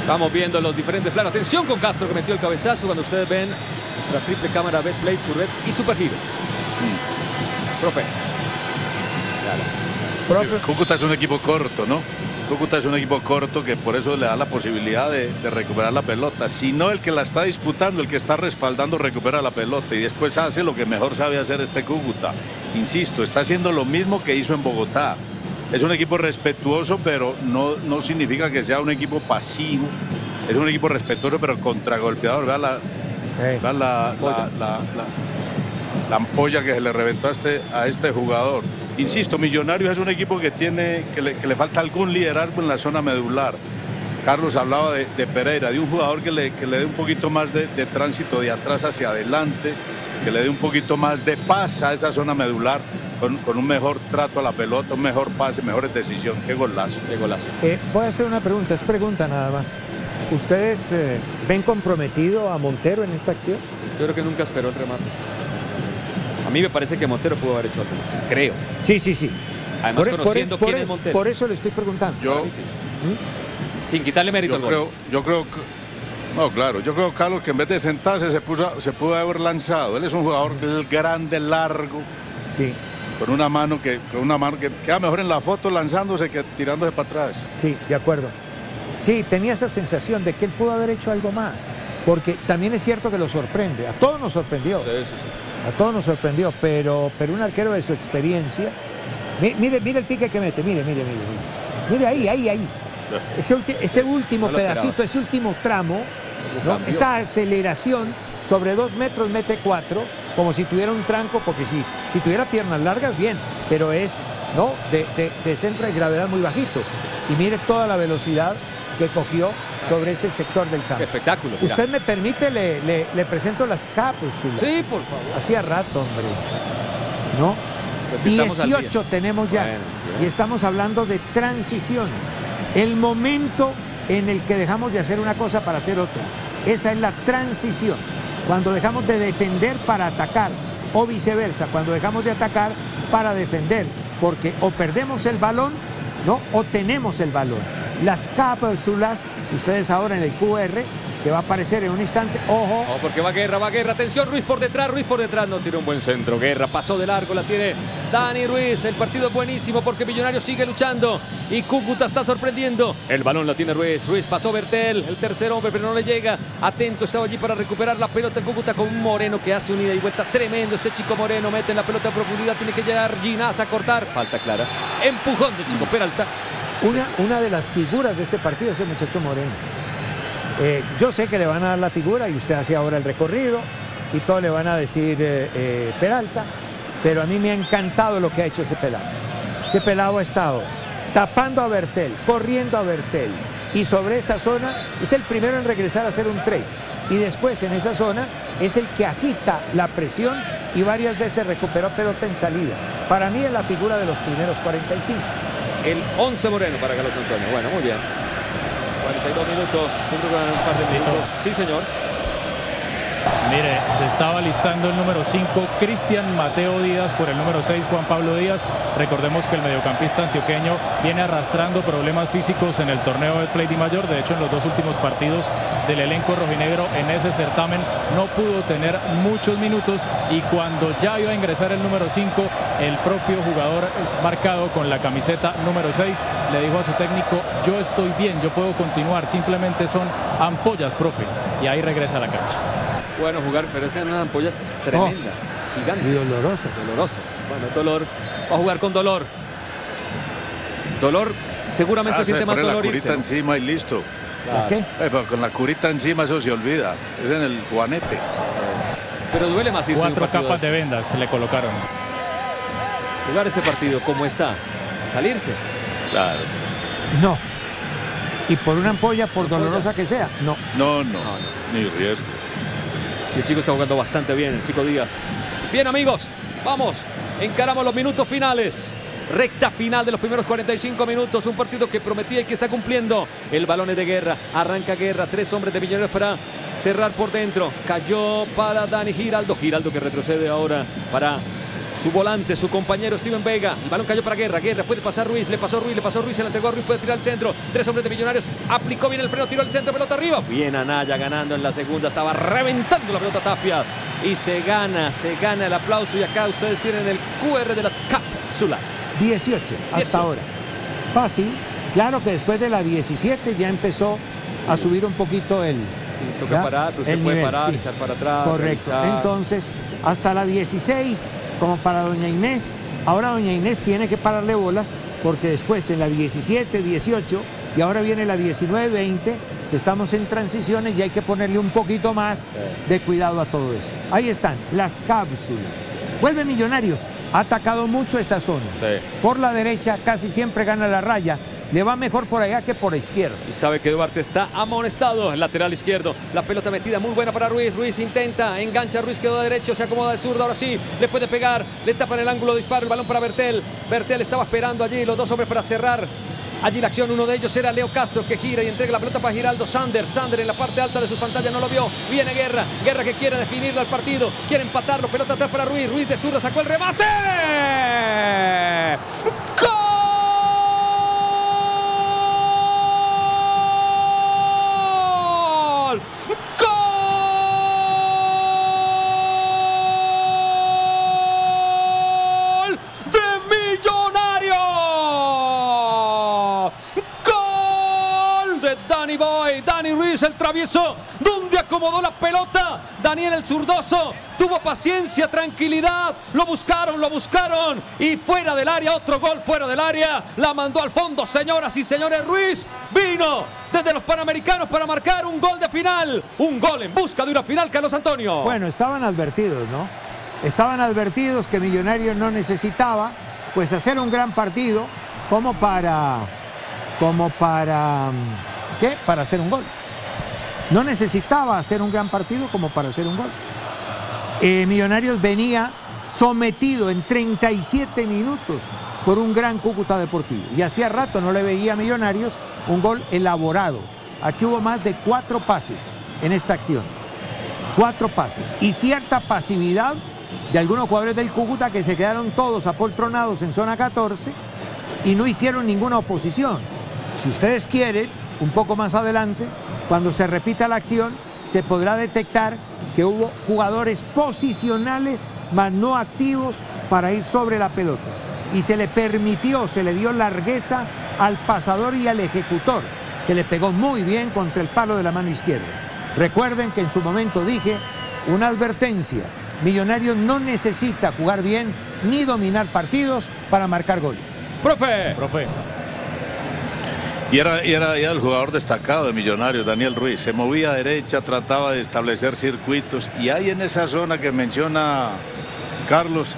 Vamos viendo los diferentes planos. Atención con Castro que metió el cabezazo cuando ustedes ven nuestra triple cámara Betplay, Surred y Supergiros. Profe. Cúcuta es un equipo corto, ¿no? Cúcuta es un equipo corto que por eso le da la posibilidad de, de recuperar la pelota. Si no el que la está disputando, el que está respaldando, recupera la pelota y después hace lo que mejor sabe hacer este Cúcuta. Insisto, está haciendo lo mismo que hizo en Bogotá. Es un equipo respetuoso, pero no, no significa que sea un equipo pasivo. Es un equipo respetuoso, pero contragolpeador. Vea la, vea la, la, la- la- la ampolla que se le reventó a este, a este jugador. Insisto, Millonarios es un equipo que tiene, que le, que le falta algún liderazgo en la zona medular. Carlos hablaba de, de Pereira, de un jugador que le, que le dé un poquito más de, de tránsito de atrás hacia adelante, que le dé un poquito más de paz a esa zona medular, con, con un mejor trato a la pelota, un mejor pase, mejores decisiones. Qué golazo. Qué golazo. Eh, voy a hacer una pregunta, es pregunta nada más. ¿Ustedes eh, ven comprometido a Montero en esta acción? Yo creo que nunca esperó el remate. A mí me parece que Montero pudo haber hecho algo más. Creo. Sí, sí, sí. Además, Por- por- conociendo por- quién es Montero. Por eso le estoy preguntando. Yo, Sin quitarle mérito yo al gol. creo, yo creo que. No, claro, yo creo, Carlos, que en vez de sentarse se, puso, se pudo haber lanzado. Él es un jugador grande, largo, Sí, con una mano que, con una mano que queda mejor en la foto lanzándose que tirándose para atrás. sí, de acuerdo. Sí, tenía esa sensación de que él pudo haber hecho algo más. Porque también es cierto que lo sorprende. A todos nos sorprendió. A todos nos sorprendió. Pero, pero un arquero de su experiencia. mi- Mire, mire el pique que mete. Mire, mire, mire. Mire, mire ahí, ahí, ahí. Ese, ese último No pedacito, ese último tramo, esa aceleración sobre dos metros mete cuatro, como si tuviera un tranco, porque si, si tuviera piernas largas, bien, pero es ¿no? de, de- de centro de gravedad muy bajito. Y mire toda la velocidad que cogió sobre ese sector del campo. Qué espectáculo. Usted me permite, le, le- le presento las cápsulas. Sí, por favor. Hacía rato, hombre. ¿No? Porque estamos al día. 18 tenemos ya. Bueno. Y estamos hablando de transiciones. El momento en el que dejamos de hacer una cosa para hacer otra. Esa es la transición. Cuando dejamos de defender para atacar o viceversa, cuando dejamos de atacar para defender, porque o perdemos el balón, ¿no? O tenemos el balón. Las cápsulas, ustedes ahora en el QR, que va a aparecer en un instante. Ojo. Ojo, porque va Guerra, va Guerra. Atención, Ruiz por detrás, Ruiz por detrás. No tiene un buen centro. Guerra pasó de largo, la tiene Dani Ruiz. El partido es buenísimo porque Millonario sigue luchando y Cúcuta está sorprendiendo. El balón la tiene Ruiz. Ruiz pasó Bertel, el tercer hombre, pero no le llega. Atento, estaba allí para recuperar la pelota. El Cúcuta con un Moreno que hace unida y vuelta tremendo. Este chico Moreno mete en la pelota a profundidad. Tiene que llegar Ginás a cortar. Falta clara. Empujón del chico Peralta. Una, una de las figuras de este partido es el muchacho Moreno. Eh, yo sé que le van a dar la figura y usted hace ahora el recorrido y todo le van a decir eh, eh, Peralta, pero a mí me ha encantado lo que ha hecho ese pelado. Ese pelado ha estado tapando a Bertel, corriendo a Bertel y sobre esa zona es el primero en regresar a hacer un 3 y después en esa zona es el que agita la presión y varias veces recupera pelota en salida. Para mí es la figura de los primeros 45. El 11 Moreno para Carlos Antonio. Bueno, muy bien. 42 minutos, un par de minutos. Sí, señor. Mire, se estaba listando el número 5, Cristian Mateo Díaz, por el número 6, Juan Pablo Díaz. Recordemos que el mediocampista antioqueño viene arrastrando problemas físicos en el torneo de Play de Mayor. De hecho, en los dos últimos partidos del elenco rojinegro en ese certamen no pudo tener muchos minutos y cuando ya iba a ingresar el número 5, el propio jugador marcado con la camiseta número 6 le dijo a su técnico, yo estoy bien, yo puedo continuar, simplemente son ampollas, profe. Y ahí regresa a la cancha. Bueno, jugar, pero esas unas ampollas tremendas, gigantes. Y dolorosas. Dolorosas. Bueno, dolor. Va a jugar con dolor. Dolor, seguramente Ah, siente se más pone dolor la curita irse. encima y listo. Claro. ¿Qué? Eh, pero con la curita encima eso se olvida. Es en el guanete. Pero duele más irse Cuatro capas de de vendas le colocaron. Jugar este partido como está. Salirse. Claro. No. Y por una ampolla, por dolorosa que sea, no. No, no, ni riesgo. El chico está jugando bastante bien, el chico Díaz. Bien, amigos, vamos. Encaramos los minutos finales. Recta final de los primeros 45 minutos. Un partido que prometía y que está cumpliendo. El balón es de guerra. Arranca guerra. Tres hombres de Millonarios para cerrar por dentro. Cayó para Dani Giraldo. Giraldo que retrocede ahora para su volante, su compañero Steven Vega. El balón cayó para Guerra. Guerra puede pasar Ruiz. Le pasó Ruiz, le pasó Ruiz. Se la entregó a Ruiz. Puede tirar al centro. Tres hombres de Millonarios. Aplicó bien el freno. Tiró el centro. Pelota arriba. Bien Anaya ganando en la segunda. Estaba reventando la pelota Tapia. Y se gana, se gana el aplauso. Y acá ustedes tienen el QR de las cápsulas. 18 hasta ahora. Fácil. Claro que después de la 17 ya empezó a subir un poquito el. Toca ¿ya? parar, pero usted el puede nivel, parar, sí. echar para atrás. Correcto. revisar. Entonces, hasta la 16, como para doña Inés. Ahora doña Inés tiene que pararle bolas porque después en la 17, 18 y ahora viene la 19, 20, estamos en transiciones y hay que ponerle un poquito más de cuidado a todo eso. Ahí están las cápsulas. Vuelve Millonarios, ha atacado mucho esa zona. Por la derecha casi siempre gana la raya. Le va mejor por allá que por izquierda. Y sabe que Duarte está amonestado, lateral izquierdo. La pelota metida muy buena para Ruiz. Ruiz intenta, engancha, Ruiz quedó de derecho, se acomoda de zurdo. Ahora sí, le puede pegar, le tapan el ángulo de disparo. El balón para Bertel. Bertel estaba esperando allí, los dos hombres para cerrar. Allí la acción, uno de ellos era Leo Castro que gira y entrega la pelota para Giraldo Sander. Sander en la parte alta de sus pantallas no lo vio. Viene Guerra, Guerra que quiere definirlo al partido, quiere empatarlo. Pelota atrás para Ruiz, Ruiz de zurda sacó el remate. El travieso, donde acomodó la pelota. Daniel el zurdoso tuvo paciencia, tranquilidad. Lo buscaron, lo buscaron. Y fuera del área, otro gol fuera del área. La mandó al fondo, señoras y señores. Ruiz vino desde los Panamericanos para marcar un gol de final. Un gol en busca de una final, Carlos Antonio. Bueno, estaban advertidos, ¿no? Estaban advertidos que Millonarios no necesitaba pues hacer un gran partido como para como para ¿qué? Para hacer un gol. No necesitaba hacer un gran partido como para hacer un gol. Eh, Millonarios venía sometido en 37 minutos por un gran Cúcuta Deportivo. Y hacía rato no le veía a Millonarios un gol elaborado. aquí hubo más de cuatro pases en esta acción. Cuatro pases. Y cierta pasividad de algunos jugadores del Cúcuta que se quedaron todos apoltronados en zona 14 y no hicieron ninguna oposición. Si ustedes quieren, un poco más adelante, cuando se repita la acción, se podrá detectar que hubo jugadores posicionales más no activos para ir sobre la pelota. Y se le permitió, se le dio largueza al pasador y al ejecutor, que le pegó muy bien contra el palo de la mano izquierda. Recuerden que en su momento dije una advertencia. Millonarios no necesita jugar bien ni dominar partidos para marcar goles. Profe. Profe. Y era, el jugador destacado de Millonarios, Daniel Ruiz. Se movía a derecha, trataba de establecer circuitos. Y hay en esa zona que menciona Carlos,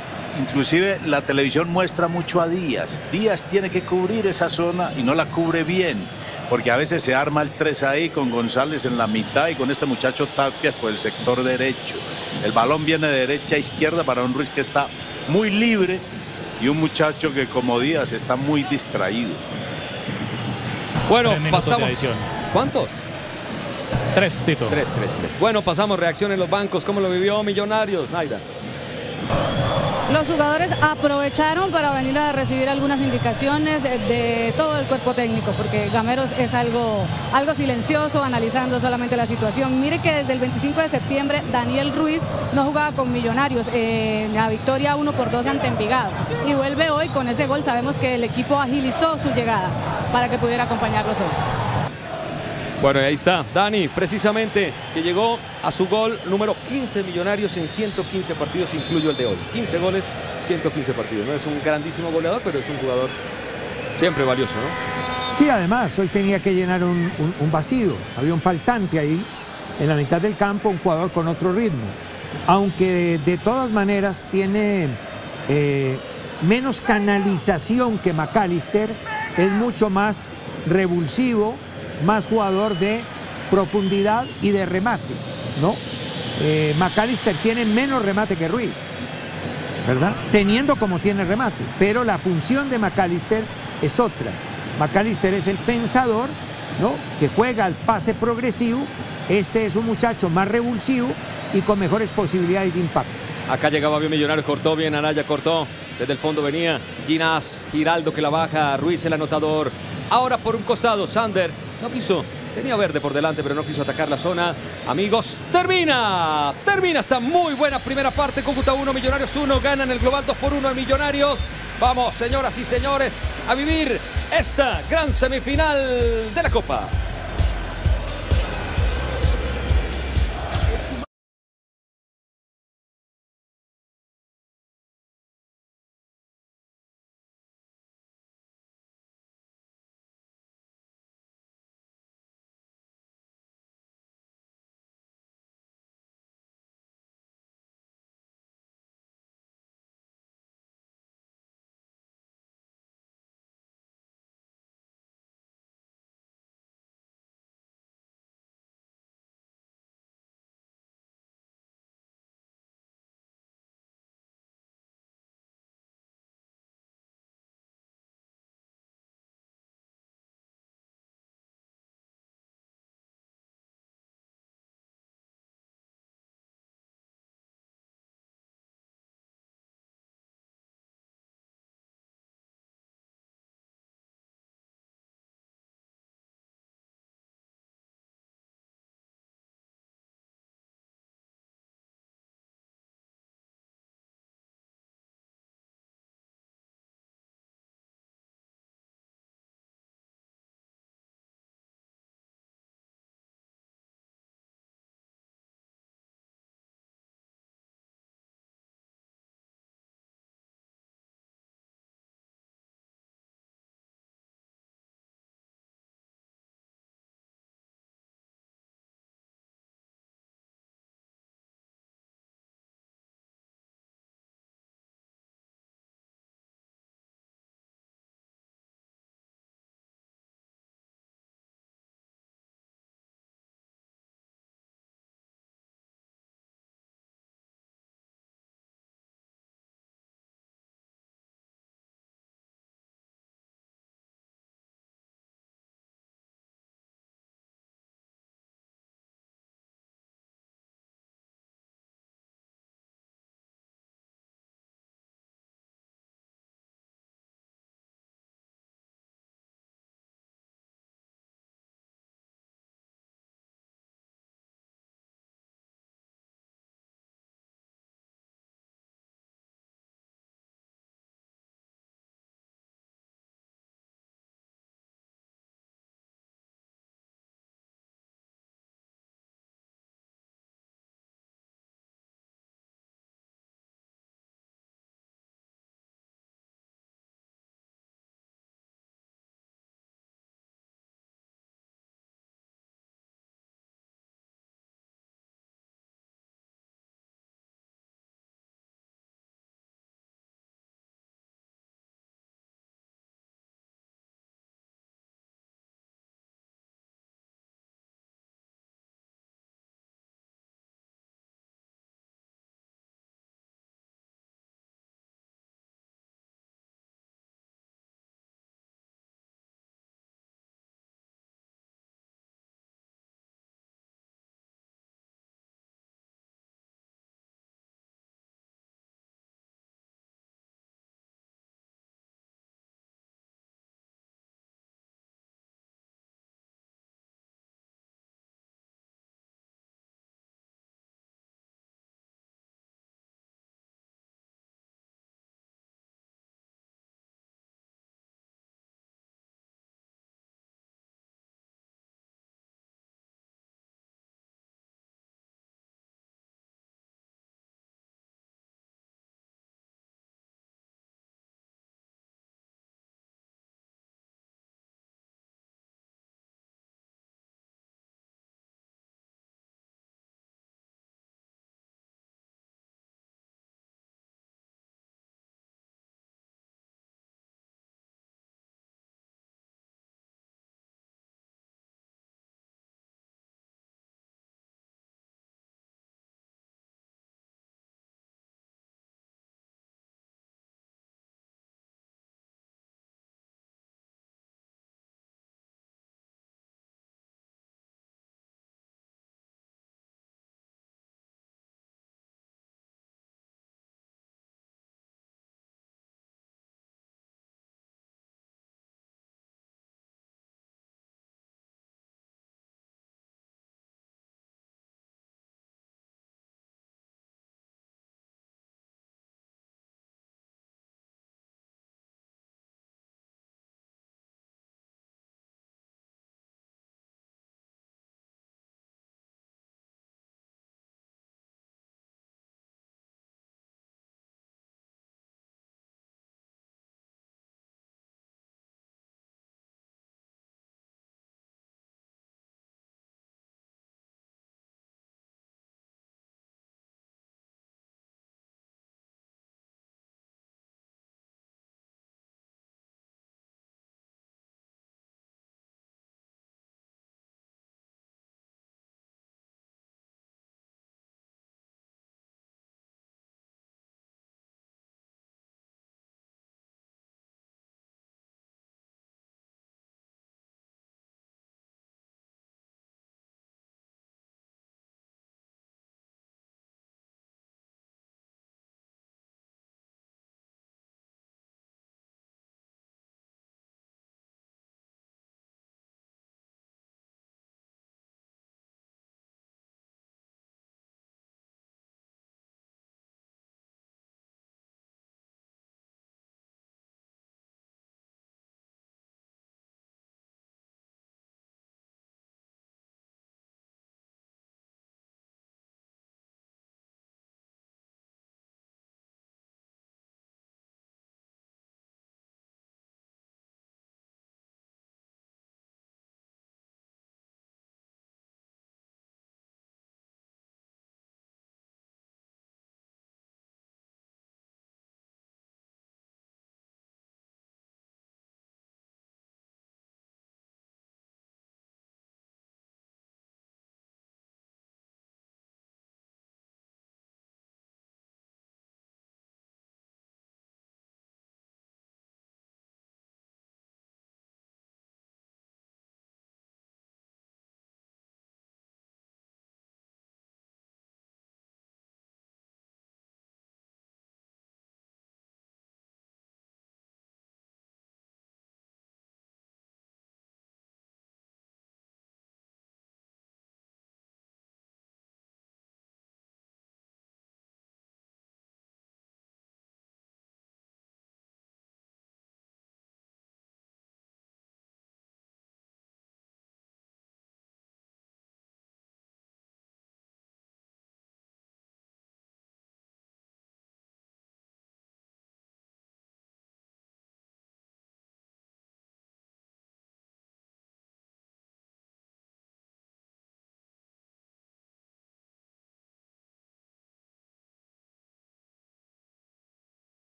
inclusive la televisión muestra mucho a Díaz. Díaz tiene que cubrir esa zona y no la cubre bien. Porque a veces se arma el 3 ahí con González en la mitad y con este muchacho Tapias por el sector derecho. El balón viene de derecha a izquierda para un Ruiz que está muy libre y un muchacho que como Díaz está muy distraído. Bueno, pasamos. ¿Cuántos? Tres, Tito. Tres, tres, tres. Bueno, pasamos reacción en los bancos. ¿Cómo lo vivió Millonarios, Naida? Los jugadores aprovecharon para venir a recibir algunas indicaciones de, todo el cuerpo técnico, porque Gameros es algo, algo silencioso, analizando solamente la situación. Mire que desde el 25 de septiembre Daniel Ruiz no jugaba con Millonarios en la victoria 1 por 2 ante Envigado. Y vuelve hoy con ese gol. Sabemos que el equipo agilizó su llegada para que pudiera acompañarlos hoy. Bueno, ahí está Dani, precisamente, que llegó a su gol número 15 millonarios en 115 partidos, incluyo el de hoy. 15 goles, 115 partidos. No es un grandísimo goleador, pero es un jugador siempre valioso, ¿no? Sí, además, hoy tenía que llenar un, vacío. Había un faltante ahí, en la mitad del campo, un jugador con otro ritmo. Aunque de, todas maneras tiene eh, menos canalización que McAllister, es mucho más revulsivo, más jugador de profundidad y de remate, ¿no? Eh, McAllister tiene menos remate que Ruiz, ¿verdad? Teniendo como tiene remate, pero la función de McAllister es otra. McAllister es el pensador, ¿no? Que juega al pase progresivo. Este es un muchacho más revulsivo y con mejores posibilidades de impacto. Acá llegaba bien Millonarios, cortó bien, Anaya cortó. Desde el fondo venía Ginás, Giraldo que la baja, Ruiz el anotador. Ahora por un costado, Sander no quiso, tenía verde por delante, pero no quiso atacar la zona. Amigos, termina, termina esta muy buena primera parte. Cúcuta 1, Millonarios 1, ganan el global 2 por 1 a Millonarios. Vamos, señoras y señores, a vivir esta gran semifinal de la Copa.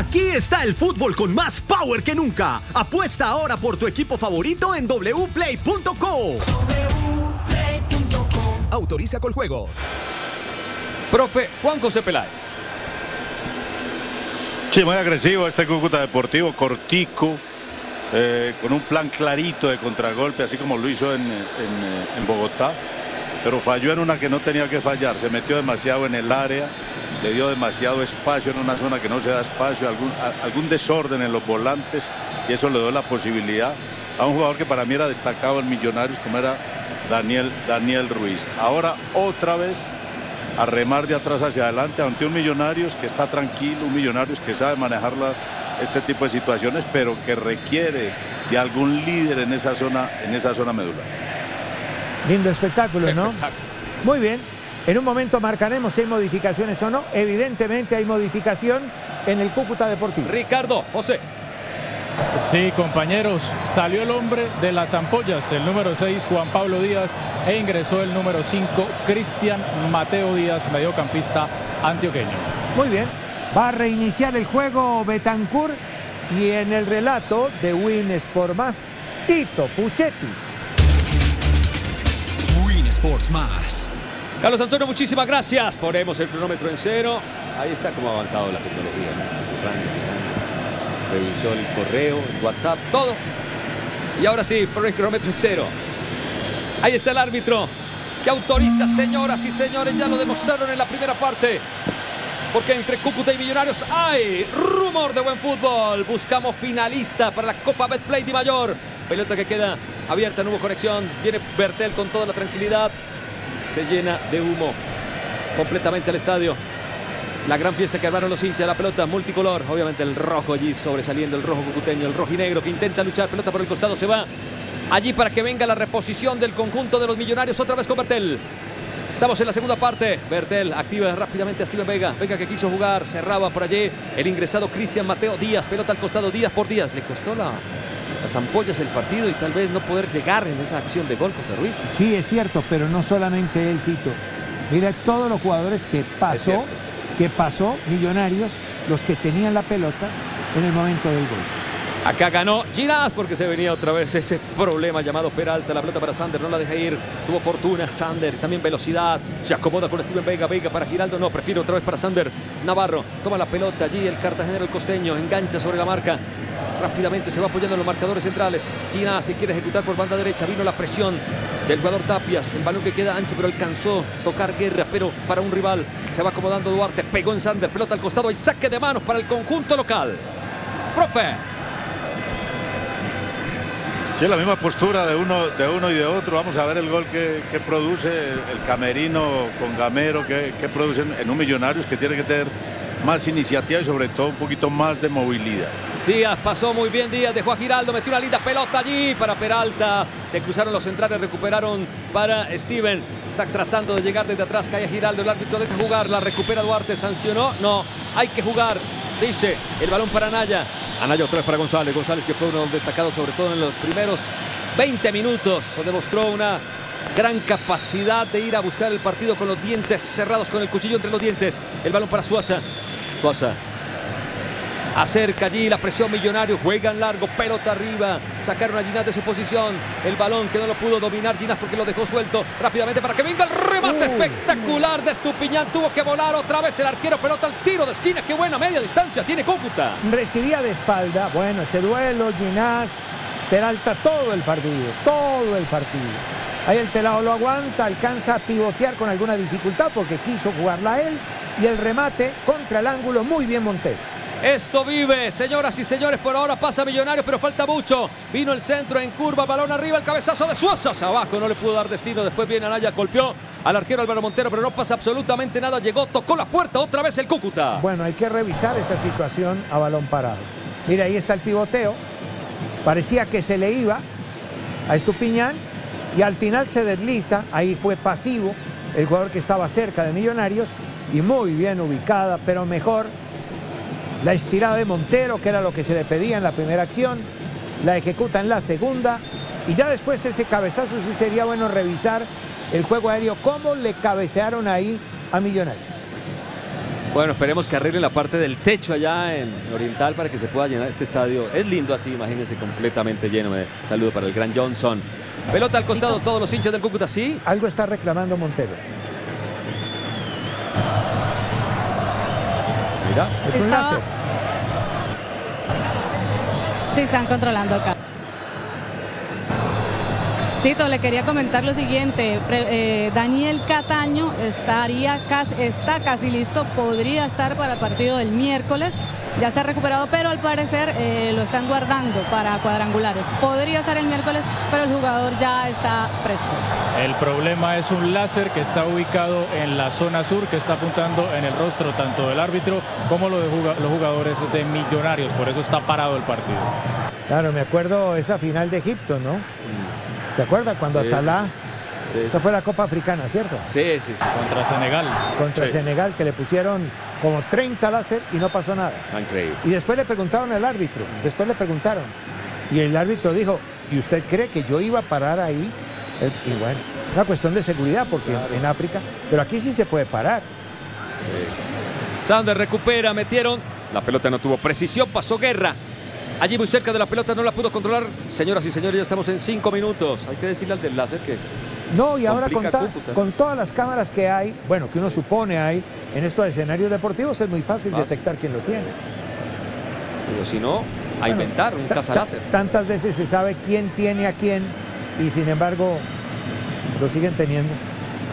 Aquí está el fútbol con más power que nunca. Apuesta ahora por tu equipo favorito en wplay.co. Autoriza con juegos. Profe Juan José Peláez. Sí, muy agresivo este Cúcuta Deportivo, cortico, eh, con un plan clarito de contragolpe, así como lo hizo en, en- en Bogotá, pero falló en una que no tenía que fallar, se metió demasiado en el área, le dio demasiado espacio en una zona que no se da espacio, algún, a- algún desorden en los volantes, y eso le dio la posibilidad a un jugador que para mí era destacado en Millonarios, como era Daniel, Daniel Ruiz. Ahora otra vez a remar de atrás hacia adelante ante un Millonarios que está tranquilo, un Millonarios que sabe manejar la- este tipo de situaciones, pero que requiere de algún líder en esa zona, en esa zona medular. Lindo espectáculo, ¿no? Muy bien. En un momento marcaremos si hay modificaciones o no. Evidentemente hay modificación en el Cúcuta Deportivo. Ricardo, José. Sí, compañeros, salió el hombre de las ampollas, el número 6, Juan Pablo Díaz, e ingresó el número 5, Cristian Mateo Díaz, mediocampista antioqueño. Muy bien. Va a reiniciar el juego Betancourt y en el relato de Win Sport Más, Tito Puchetti. Win Sports Más. Carlos Antonio, muchísimas gracias. Ponemos el cronómetro en cero. Ahí está cómo ha avanzado la tecnología. ¿no? Está cerrando. Revisó el correo, el WhatsApp, todo. Y ahora sí, pon el cronómetro en cero. Ahí está el árbitro que autoriza, señoras y señores, ya lo demostraron en la primera parte. Porque entre Cúcuta y Millonarios hay rumor de buen fútbol. Buscamos finalista para la Copa Betplay de Mayor. Pelota que queda abierta, no hubo conexión. Viene Bertel con toda la tranquilidad. Se llena de humo completamente el estadio. La gran fiesta que armaron los hinchas, la pelota multicolor. Obviamente el rojo allí sobresaliendo, el rojo cucuteño, el rojo y negro que intenta luchar. Pelota por el costado, se va allí para que venga la reposición del conjunto de los millonarios. Otra vez con Bertel. Estamos en la segunda parte. Bertel activa rápidamente a Steven Vega. Vega que quiso jugar, cerraba por allí el ingresado Cristian Mateo Díaz. Pelota al costado, Díaz por Díaz. Le costó la, las ampollas el partido y tal vez no poder llegar en esa acción de gol contra Ruiz. Sí, es cierto, pero no solamente él, Tito. Mira todos los jugadores que pasó, que pasó Millonarios, los que tenían la pelota en el momento del gol. Acá ganó Ginás porque se venía otra vez ese problema llamado Peralta. La pelota para Sander, no la deja ir. Tuvo fortuna Sander, también velocidad. Se acomoda con Steven Vega. Vega para Giraldo, no, prefiero otra vez para Sander. Navarro toma la pelota allí. El cartagenero, el costeño, engancha sobre la marca. Rápidamente se va apoyando en los marcadores centrales. Ginás se quiere ejecutar por banda derecha. Vino la presión del jugador Tapias. El balón que queda ancho, pero alcanzó tocar guerra. Pero para un rival se va acomodando Duarte. Pegó en Sander. Pelota al costado y saque de manos para el conjunto local. Profe. Sí, la misma postura de uno, de uno y de otro. Vamos a ver el gol que, que produce el camerino con Gamero, que, que producen en un Millonarios que tiene que tener más iniciativa y sobre todo un poquito más de movilidad. Díaz pasó muy bien, Díaz dejó a Giraldo, metió una linda pelota allí para Peralta. Se cruzaron los centrales, recuperaron para Steven. Está tratando de llegar desde atrás, cae Giraldo, el árbitro deja jugar, la recupera Duarte, sancionó. No, hay que jugar, dice el balón para Anaya. Anaya otra vez para González, González que fue uno de los destacados sobre todo en los primeros 20 minutos. Demostró una gran capacidad de ir a buscar el partido con los dientes cerrados, con el cuchillo entre los dientes. El balón para Suaza. Suaza Acerca allí la presión millonario, juegan largo, pelota arriba, sacaron a Ginás de su posición, el balón que no lo pudo dominar Ginás porque lo dejó suelto rápidamente para que venga el remate espectacular de Estupiñán, tuvo que volar otra vez el arquero, pelota al tiro de esquina, qué buena media distancia tiene Cúcuta. Recibía de espalda, bueno, ese duelo, Ginás, Peralta, todo el partido, todo el partido. Ahí el pelado lo aguanta, alcanza a pivotear con alguna dificultad porque quiso jugarla él y el remate contra el ángulo, muy bien Montero. Esto vive, señoras y señores, por ahora pasa Millonario, pero falta mucho. Vino el centro en curva, balón arriba, el cabezazo de hacia abajo, no le pudo dar destino. Después viene Anaya, golpeó al arquero Álvaro Montero, pero no pasa absolutamente nada. Llegó, tocó la puerta otra vez el Cúcuta. Bueno, hay que revisar esa situación a balón parado. Mira, ahí está el pivoteo. Parecía que se le iba a Estupiñán y al final se desliza. Ahí fue pasivo el jugador que estaba cerca de Millonarios y muy bien ubicada, pero mejor la estirada de Montero, que era lo que se le pedía en la primera acción, la ejecuta en la segunda y ya después ese cabezazo sí sería bueno revisar el juego aéreo, cómo le cabecearon ahí a Millonarios. Bueno, esperemos que arreglen la parte del techo allá en Oriental para que se pueda llenar este estadio. Es lindo así, imagínense, completamente lleno. Saludo para el gran Johnson. Pelota al costado, todos los hinchas del Cúcuta, sí. Algo está reclamando Montero. Mira. Es un láser. Sí, están controlando acá. Tito, le quería comentar lo siguiente. Pre- eh, Daniel Cataño estaría casi, está casi listo, podría estar para el partido del miércoles. Ya está recuperado, pero al parecer eh, lo están guardando para cuadrangulares. Podría estar el miércoles, pero el jugador ya está presto. El problema es un láser que está ubicado en la zona sur, que está apuntando en el rostro tanto del árbitro como lo de los jugadores de Millonarios. Por eso está parado el partido. Claro, me acuerdo esa final de Egipto, ¿no? ¿Se acuerda cuando Sí, a Salah? Sí, Esa fue la Copa Africana, ¿cierto? Sí, sí, sí. Contra Senegal. Contra Sí. Senegal, que le pusieron como 30 láser y no pasó nada. Increíble. Y después le preguntaron al árbitro, después le preguntaron. Y el árbitro dijo, ¿y usted cree que yo iba a parar ahí? Y bueno, una cuestión de seguridad, porque en África, pero aquí sí se puede parar. Sander recupera, metieron. La pelota no tuvo precisión, pasó guerra. Allí muy cerca de la pelota no la pudo controlar. Señoras y señores, ya estamos en cinco minutos. Hay que decirle al del láser que No, y ahora con, ta- todas las cámaras que hay, bueno, que uno supone hay en estos escenarios deportivos, es muy fácil detectar quién lo tiene. Pero si no, a Bueno, inventar un cazaláser. Tantas veces se sabe quién tiene a quién y sin embargo lo siguen teniendo.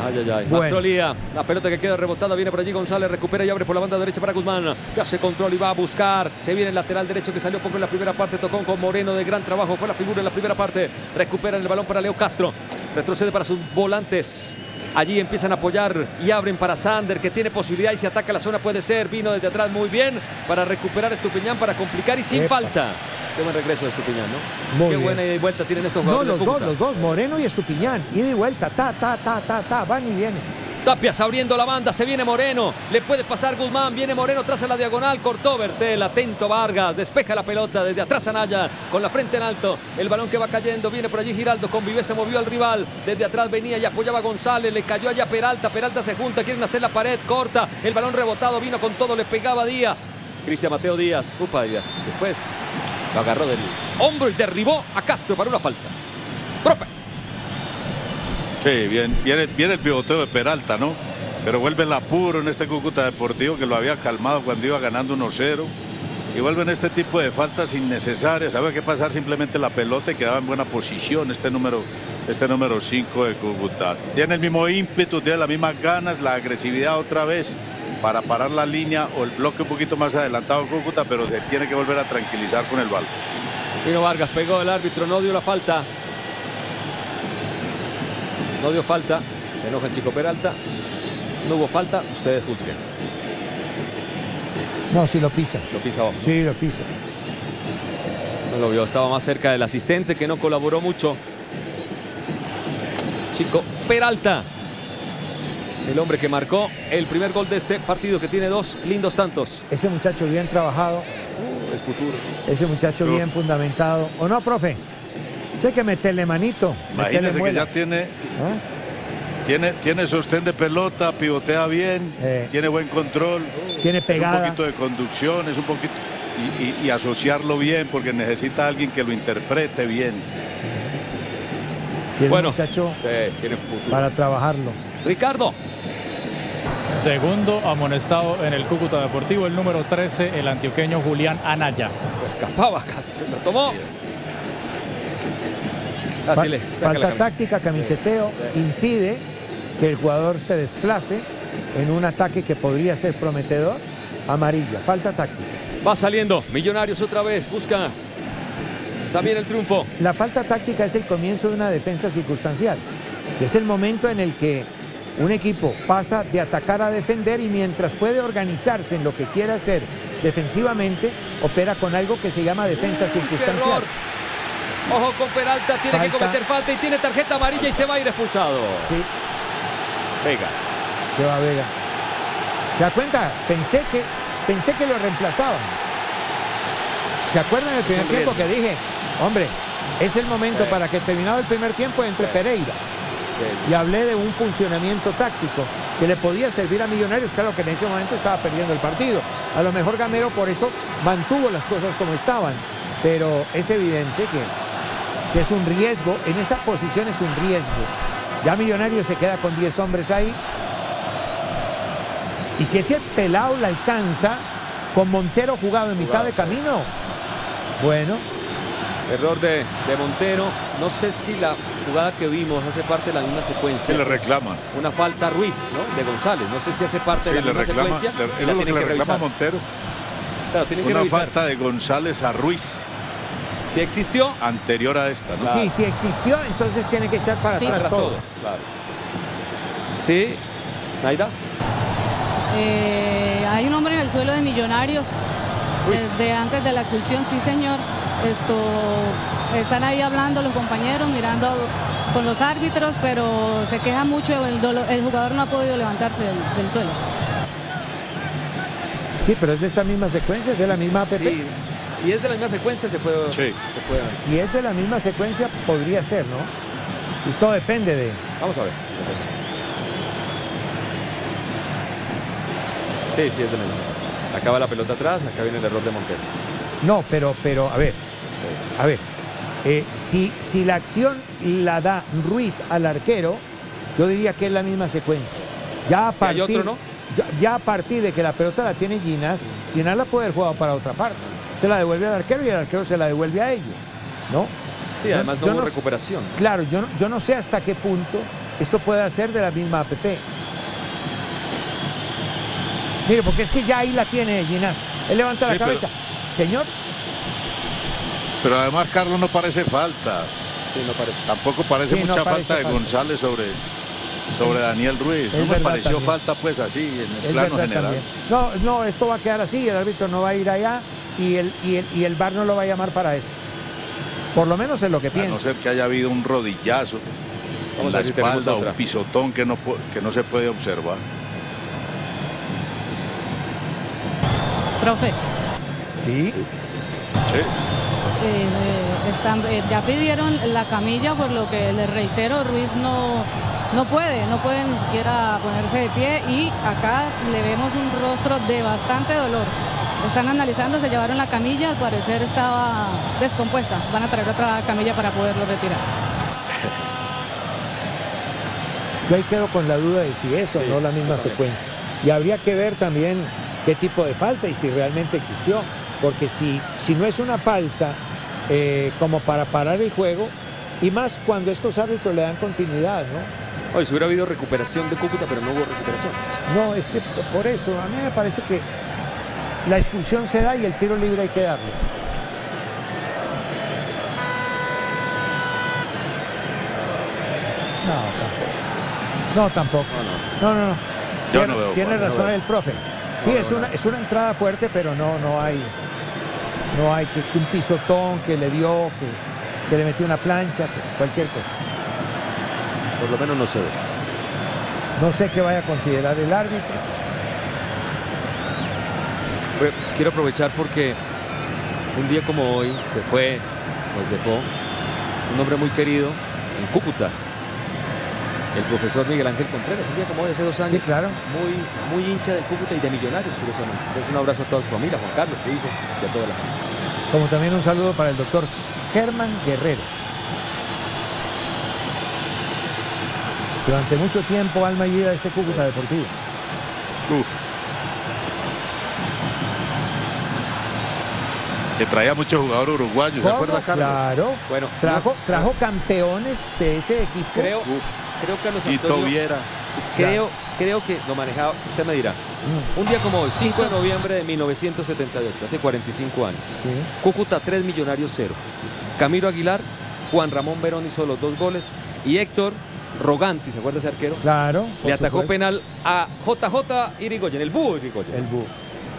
Ay, ay, ay. Bueno. Mastrolía. La pelota que queda rebotada viene por allí González. Recupera y abre por la banda derecha para Guzmán. Que hace control y va a buscar. Se viene el lateral derecho que salió poco en la primera parte. Tocó con Moreno de gran trabajo. Fue la figura en la primera parte. Recupera el balón para Leo Castro. Retrocede para sus volantes. Allí empiezan a apoyar y abren para Sander, que tiene posibilidad y si ataca la zona puede ser. Vino desde atrás muy bien para recuperar Estupiñán, para complicar y sin Epa. falta. Qué buen regreso de Estupiñán, ¿no? Muy Qué bien. buena ida y vuelta tienen estos No, jugadores. los del dos, los dos, Moreno y Estupiñán, ida y vuelta, ta, ta, ta, ta, ta, van y vienen. Tapias abriendo la banda, se viene Moreno, le puede pasar Guzmán, viene Moreno tras la diagonal, cortó Bertel, atento Vargas, despeja la pelota desde atrás Anaya, con la frente en alto, el balón que va cayendo, viene por allí Giraldo, con viveza movió al rival, desde atrás venía y apoyaba González, le cayó allá Peralta, Peralta se junta, quieren hacer la pared, corta, el balón rebotado, vino con todo, le pegaba Díaz, Cristian Mateo Díaz, upa, Díaz. después lo agarró del hombro y derribó a Castro para una falta. Profe. Sí, bien, viene, el pivoteo de Peralta, ¿no? Pero vuelve el apuro en este Cúcuta Deportivo que lo había calmado cuando iba ganando 1-0. Y vuelven este tipo de faltas innecesarias. Había que pasar simplemente la pelota y quedaba en buena posición este número este número 5 de Cúcuta. Tiene el mismo ímpetu, tiene las mismas ganas, la agresividad otra vez para parar la línea o el bloque un poquito más adelantado Cúcuta, pero se tiene que volver a tranquilizar con el balón. Vino Vargas, pegó el árbitro, no dio la falta. No dio falta. Se enoja el chico Peralta. No hubo falta, ustedes juzguen. No, sí lo pisa. Lo pisa abajo. Sí, lo pisa. No lo vio, estaba más cerca del asistente que no colaboró mucho. Chico Peralta. El hombre que marcó el primer gol de este partido que tiene dos lindos tantos. Ese muchacho bien trabajado, El futuro. ese muchacho bien fundamentado. ¿O no, profe? Sé que meterle manito, meterle Imagínese que muela. ya tiene ¿Ah? Tiene, tiene sostén de pelota, pivotea bien, Eh. tiene buen control. Tiene pegada. Un poquito de conducción, es un poquito. Y, y- y asociarlo bien, porque necesita a alguien que lo interprete bien. Sí, Bueno, muchacho sí, tiene futuro. para trabajarlo. Ricardo. Segundo amonestado en el Cúcuta Deportivo, el número 13, el antioqueño Julián Anaya. Se escapaba Castro, lo tomó. Le saca falta táctica, camiseteo, impide que el jugador se desplace en un ataque que podría ser prometedor. Amarilla, falta táctica. Va saliendo. Millonarios otra vez. Busca también el triunfo. La falta táctica es el comienzo de una defensa circunstancial, que es el momento en el que un equipo pasa de atacar a defender y mientras puede organizarse en lo que quiera hacer defensivamente, opera con algo que se llama defensa circunstancial. Ojo con Peralta. Tiene que cometer falta y tiene tarjeta amarilla y se va a ir expulsado. Sí, Vega. se va Vega. ¿Se da cuenta? Pensé que, pensé que lo reemplazaban. ¿Se acuerdan del primer tiempo que dije, hombre, es el momento Sí. para que terminado el primer tiempo entre Sí. Pereira? Y hablé de un funcionamiento táctico que le podía servir a Millonarios, claro que en ese momento estaba perdiendo el partido. A lo mejor Gamero por eso mantuvo las cosas como estaban, pero es evidente que, que es un riesgo, en esa posición es un riesgo. Ya Millonarios se queda con 10 hombres ahí. Y si ese pelado la alcanza, con Montero jugado en mitad de camino, bueno, Error de, de Montero. No sé si la jugada que vimos hace parte de la misma secuencia. Se le reclama. Una falta a Ruiz, ¿no? De González. No sé si hace parte Sí, de la le misma reclama, secuencia. le- y la que que revisar. Montero. Claro, tienen que Una revisar. falta de González a Ruiz. Si existió. Anterior a esta, ¿no? sí, si existió, entonces tiene que echar para Sí. atrás todo. todo, claro. Sí, Naida. Eh, hay un hombre en el suelo de Millonarios desde antes de la expulsión, sí señor. Esto están ahí hablando los compañeros, mirando con los árbitros, pero se queja mucho, el, dolo- el jugador no ha podido levantarse del, del suelo. Sí, pero es de esta misma secuencia, es de la misma APP. Sí, si es de la misma secuencia, se puede. Se puede. Si es de la misma secuencia, podría ser, ¿no? Y todo depende de. Vamos a ver. Sí, sí, es de la misma secuencia. Acaba la pelota atrás, acá viene el error de Montero. No, pero, pero, a ver. A ver. eh, si, si la acción la da Ruiz al arquero, yo diría que es la misma secuencia. Ya a Si hay partir, otro, ¿no? ya, ya a partir de que la pelota la tiene Ginas, Ginas la puede haber jugado para otra parte. Se la devuelve al arquero y el arquero se la devuelve a ellos, ¿no? Sí, Yo- además no yo hubo sé- recuperación. Claro, yo no, yo no sé hasta qué punto esto pueda ser de la misma APP. Mire, porque es que ya ahí la tiene Ginás. Él levanta Sí, la pero- cabeza. Señor, Pero además, Carlos, no parece falta. Sí, no parece. Tampoco parece Sí, no mucha parece falta de falta. González sobre, sobre Daniel Ruiz. Es No me pareció también. falta, pues, así, en el es plano general. también. No, no, esto va a quedar así, el árbitro no va a ir allá y el, y el, y el VAR no lo va a llamar para eso. Por lo menos es lo que A no ser que haya habido un rodillazo Vamos a la ver si tenemos espalda o otra. un pisotón que no, que no se puede observar. Profe, Sí. Sí. eh, eh, están, eh, ya pidieron la camilla, por lo que les reitero, Ruiz no, no puede, no puede ni siquiera ponerse de pie y acá le vemos un rostro de bastante dolor. Están analizando, se llevaron la camilla, al parecer estaba descompuesta. Van a traer otra camilla para poderlo retirar. Yo ahí quedo con la duda de si eso o no la misma secuencia. Y habría que ver también qué tipo de falta y si realmente existió. Porque si, si no es una falta eh, como para parar el juego, y más cuando estos árbitros le dan continuidad, ¿no? Hoy si hubiera habido recuperación de Cúcuta, pero no hubo recuperación. No, es que por eso, a mí me parece que la expulsión se da y el tiro libre hay que darlo. No, tampoco. No, tampoco. No, no, no. Yo Tiene, no veo tiene no razón el profe. Sí, No es, una, es una entrada fuerte, pero no, no hay. No hay que, que un pisotón que le dio, que, que le metió una plancha, que cualquier cosa. Por lo menos no se ve. No sé qué vaya a considerar el árbitro. Quiero aprovechar porque un día como hoy se fue, nos dejó un hombre muy querido en Cúcuta, el profesor Miguel Ángel Contreras, un día como hoy, hace dos años. Sí, claro. Muy, muy hincha del Cúcuta y de Millonarios, curiosamente. Entonces un abrazo a toda su familia, Juan Carlos, su hijo y a toda la gente. Como también un saludo para el doctor Germán Guerrero. Durante mucho tiempo, alma y vida de este Cúcuta Deportivo. Uf. Que traía muchos jugadores uruguayos, ¿se acuerda, Carlos? Claro. Bueno, Trajo, trajo campeones de ese equipo. Creo, creo Carlos Y Antonio. Toviera. sí, creo, creo que lo manejaba, usted me dirá. Mm, Un día como hoy, 5 de noviembre de 1978, hace 45 años. sí. Cúcuta 3, Millonarios 0. Camilo Aguilar, Juan Ramón Verón hizo los dos goles y Héctor Roganti, ¿se acuerda ese arquero? Claro. Le atacó supuesto. penal a JJ Irigoyen, el búho Irigoyen. El búho.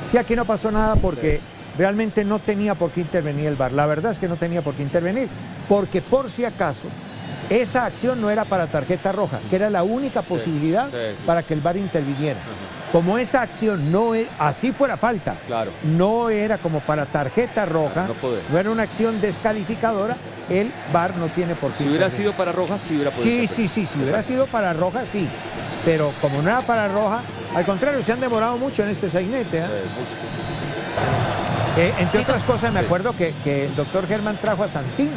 Sí, aquí no pasó nada porque realmente no tenía por qué intervenir el VAR. La verdad es que no tenía por qué intervenir, porque por si acaso esa acción no era para tarjeta roja, que era la única posibilidad sí, sí. para que el VAR interviniera. Ajá. como esa acción no es, así fuera falta, Claro. no era como para tarjeta roja, No era una acción descalificadora, el VAR no tiene por qué. Si hubiera sido para Rojas, sí hubiera podido. Sí, intervenir. sí, sí, si hubiera sido para roja, sí. Pero como no era para roja, al contrario, se han demorado mucho en este sainete. ¿eh? Eh, entre otras cosas, me acuerdo que, que el doctor Germán trajo a Santín.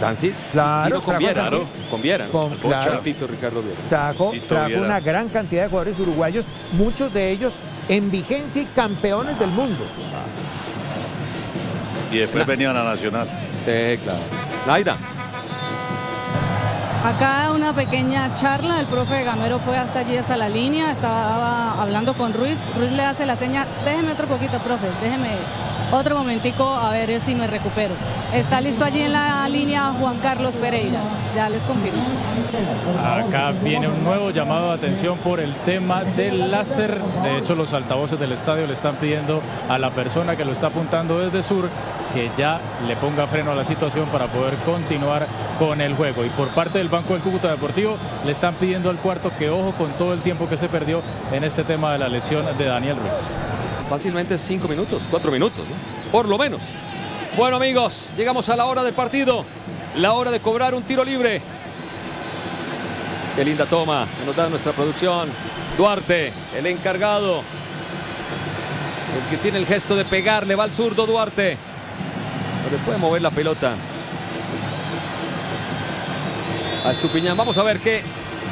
¿Tan sí? Claro, con Viera. ¿no? Con Viera, ¿no? Con- claro. Tito Ricardo Viera. Trajo, Tito trajo Viera. una gran cantidad de jugadores uruguayos, muchos de ellos en vigencia y campeones del mundo. Y después venían a Nacional. Sí, claro. Laida. Acá una pequeña charla, el profe Gamero fue hasta allí, hasta la línea, estaba hablando con Ruiz, Ruiz le hace la seña, déjeme otro poquito, profe, déjeme otro momentico a ver si me recupero. Está listo allí en la línea Juan Carlos Pereira, ya les confirmo. Acá viene un nuevo llamado de atención por el tema del láser. De hecho, los altavoces del estadio le están pidiendo a la persona que lo está apuntando desde sur que ya le ponga freno a la situación para poder continuar con el juego. Y por parte del Banco del Cúcuta Deportivo le están pidiendo al cuarto que ojo con todo el tiempo que se perdió en este tema de la lesión de Daniel Ruiz. Fácilmente cinco minutos, cuatro minutos, ¿no? Por lo menos. Bueno, amigos, llegamos a la hora del partido. La hora de cobrar un tiro libre. Qué linda toma que nos da nuestra producción. Duarte, el encargado. El que tiene el gesto de pegarle, va al zurdo Duarte. No le puede mover la pelota. A Estupiñán. Vamos a ver qué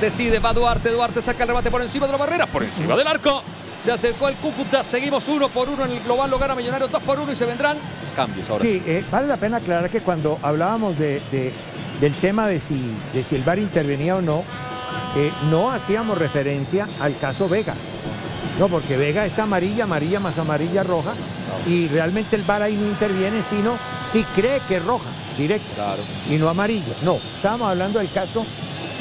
decide. Va Duarte. Duarte saca el remate por encima de la barrera. Por encima del arco. Se acercó el Cúcuta. Seguimos uno por uno en el global. Lo gana Millonarios dos por uno y se vendrán cambios ahora. Sí, eh, vale la pena aclarar que cuando hablábamos de, de- del tema de si, de si el VAR intervenía o no, eh, no hacíamos referencia al caso Vega. No, porque Vega es amarilla, amarilla más amarilla roja, y realmente el VAR ahí no interviene, sino si cree que es roja, directa, y no amarilla. No, estábamos hablando del caso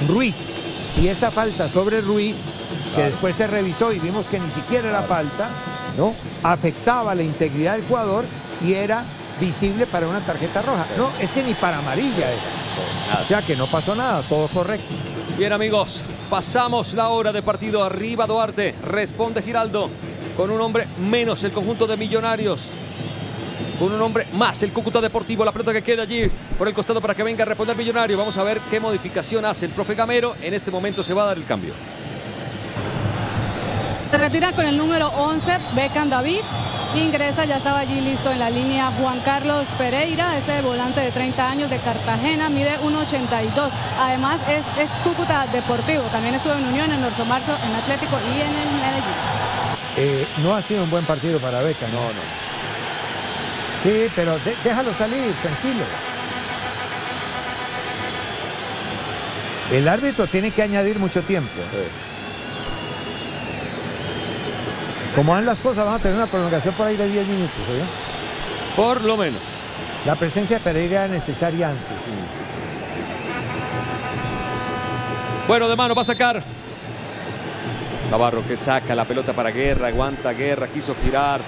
Ruiz. Si esa falta sobre Ruiz, que Claro. después se revisó y vimos que ni siquiera era falta, ¿no? Afectaba la integridad del jugador y era visible para una tarjeta roja. No, es que ni para amarilla era. O sea que no pasó nada, todo correcto. Bien amigos, pasamos la hora de partido. Arriba Duarte, responde Giraldo con un hombre menos el conjunto de Millonarios. Con un hombre más el Cúcuta Deportivo. La pelota que queda allí por el costado para que venga a responder Millonario. Vamos a ver qué modificación hace el profe Gamero. En este momento se va a dar el cambio. Se retira con el número 11, Beckham David. Ingresa, ya estaba allí listo en la línea Juan Carlos Pereira, ese volante de 30 años de Cartagena, mide 1,82. Además es ex Cúcuta Deportivo, también estuvo en Unión, en Orso Marzo, en Atlético y en el Medellín. Eh, no ha sido un buen partido para Beca, ¿no? No, no. Sí, pero de- déjalo salir, tranquilo. El árbitro tiene que añadir mucho tiempo. Como van las cosas, van a tener una prolongación por ahí de 10 minutos, ¿oye? Por lo menos. La presencia de Pereira era necesaria antes. Bueno, de mano va a sacar. Navarro que saca la pelota para Guerra, aguanta Guerra, quiso girar,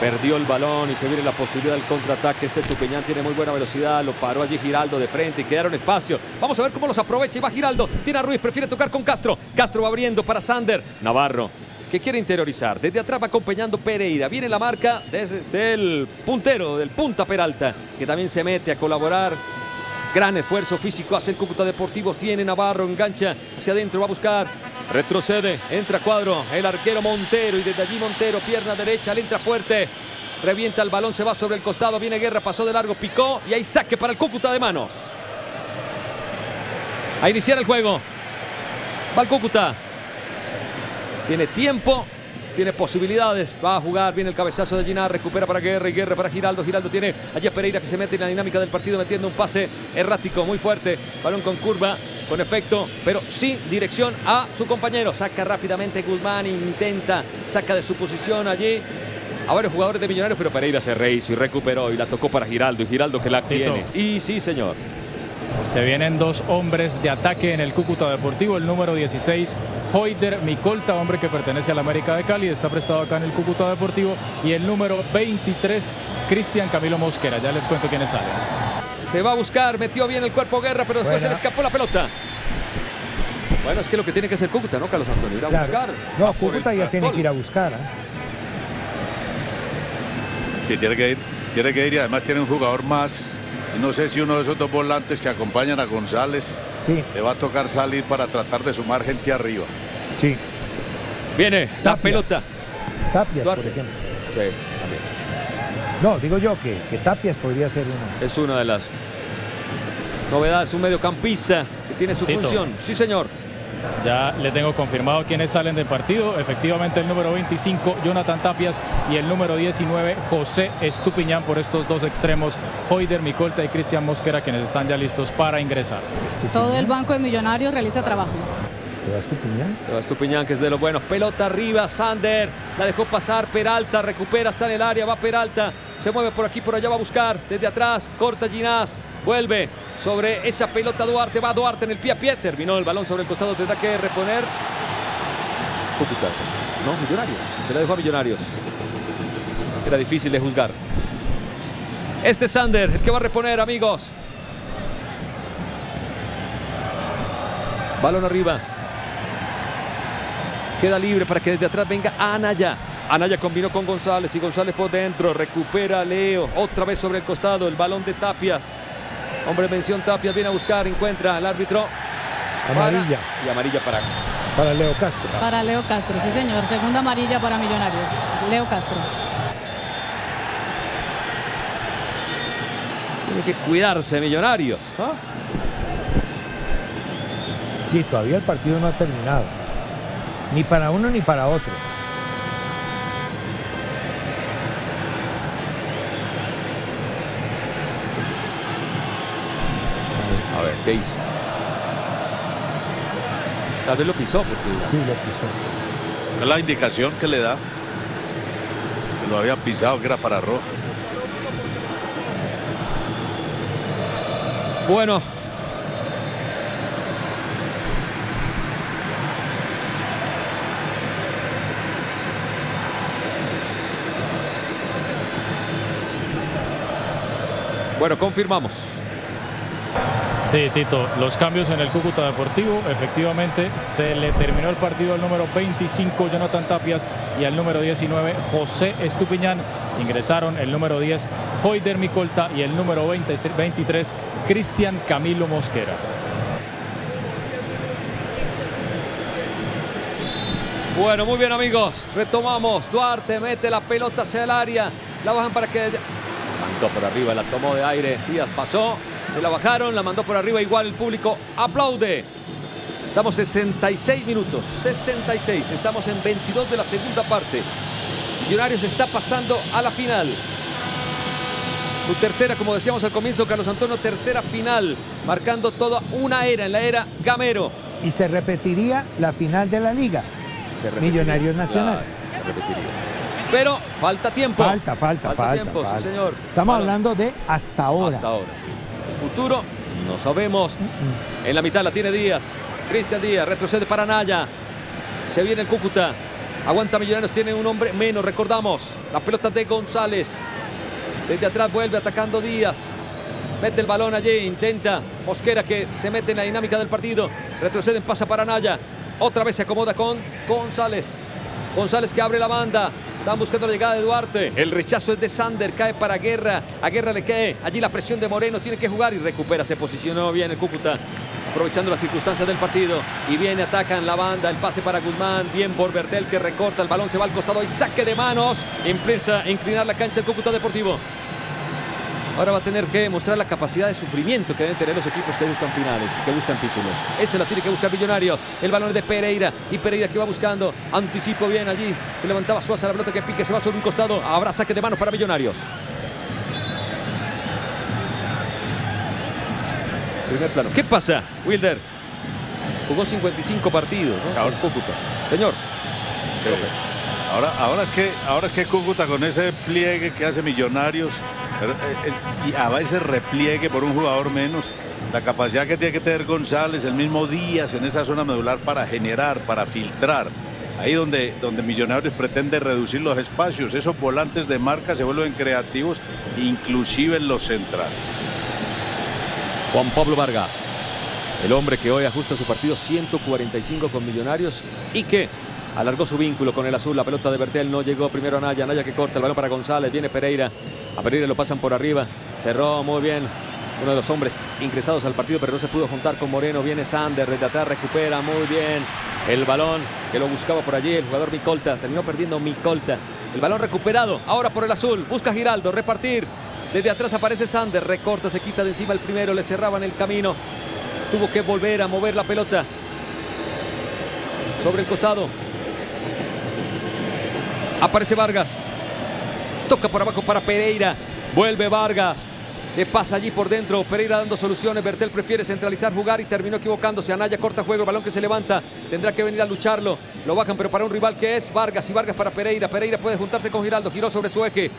perdió el balón y se viene la posibilidad del contraataque. Este Estupiñán tiene muy buena velocidad, lo paró allí Giraldo de frente y quedaron espacio. Vamos a ver cómo los aprovecha y va Giraldo. Tiene a Ruiz, prefiere tocar con Castro. Castro va abriendo para Sander. Navarro que quiere interiorizar. Desde atrás va acompañando Pereira. Viene la marca desde del puntero, del punta Peralta, que también se mete a colaborar. Gran esfuerzo físico hace el Cúcuta Deportivo. Tiene Navarro, engancha hacia adentro, va a buscar. Retrocede, entra cuadro. El arquero Montero y desde allí Montero, pierna derecha, le entra fuerte. Revienta el balón, se va sobre el costado. Viene Guerra, pasó de largo, picó y hay saque para el Cúcuta de manos. A iniciar el juego. Va el Cúcuta. Tiene tiempo, tiene posibilidades. Va a jugar, viene el cabezazo de Ginar, recupera para Guerra y Guerra para Giraldo. Giraldo tiene allá Pereira que se mete en la dinámica del partido metiendo un pase errático muy fuerte. Balón con curva, con efecto, pero sin dirección a su compañero. Saca rápidamente Guzmán, intenta, saca de su posición allí. A varios jugadores de Millonarios, pero Pereira se rehizo y recuperó y la tocó para Giraldo. Y Giraldo que la tiene. Y sí, señor. Se vienen dos hombres de ataque en el Cúcuta Deportivo. El número 16, Hoider Micolta, hombre que pertenece al América de Cali, está prestado acá en el Cúcuta Deportivo. Y el número 23, Cristian Camilo Mosquera. Ya les cuento quiénes salen. Se va a buscar, metió bien el cuerpo Guerra, pero después Buena. se le escapó la pelota. Bueno, es que lo que tiene que hacer Cúcuta, ¿no, Carlos Antonio? Ir a Claro. buscar. No, Cúcuta ya tiene que ir a buscar. Sí, tiene que ir, tiene que ir y además tiene un jugador más. Y no sé si uno de esos dos volantes que acompañan a González Sí, le va a tocar salir para tratar de sumar gente arriba. sí. Viene la Tapia. pelota. Tapias, Duarte. por ejemplo. Sí, también. No, digo yo que, que Tapias podría ser uno. Es una de las novedades, un mediocampista que tiene su Tito. función. Sí, señor. Ya le tengo confirmado quiénes salen del partido. Efectivamente, el número 25, Jonathan Tapias, y el número 19, José Estupiñán, por estos dos extremos, Hoider Micolta y Cristian Mosquera, quienes están ya listos para ingresar. Todo el banco de millonarios realiza trabajo. ¿Se va Estupiñán? Se va Estupiñán, que es de los buenos. Pelota arriba, Sander. La dejó pasar, Peralta, recupera, está en el área, va Peralta. Se mueve por aquí, por allá, va a buscar. Desde atrás, corta Ginás. Vuelve sobre esa pelota Duarte. Va Duarte en el pie a pie. Terminó el balón sobre el costado, tendrá que reponer. Cúcuta. No, Millonarios. Se la dejó a Millonarios. Era difícil de juzgar. Este es Sander, el que va a reponer, amigos. Balón arriba. Queda libre para que desde atrás venga Anaya. Anaya combinó con González y González por dentro. Recupera Leo. Otra vez sobre el costado. El balón de Tapias. Hombre de mención Tapias viene a buscar. Encuentra al árbitro. Amarilla. Para- y amarilla para. Para Leo Castro. Para Leo Castro, sí señor. Segunda amarilla para Millonarios. Leo Castro. Tiene que cuidarse Millonarios. ¿ah? Sí, todavía el partido no ha terminado. Ni para uno ni para otro. A ver, ¿qué hizo? Tal vez lo pisó porque. Sí, lo pisó. Es la indicación que le da. Que lo había pisado, que era para rojo. Bueno. Bueno, confirmamos. Sí, Tito, los cambios en el Cúcuta Deportivo, efectivamente se le terminó el partido al número 25, Jonathan Tapias, y al número 19, José Estupiñán. Ingresaron el número 10, Hoider Micolta, y el número 20 23, Cristian Camilo Mosquera. Bueno, muy bien amigos, retomamos. Duarte mete la pelota hacia el área, la bajan para que... Mandó por arriba, la tomó de aire, Díaz pasó, se la bajaron, la mandó por arriba, igual el público aplaude. Estamos 66 minutos, 66, estamos en 22 de la segunda parte. Millonarios está pasando a la final. Su tercera, como decíamos al comienzo, Carlos Antonio, tercera final, marcando toda una era en la era Gamero. Y se repetiría la final de la liga. Millonarios Nacional. claro, se repetiría. Pero falta tiempo. Falta, falta, falta. tiempo, falta. sí, señor. Estamos Bueno, hablando de hasta ahora. Hasta ahora, sí. Futuro no sabemos. En la mitad la tiene Díaz. Cristian Díaz retrocede para Naya. Se viene el Cúcuta. Aguanta Millonarios, tiene un hombre menos, recordamos. La pelota de González. Desde atrás vuelve atacando Díaz. Mete el balón allí, intenta Mosquera que se mete en la dinámica del partido. Retroceden, pasa para Naya. Otra vez se acomoda con González. González que abre la banda. Están buscando la llegada de Duarte. El rechazo es de Sander. Cae para Guerra. A Guerra le cae. Allí la presión de Moreno. Tiene que jugar y recupera. Se posicionó bien el Cúcuta. Aprovechando las circunstancias del partido. Y viene, atacan la banda. El pase para Guzmán. Bien por Bertel que recorta. El balón se va al costado. Y saque de manos. Empieza a inclinar la cancha el Cúcuta Deportivo. Ahora va a tener que mostrar la capacidad de sufrimiento que deben tener los equipos que buscan finales, que buscan títulos. Esa la tiene que buscar Millonario. El balón es de Pereira. Y Pereira que va buscando. Anticipo bien allí. Se levantaba Suaza. La pelota que pique se va sobre un costado. Habrá saque de manos para Millonarios. Primer plano. ¿Qué pasa, Wilder? Jugó 55 partidos, ¿no? Cúcuta. Señor. Sí. Ahora, ahora, es que, ahora es que Cúcuta con ese pliegue que hace Millonarios eh, eh, y a veces repliegue por un jugador menos, la capacidad que tiene que tener González el mismo Díaz en esa zona medular para generar, para filtrar. Ahí donde, donde Millonarios pretende reducir los espacios, esos volantes de marca se vuelven creativos, inclusive en los centrales. Juan Pablo Vargas. El hombre que hoy ajusta su partido 145 con Millonarios y que alargó su vínculo con el azul. La pelota de Bertel no llegó primero a Naya. Naya que corta el balón para González. Viene Pereira. A Pereira lo pasan por arriba. Cerró muy bien. Uno de los hombres ingresados al partido, pero no se pudo juntar con Moreno. Viene Sander desde atrás, recupera muy bien el balón que lo buscaba por allí el jugador Micolta. Terminó perdiendo Micolta. El balón recuperado, ahora por el azul. Busca Giraldo, repartir. Desde atrás aparece Sander, recorta, se quita de encima el primero, le cerraban el camino. Tuvo que volver a mover la pelota. Sobre el costado. Aparece Vargas. Toca por abajo para Pereira. Vuelve Vargas. Le pasa allí por dentro. Pereira dando soluciones. Bertel prefiere centralizar, jugar y terminó equivocándose. Anaya corta juego. El balón que se levanta. Tendrá que venir a lucharlo. Lo bajan, pero para un rival que es Vargas. Y Vargas para Pereira. Pereira puede juntarse con Giraldo. Giró sobre su eje.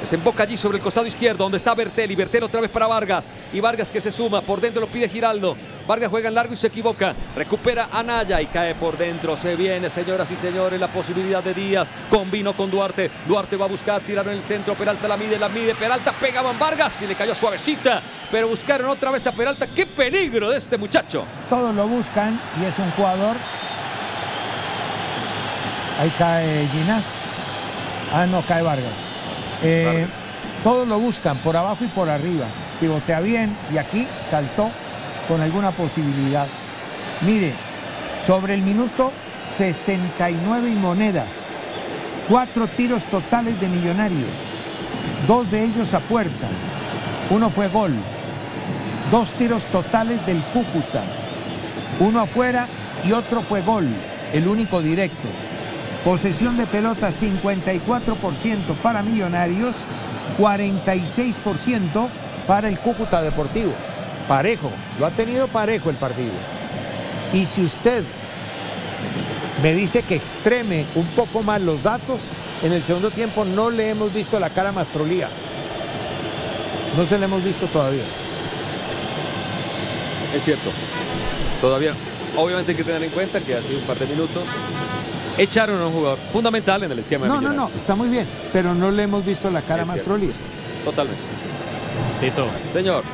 Desemboca allí sobre el costado izquierdo, donde está Bertel. Y Bertel otra vez para Vargas. Y Vargas que se suma. Por dentro lo pide Giraldo. Vargas juega en largo y se equivoca. Recupera a Naya y cae por dentro. Se viene, señoras y señores, la posibilidad de Díaz. Combino con Duarte. Duarte va a buscar, tirar en el centro. Peralta la mide, la mide. Peralta pegaban Vargas y le cayó suavecita. Pero buscaron otra vez a Peralta. ¡Qué peligro de este muchacho! Todos lo buscan y es un jugador. Ahí cae Ginás. Ah, no, cae Vargas. Eh, todos lo buscan por abajo y por arriba. Pivotea bien y aquí saltó con alguna posibilidad. Mire, sobre el minuto 69 y monedas, cuatro tiros totales de millonarios, dos de ellos a puerta, uno fue gol, dos tiros totales del Cúcuta, uno afuera y otro fue gol, el único directo. Posesión de pelota 54% para Millonarios, 46% para el Cúcuta Deportivo. Parejo, lo ha tenido parejo el partido. Y si usted me dice que extreme un poco más los datos, en el segundo tiempo no le hemos visto la cara a Mastrolía. No se le hemos visto todavía. Es cierto. Todavía. Obviamente hay que tener en cuenta que hace un par de minutos echaron a un jugador fundamental en el esquema No, de no, no, está muy bien, pero no le hemos visto la cara a Es cierto. Mastrolía. Totalmente. Tito. Señor.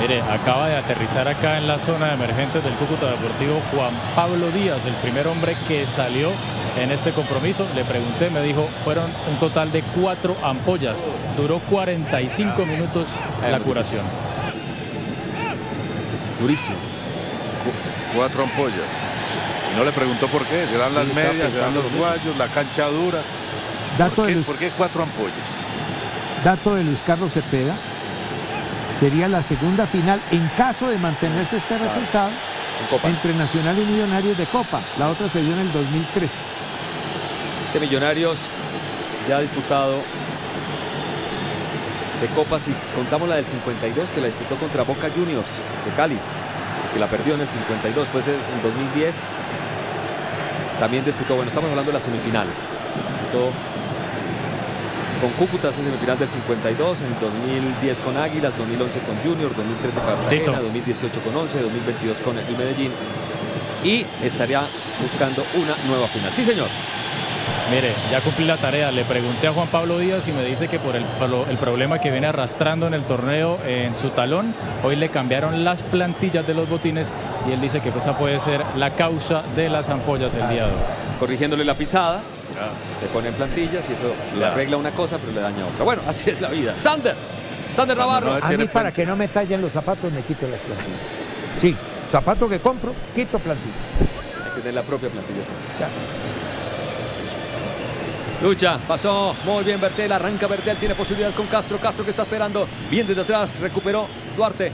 Mire, acaba de aterrizar acá en la zona de emergentes del Cúcuta Deportivo Juan Pablo Díaz, el primer hombre que salió en este compromiso. Le pregunté, me dijo, fueron un total de cuatro ampollas. Duró 45 minutos la curación. Durísimo. Cuatro ampollas. No le preguntó por qué. Serán Sí, las medias, serán los guayos, la cancha dura. Dato ¿Por de qué, Luis- por qué cuatro ampollas? Dato de Luis Carlos Cepeda, sería la segunda final en caso de mantenerse este resultado entre Nacional y Millonarios de Copa. La otra se dio en el 2013. Este Millonarios ya ha disputado de copas y contamos la del 52 que la disputó contra Boca Juniors de Cali, que la perdió en el 52, pues es en 2010 también disputó, bueno, estamos hablando de las semifinales. Disputó con Cúcuta esa semifinal del 52, en 2010 con Águilas, 2011 con Junior, 2013 Cartagena, Tito. 2018 con 11, 2022 con el Medellín y estaría buscando una nueva final. Sí, señor. Mire, ya cumplí la tarea. Le pregunté a Juan Pablo Díaz y me dice que por el, por el problema que viene arrastrando en el torneo en su talón, hoy le cambiaron las plantillas de los botines y él dice que esa puede ser la causa de las ampollas el día de hoy. corrigiéndole la pisada, le ponen plantillas y eso le arregla una cosa pero le daña otra. Bueno, <laughs> así es la vida. Sander, Sander Navarro. A mí para que no me tallen los zapatos me quito las plantillas. Sí, zapato que compro, quito plantilla. Hay que tener la propia plantilla. Lucha, pasó muy bien Bertel, arranca Bertel, tiene posibilidades con Castro, Castro que está esperando, bien desde atrás, recuperó Duarte,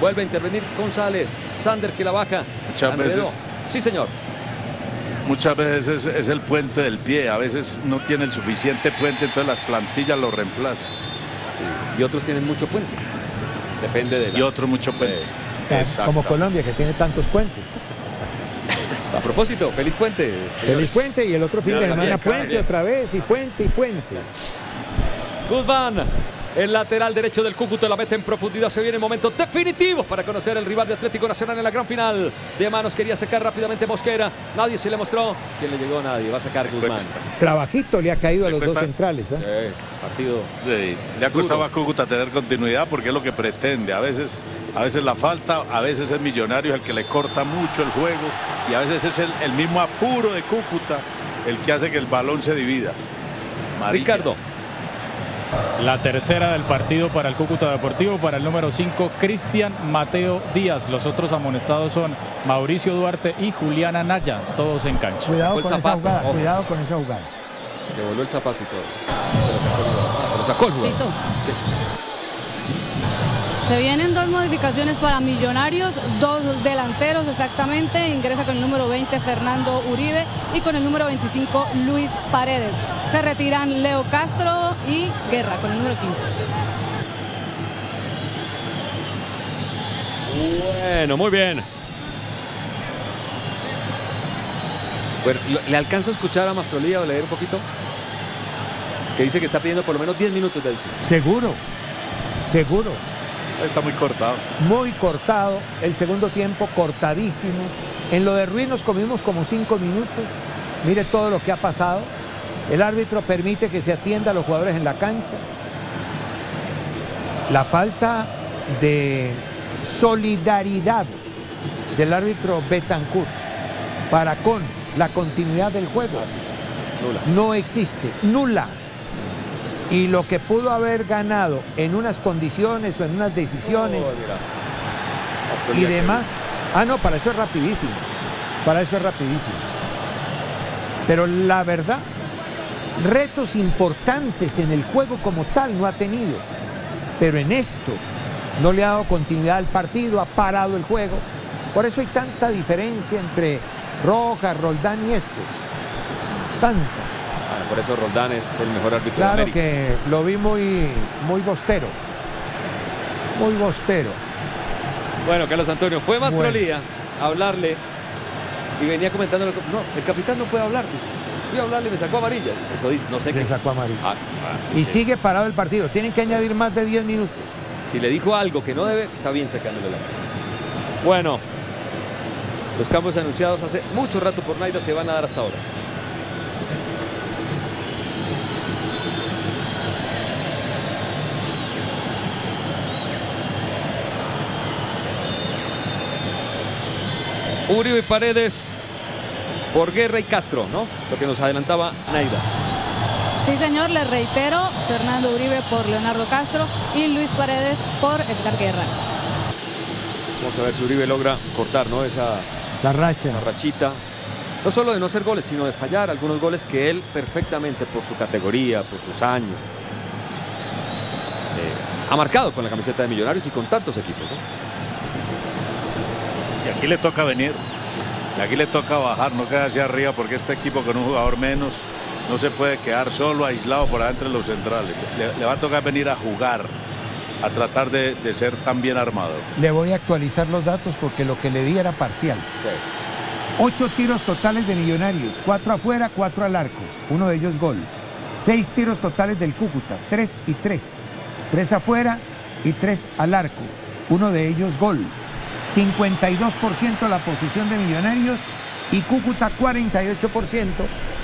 vuelve a intervenir González, Sander que la baja, Muchas veces. Sí, señor. Muchas veces es, es el puente del pie, a veces no tiene el suficiente puente, entonces las plantillas lo reemplazan. Y otros tienen mucho puente. Depende de la... Y otro mucho puente. Como Colombia que tiene tantos puentes. A propósito, feliz puente. Feliz puente y el otro fin de semana puente otra vez y puente y puente. Guzmán El lateral derecho del Cúcuta la mete en profundidad. Se vienen momentos definitivos para conocer el rival de Atlético Nacional en la gran final. De manos quería sacar rápidamente Mosquera. Nadie se le mostró. ¿Quién le llegó? Nadie. Va a sacar Guzmán. Trabajito le ha caído a los dos centrales. ¿eh? partido. Sí, le ha costado a Cúcuta tener continuidad porque es lo que pretende. A veces, a veces la falta, a veces el millonario es el que le corta mucho el juego y a veces es el, el mismo apuro de Cúcuta el que hace que el balón se divida. Ricardo. La tercera del partido para el Cúcuta Deportivo, para el número 5, Cristian Mateo Díaz. Los otros amonestados son Mauricio Duarte y Juliana Naya, todos en cancha. Cuidado con esa zapato, jugada, ojo. cuidado con esa jugada. Le volvió el zapato y todo. Se lo sacó el jugador. Se lo sacó el jugador. Sí. Se vienen dos modificaciones para Millonarios, dos delanteros exactamente. Ingresa con el número 20 Fernando Uribe y con el número 25 Luis Paredes. Se retiran Leo Castro y Guerra con el número 15. Bueno, muy bien. Bueno, ¿le alcanzo a escuchar a Mastrolía o leer un poquito? Que dice que está pidiendo por lo menos 10 minutos de adición. Seguro, seguro. Está muy cortado. Muy cortado. El segundo tiempo cortadísimo. En lo de Ruiz nos comimos como cinco minutos. Mire todo lo que ha pasado. El árbitro permite que se atienda a los jugadores en la cancha. La falta de solidaridad del árbitro Betancourt para con la continuidad del juego no existe, nula. Y lo que pudo haber ganado en unas condiciones o en unas decisiones Oh, y demás. Ah, no, para eso es rapidísimo. Para eso es rapidísimo. Pero la verdad, retos importantes en el juego como tal no ha tenido. Pero en esto no le ha dado continuidad al partido, ha parado el juego. Por eso hay tanta diferencia entre Rojas, Roldán y estos. Tanta. Por eso Roldán es el mejor árbitro de Claro América. que lo vi muy, muy bostero. Muy bostero. Bueno, Carlos Antonio, fue Mastrolía a hablarle y venía comentando. No, el capitán no puede hablar. dice. Fui a hablarle y me sacó amarilla. Eso dice, no sé Le qué. sacó amarilla. Ah, ah, sí, Y sí. sigue parado el partido. Tienen que añadir más de 10 minutos. Si le dijo algo que no debe, está bien sacándole la Bueno, los cambios anunciados hace mucho rato por Naida se van a dar hasta ahora. Uribe y Paredes por Guerra y Castro, ¿no? Lo que nos adelantaba Naida. Sí, señor, le reitero, Fernando Uribe por Leonardo Castro y Luis Paredes por Edgar Guerra. Vamos a ver si Uribe logra cortar, ¿no? Esa, La racha. esa rachita. No solo de no hacer goles, sino de fallar algunos goles que él perfectamente, por su categoría, por sus años, eh, ha marcado con la camiseta de Millonarios y con tantos equipos. ¿no? Aquí le toca venir. Y aquí le toca bajar, no quedarse arriba porque este equipo con un jugador menos no se puede quedar solo, aislado por adentro de los centrales. Le, le va a tocar venir a jugar, a tratar de, de ser tan bien armado. Le voy a actualizar los datos porque lo que le di era parcial. Ocho tiros totales de Millonarios, cuatro afuera, cuatro al arco, uno de ellos gol. Seis tiros totales del Cúcuta, tres y tres. Tres afuera y tres al arco, uno de ellos gol. 52% la posición de Millonarios y Cúcuta 48%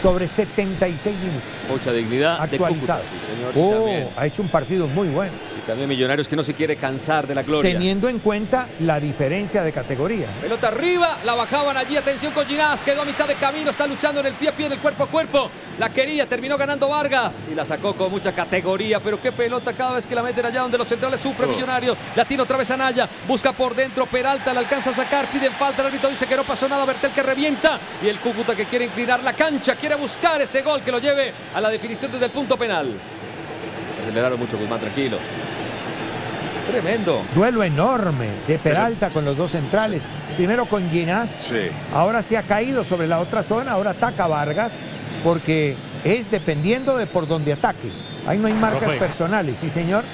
sobre 76 minutos. Mucha dignidad de Cúcuta, Actualizado. sí, señor. Oh, también, ha hecho un partido muy bueno. y también Millonarios que no se quiere cansar de la gloria. Teniendo en cuenta la diferencia de categoría. Pelota arriba, la bajaban allí, atención con Ginás, quedó a mitad de camino, está luchando en el pie a pie, en el cuerpo a cuerpo. La quería, terminó ganando Vargas y la sacó con mucha categoría, pero qué pelota cada vez que la meten allá donde los centrales sufre Oh. Millonarios. La tiene otra vez Anaya, busca por dentro, Peralta la alcanza a sacar, piden falta, el árbitro dice que no pasó nada, Bertel que revienta y el Cúcuta que quiere inclinar la cancha, quiere buscar ese gol que lo lleve a la definición desde el punto penal. Aceleraron mucho Guzmán, tranquilo. Tremendo. Duelo enorme de Peralta con los dos centrales. Primero con Ginás. Ahora se ha caído sobre la otra zona. Ahora ataca Vargas porque es dependiendo de por dónde ataque. Ahí no hay marcas Profe. personales, sí señor.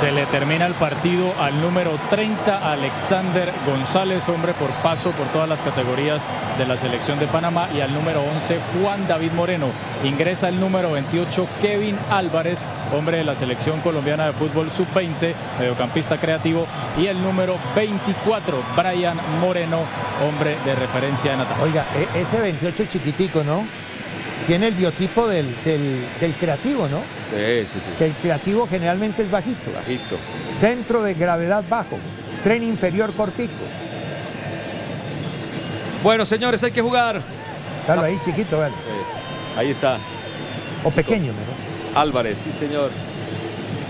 Se le termina el partido al número 30, Alexander González, hombre por paso por todas las categorías de la selección de Panamá, y al número 11, Juan David Moreno. Ingresa el número 28, Kevin Álvarez, hombre de la selección colombiana de fútbol sub-20, mediocampista creativo, y el número 24, Brian Moreno, hombre de referencia en ataque. Oiga, e- ese 28 chiquitico, ¿no? Tiene el biotipo del, del- del creativo, ¿no? Sí, sí, sí. Que el creativo generalmente es bajito. Bajito. Centro de gravedad bajo. Tren inferior cortico. Bueno, señores, hay que jugar. Claro, ahí chiquito, ¿vale? Ahí está. O pequeño, mejor. Álvarez, sí, señor.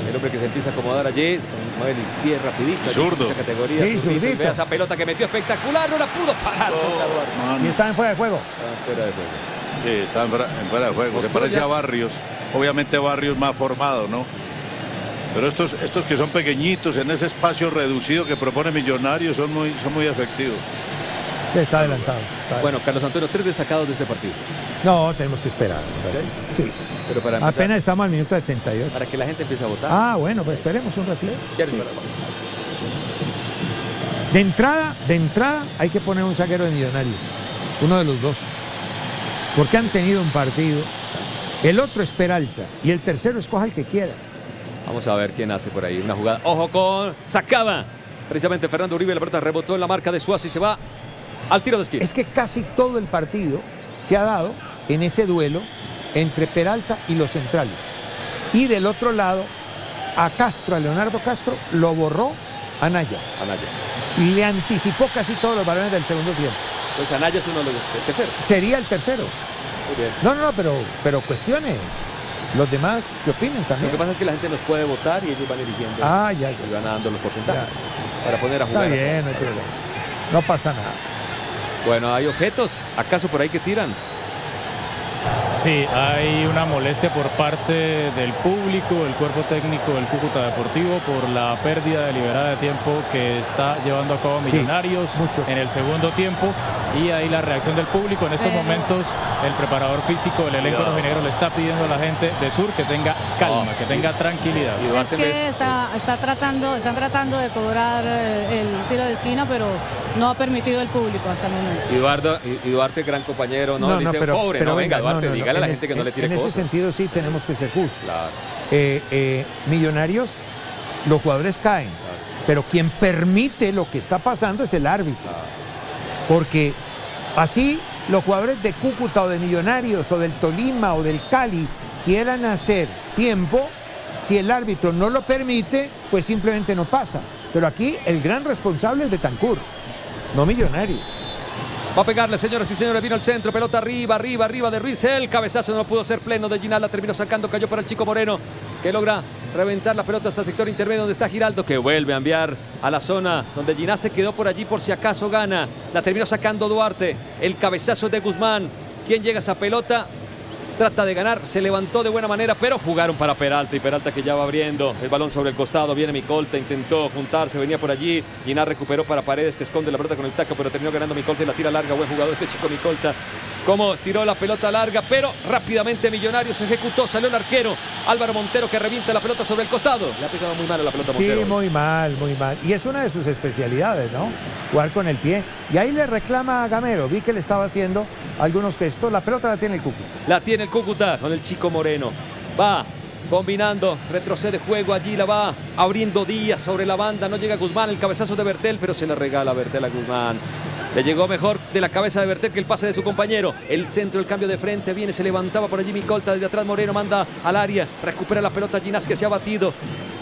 El hombre que se empieza a acomodar allí, se mueve el pie rapidito. Zurdo. Mucha categoría. Sí, zurdito, y zurdito. vea esa pelota que metió espectacular, no la pudo parar. Duarte. Y estaban fuera de juego. Estaba fuera de juego. Sí, está en fuera, en de juego. Se parece a Barrios. Obviamente Barrios más formado, ¿no? Pero estos, estos que son pequeñitos en ese espacio reducido que propone Millonarios son muy, son muy efectivos. Está adelantado. está Bueno, Carlos Antonio, tres destacados de este partido. No, tenemos que esperar. Sí. Pero para empezar, Apenas estamos al minuto 78. para que la gente empiece a votar. Ah, bueno, pues esperemos un ratito. Sí. De entrada, de entrada hay que poner un saquero de millonarios. Uno de los dos. Porque han tenido un partido. El otro es Peralta. Y el tercero escoja el que quiera. Vamos a ver quién hace por ahí una jugada. Ojo con sacaba. Precisamente Fernando Uribe, la pelota rebotó en la marca de Suazo y se va al tiro de esquina. Es que casi todo el partido se ha dado en ese duelo entre Peralta y los centrales. Y del otro lado, a Castro, a Leonardo Castro, lo borró Anaya. Anaya. Y le anticipó casi todos los balones del segundo tiempo. Pues Anaya es uno de los el tercero. Sería el tercero. No, no, no, pero, pero cuestione. Los demás que opinen Lo también. que pasa es que la gente los puede votar y ellos van eligiendo Ah, ya, y ya. van dando los porcentajes para poner a Está jugar. bien, no hay problema. No pasa nada. Bueno, hay objetos, acaso por ahí que tiran. Sí, hay una molestia por parte del público, del cuerpo técnico del Cúcuta Deportivo por la pérdida deliberada de tiempo que está llevando a cabo Sí, Millonarios en el segundo tiempo y ahí la reacción del público. En estos Pero- momentos el preparador físico del elenco rojinegro le está pidiendo a la gente de Sur que tenga calma, que tenga tranquilidad. y Es que está, está tratando, están tratando de cobrar eh, el tiro de esquina, pero no ha permitido el público hasta el momento. Eduardo, y- Duarte, gran compañero, ¿no? Dice, pobre, no, venga, Duarte, a la en gente es- que no le tire En cosas. ese sentido sí tenemos que ser justos. Claro. Eh, eh, millonarios, los jugadores caen, pero quien permite lo que está pasando es el árbitro. Porque así los jugadores de Cúcuta o de Millonarios o del Tolima o del Cali quieran hacer tiempo, si el árbitro no lo permite, pues simplemente no pasa. Pero aquí el gran responsable es Betancur, no Millonarios. Va a pegarle, señoras y señores. Vino al centro, pelota arriba, arriba, arriba de Ruiz. El cabezazo no pudo ser pleno de Ginal. La terminó sacando, cayó para el chico Moreno, que logra reventar la pelota hasta el sector intermedio donde está Giraldo, que vuelve a enviar a la zona donde Ginal se quedó por allí por si acaso gana. La terminó sacando Duarte. El cabezazo de Guzmán. ¿Quién llega a esa pelota? Trata de ganar, se levantó de buena manera, pero jugaron para Peralta y Peralta que ya va abriendo el balón sobre el costado. Viene Micolta, intentó juntarse, venía por allí. Ginar recuperó para Paredes que esconde la pelota con el taco, pero terminó ganando Micolta y la tira larga. Buen jugador este chico Micolta. Como estiró la pelota larga, pero rápidamente Millonarios ejecutó, salió el arquero Álvaro Montero que revienta la pelota sobre el costado. Le ha pegado muy mal a la pelota Sí, Montero. muy mal, muy mal. Y es una de sus especialidades, ¿no? Jugar con el pie. Y ahí le reclama a Gamero. Vi que le estaba haciendo algunos gestos. La pelota la tiene el Cúcuta. La tiene el Cúcuta con el chico Moreno. Va combinando, retrocede juego, allí la va abriendo Díaz sobre la banda. No llega Guzmán, el cabezazo de Bertel, pero se le regala Bertel a Guzmán. Le llegó mejor de la cabeza de Bertel que el pase de su compañero. El centro, el cambio de frente, viene, se levantaba por allí Micolta. Desde atrás Moreno manda al área, recupera la pelota Ginás que se ha batido.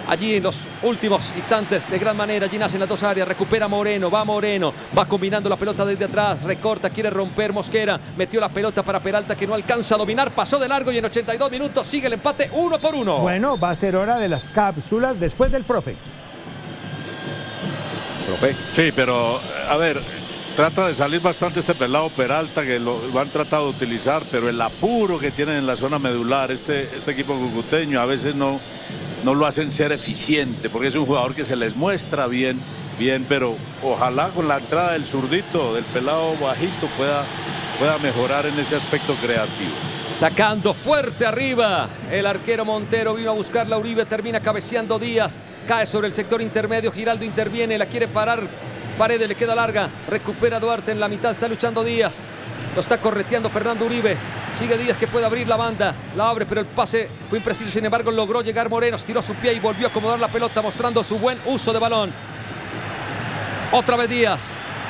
Allí en los últimos instantes de gran manera, Ginás en las dos áreas, recupera Moreno, va Moreno, va combinando la pelota desde atrás, recorta, quiere romper Mosquera, metió la pelota para Peralta que no alcanza a dominar, pasó de largo y en 82 minutos sigue el empate uno por uno. Bueno, va a ser hora de las cápsulas después del profe. Profe. Sí, pero a ver, trata de salir bastante este pelado Peralta que lo, han tratado de utilizar, pero el apuro que tienen en la zona medular este, este equipo cucuteño a veces no, no lo hacen ser eficiente, porque es un jugador que se les muestra bien, bien, pero ojalá con la entrada del zurdito, del pelado bajito, pueda, pueda mejorar en ese aspecto creativo. Sacando fuerte arriba. El arquero Montero vino a buscar la Uribe. Termina cabeceando Díaz. cae sobre el sector intermedio, Giraldo interviene, la quiere parar, Paredes le queda larga, recupera Duarte en la mitad, está luchando Díaz, lo está correteando Fernando Uribe, sigue Díaz que puede abrir la banda, la abre pero el pase fue impreciso, sin embargo logró llegar Moreno, tiró su pie y volvió a acomodar la pelota mostrando su buen uso de balón. Otra vez Díaz,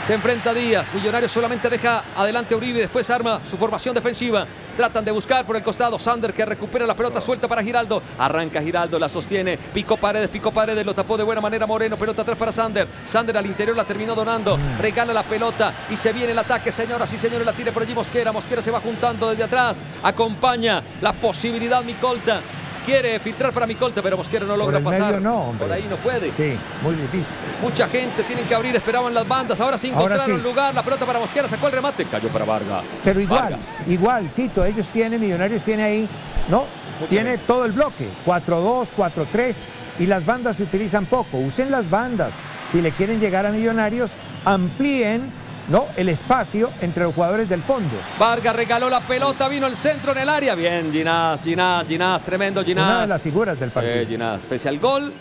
se enfrenta a Díaz. Millonario solamente deja adelante a Uribe. Después arma su formación defensiva. Tratan de buscar por el costado. Sander que recupera la pelota suelta para Giraldo. Arranca Giraldo, la sostiene. Pico Paredes, Pico Paredes. Lo tapó de buena manera Moreno. Pelota atrás para Sander. Sander al interior la terminó donando. Regala la pelota y se viene el ataque. Señoras y señores, la tira por allí Mosquera. Mosquera se va juntando desde atrás. Acompaña la posibilidad Micolta quiere filtrar para Micolta, pero Mosquera no logra Por el pasar. medio no, hombre. Por ahí no puede. Sí, muy difícil. Mucha gente tienen que abrir, esperaban las bandas. Ahora sí Ahora encontraron sí. lugar. La pelota para Mosquera sacó el remate. Cayó para Vargas. Pero igual, Vargas. igual, Tito, ellos tienen, Millonarios tiene ahí, ¿no? tiene todo el bloque, 4-2, 4-3, y las bandas se utilizan poco. Usen las bandas. Si le quieren llegar a Millonarios, amplíen, ¿no? El espacio entre los jugadores del fondo. Vargas regaló la pelota, vino el centro en el área. Bien, Ginás, Ginás, Ginás, tremendo Ginás. Una de las figuras del partido. Eh, Ginás, pese al gol,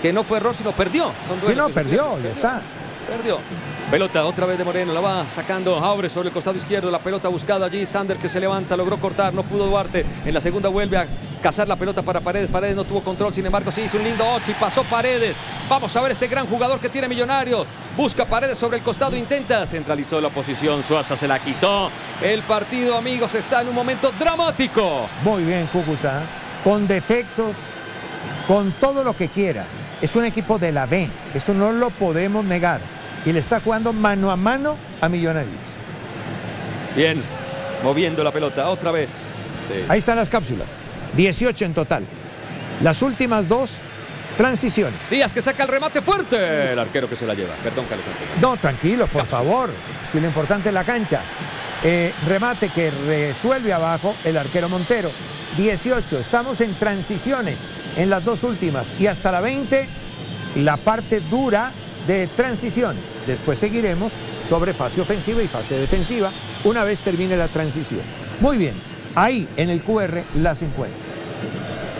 que no fue error, sino perdió. Son Sí, no, perdió, ya está. Perdió. Pelota otra vez de Moreno, la va sacando Abre sobre el costado izquierdo, la pelota buscada allí, Sander que se levanta, logró cortar, no pudo Duarte, en la segunda vuelve a cazar la pelota para Paredes, Paredes no tuvo control, sin embargo sí hizo un lindo 8 y pasó Paredes, vamos a ver este gran jugador que tiene Millonario, busca Paredes sobre el costado, intenta, centralizó la posición, Suaza se la quitó, el partido amigos está en un momento dramático. Muy bien, Cúcuta, con defectos, con todo lo que quiera. Es un equipo de la B, eso no lo podemos negar. Y le está jugando mano a mano a Millonarios. Bien, moviendo la pelota otra vez. Sí. Ahí están las cápsulas, 18 en total. Las últimas dos, transiciones. Díaz que saca el remate fuerte, el arquero que se la lleva, perdón Carlos Antonio. No, tranquilo, por favor. Si lo importante es la cancha. Eh, remate que resuelve abajo el arquero Montero. 18. Estamos en transiciones en las dos últimas. Y hasta la 20, la parte dura de transiciones. Después seguiremos sobre fase ofensiva y fase defensiva una vez termine la transición. Muy bien. Ahí en el QR las encuentro.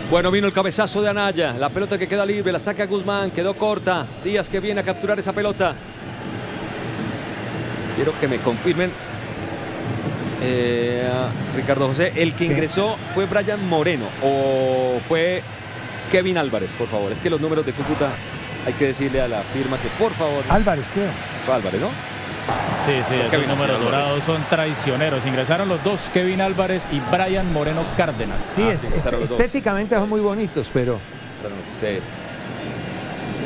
Bueno, vino el cabezazo de Anaya. La pelota que queda libre, la saca Guzmán, quedó corta. Díaz que viene a capturar esa pelota. Quiero que me confirmen. eh, Ricardo José, el que ingresó fue Brian Moreno o fue Kevin Álvarez, por favor. Es que los números de Cúcuta hay que decirle a la firma que por favor. Álvarez, creo. Álvarez, ¿no? Sí, sí, esos Kevin números Álvarez. dorados son traicioneros. Ingresaron los dos, Kevin Álvarez y Brian Moreno Cárdenas. Sí, es- es- estéticamente son muy bonitos, pero Sí.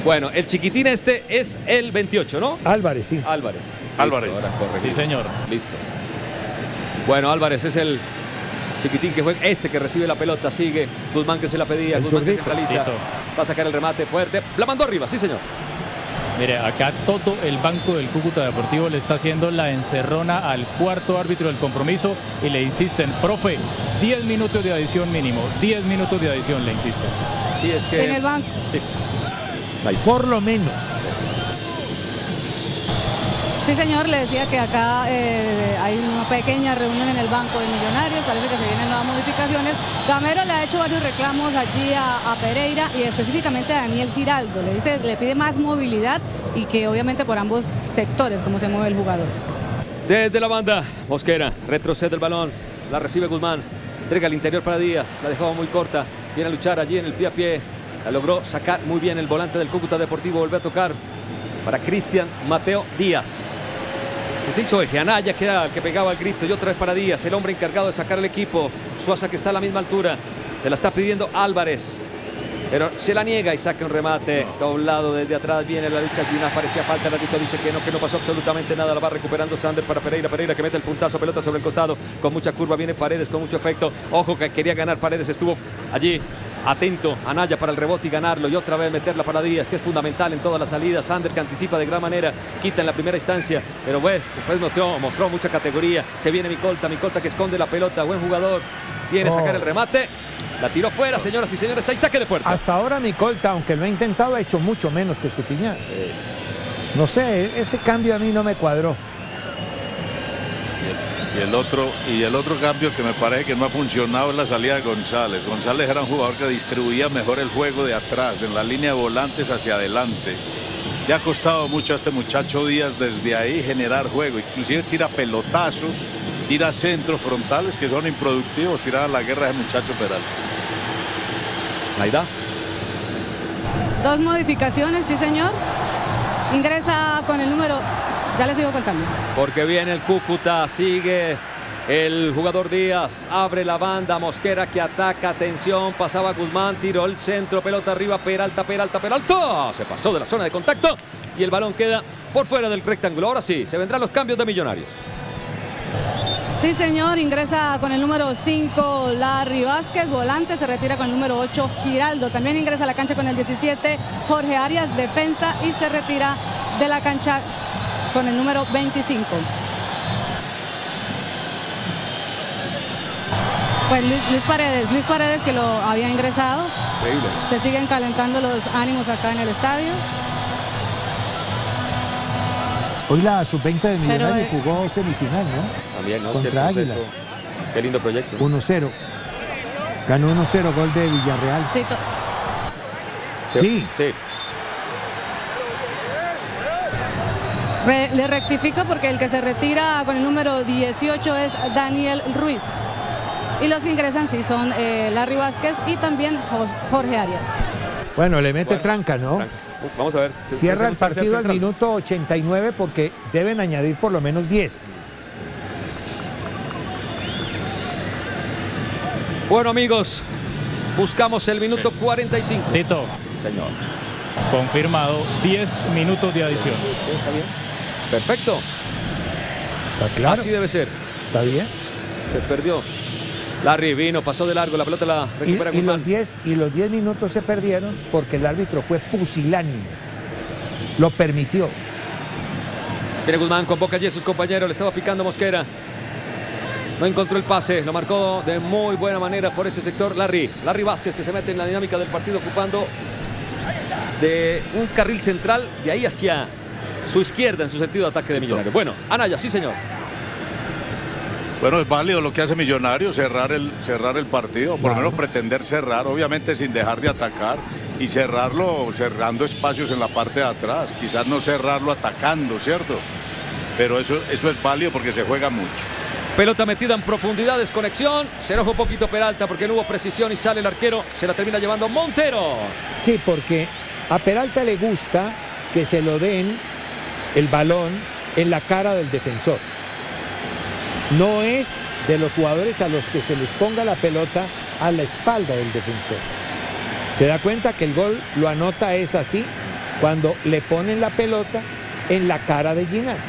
Bueno, el chiquitín este es el 28, ¿no? Álvarez, sí. Álvarez. Álvarez. Listo, ahora corre. Sí, señor. Listo. Bueno, Álvarez es el chiquitín que juega. Este que recibe la pelota, sigue. Guzmán que se la pedía. El Guzmán que zurdito. centraliza. Tito. Va a sacar el remate fuerte. La mandó arriba, sí, señor. Mire, acá todo el banco del Cúcuta Deportivo le está haciendo la encerrona al cuarto árbitro del compromiso y le insisten, profe, 10 minutos de adición mínimo, 10 minutos de adición, le insisten. Sí, es que... En el banco. Sí. por lo menos. Sí, señor, le decía que acá eh, hay una pequeña reunión en el Banco de Millonarios, parece que se vienen nuevas modificaciones. Gamero le ha hecho varios reclamos allí a, Pereira y específicamente a Daniel Giraldo. Le dice, le pide más movilidad y que obviamente por ambos sectores, cómo se mueve el jugador. Desde la banda, Mosquera retrocede el balón, la recibe Guzmán, entrega al interior para Díaz, la dejó muy corta, viene a luchar allí en el pie a pie, la logró sacar muy bien el volante del Cúcuta Deportivo, volvió a tocar para Cristian Mateo Díaz. Que se hizo eje, Anaya que era el que pegaba el grito y otra vez para Díaz, el hombre encargado de sacar el equipo, Suaza que está a la misma altura, se la está pidiendo Álvarez. Pero se la niega y saca un remate doblado desde atrás. Viene la lucha. Ginás parecía falta. El árbitro dice que no, que no pasó absolutamente nada. La va recuperando Sander para Pereira. Pereira que mete el puntazo. Pelota sobre el costado. Con mucha curva. Viene Paredes con mucho efecto. Ojo que quería ganar Paredes. Estuvo allí atento. Anaya para el rebote y ganarlo. Y otra vez meterla para Díaz, que es fundamental en todas las salidas. Sander que anticipa de gran manera. Quita en la primera instancia. Pero West después mostró, mostró mucha categoría. Se viene Micolta. Micolta que esconde la pelota. Buen jugador. Quiere sacar el remate. La tiró fuera, señoras y señores. Ahí saque de puerta. Hasta ahora mi Colta, aunque lo ha intentado, ha hecho mucho menos que Estupiñán. No sé, ese cambio a mí no me cuadró. Y el, otro, y el otro cambio que me parece que no ha funcionado es la salida de González. González era un jugador que distribuía mejor el juego de atrás, en la línea de volantes hacia adelante. Le ha costado mucho a este muchacho Díaz desde ahí generar juego. Inclusive tira pelotazos, tira centros frontales que son improductivos, tirar a la guerra de muchacho Peralta. da. Dos modificaciones, sí señor. Ingresa con el número, ya les sigo contando. Porque viene el Cúcuta, sigue el jugador Díaz, abre la banda, Mosquera que ataca, atención, pasaba Guzmán, tiró el centro, pelota arriba, Peralta, Peralta, Peralta. Se pasó de la zona de contacto y el balón queda por fuera del rectángulo. Ahora sí, se vendrán los cambios de Millonarios. Sí, señor, ingresa con el número 5 Larry Vázquez, volante, se retira con el número 8 Giraldo. También ingresa a la cancha con el 17 Jorge Arias, defensa, y se retira de la cancha con el número 25. Pues Luis, Paredes, Luis Paredes que lo había ingresado. Increíble. Se siguen calentando los ánimos acá en el estadio. Hoy la sub-20 de Millonarios eh, jugó semifinal, ¿no? También, ¿no? Contra Águilas. Qué lindo proyecto. 1-0. Ganó 1-0 gol de Villarreal. Sí. Sí. sí. le rectifico porque el que se retira con el número 18 es Daniel Ruiz. Y los que ingresan sí son eh, Larry Vázquez y también Jorge Arias. Bueno, le mete tranca, ¿no? Vamos a ver. Cierra el partido al minuto 89 porque deben añadir por lo menos 10. Bueno, amigos, buscamos el minuto 45. Tito. Señor. Confirmado 10 minutos de adición. Está bien. Perfecto. Está claro. Así debe ser. Está bien. Se perdió. Larry vino, pasó de largo, la pelota la recupera y, y los 10 y los 10 minutos se perdieron porque el árbitro fue pusilánime. Lo permitió. Viene Guzmán con Boca allí sus compañeros, le estaba picando Mosquera. No encontró el pase, lo marcó de muy buena manera por ese sector Larry. Larry Vázquez que se mete en la dinámica del partido ocupando de un carril central de ahí hacia su izquierda en su sentido de ataque de Millonarios. Bueno, Anaya, sí señor. Bueno, es válido lo que hace Millonario, cerrar el, cerrar el partido, por lo menos pretender cerrar, obviamente sin dejar de atacar y cerrarlo cerrando espacios en la parte de atrás, quizás no cerrarlo atacando, ¿cierto? Pero eso, eso es válido porque se juega mucho. Pelota metida en profundidad, desconexión, se enoja un poquito Peralta porque no hubo precisión y sale el arquero, se la termina llevando Montero. Sí, porque a Peralta le gusta que se lo den el balón en la cara del defensor no es de los jugadores a los que se les ponga la pelota a la espalda del defensor. Se da cuenta que el gol lo anota es así, cuando le ponen la pelota en la cara de Ginás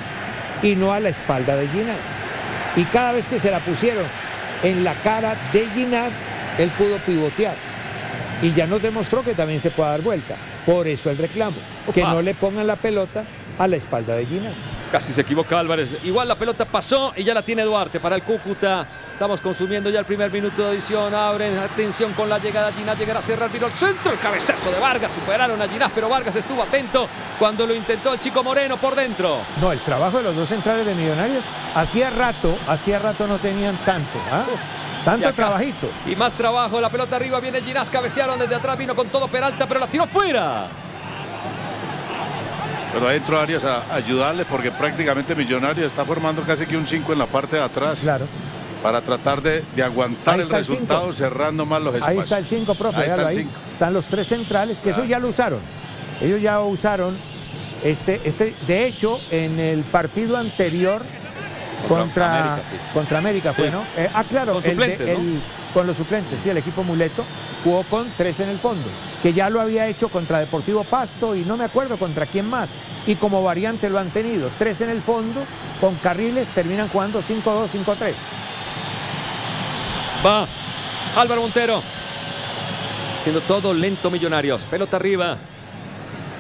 y no a la espalda de Ginás. Y cada vez que se la pusieron en la cara de Ginás, él pudo pivotear. Y ya nos demostró que también se puede dar vuelta. Por eso el reclamo, que no le pongan la pelota a la espalda de Ginás. Casi se equivoca Álvarez. Igual la pelota pasó y ya la tiene Duarte para el Cúcuta. Estamos consumiendo ya el primer minuto de edición. Abren, atención con la llegada. Ginás llegará a cerrar, vino al centro. El cabezazo de Vargas. Superaron a Ginás, pero Vargas estuvo atento cuando lo intentó el chico Moreno por dentro. No, el trabajo de los dos centrales de Millonarios hacía rato, hacía rato no tenían tanto. ¿ah? Tanto trabajito. Y más trabajo. La pelota arriba viene Ginás. Cabecearon desde atrás. Vino con todo Peralta, pero la tiró fuera. Pero ahí entró Arias a ayudarle porque prácticamente Millonario está formando casi que un 5 en la parte de atrás. Claro. Para tratar de, aguantar el resultado cerrando más los espacios. Ahí está el 5, profe. Ahí Están los tres centrales, que eso ya lo usaron. Ellos ya usaron este, este, de hecho, en el partido anterior contra, América, contra América fue, ¿no? Eh, ah, claro, con, con los suplentes, sí, el equipo Muleto jugó con tres en el fondo que ya lo había hecho contra Deportivo Pasto y no me acuerdo contra quién más. Y como variante lo han tenido, tres en el fondo, con carriles terminan jugando 5-2, 5-3. Va Álvaro Montero, siendo todo lento Millonarios, pelota arriba.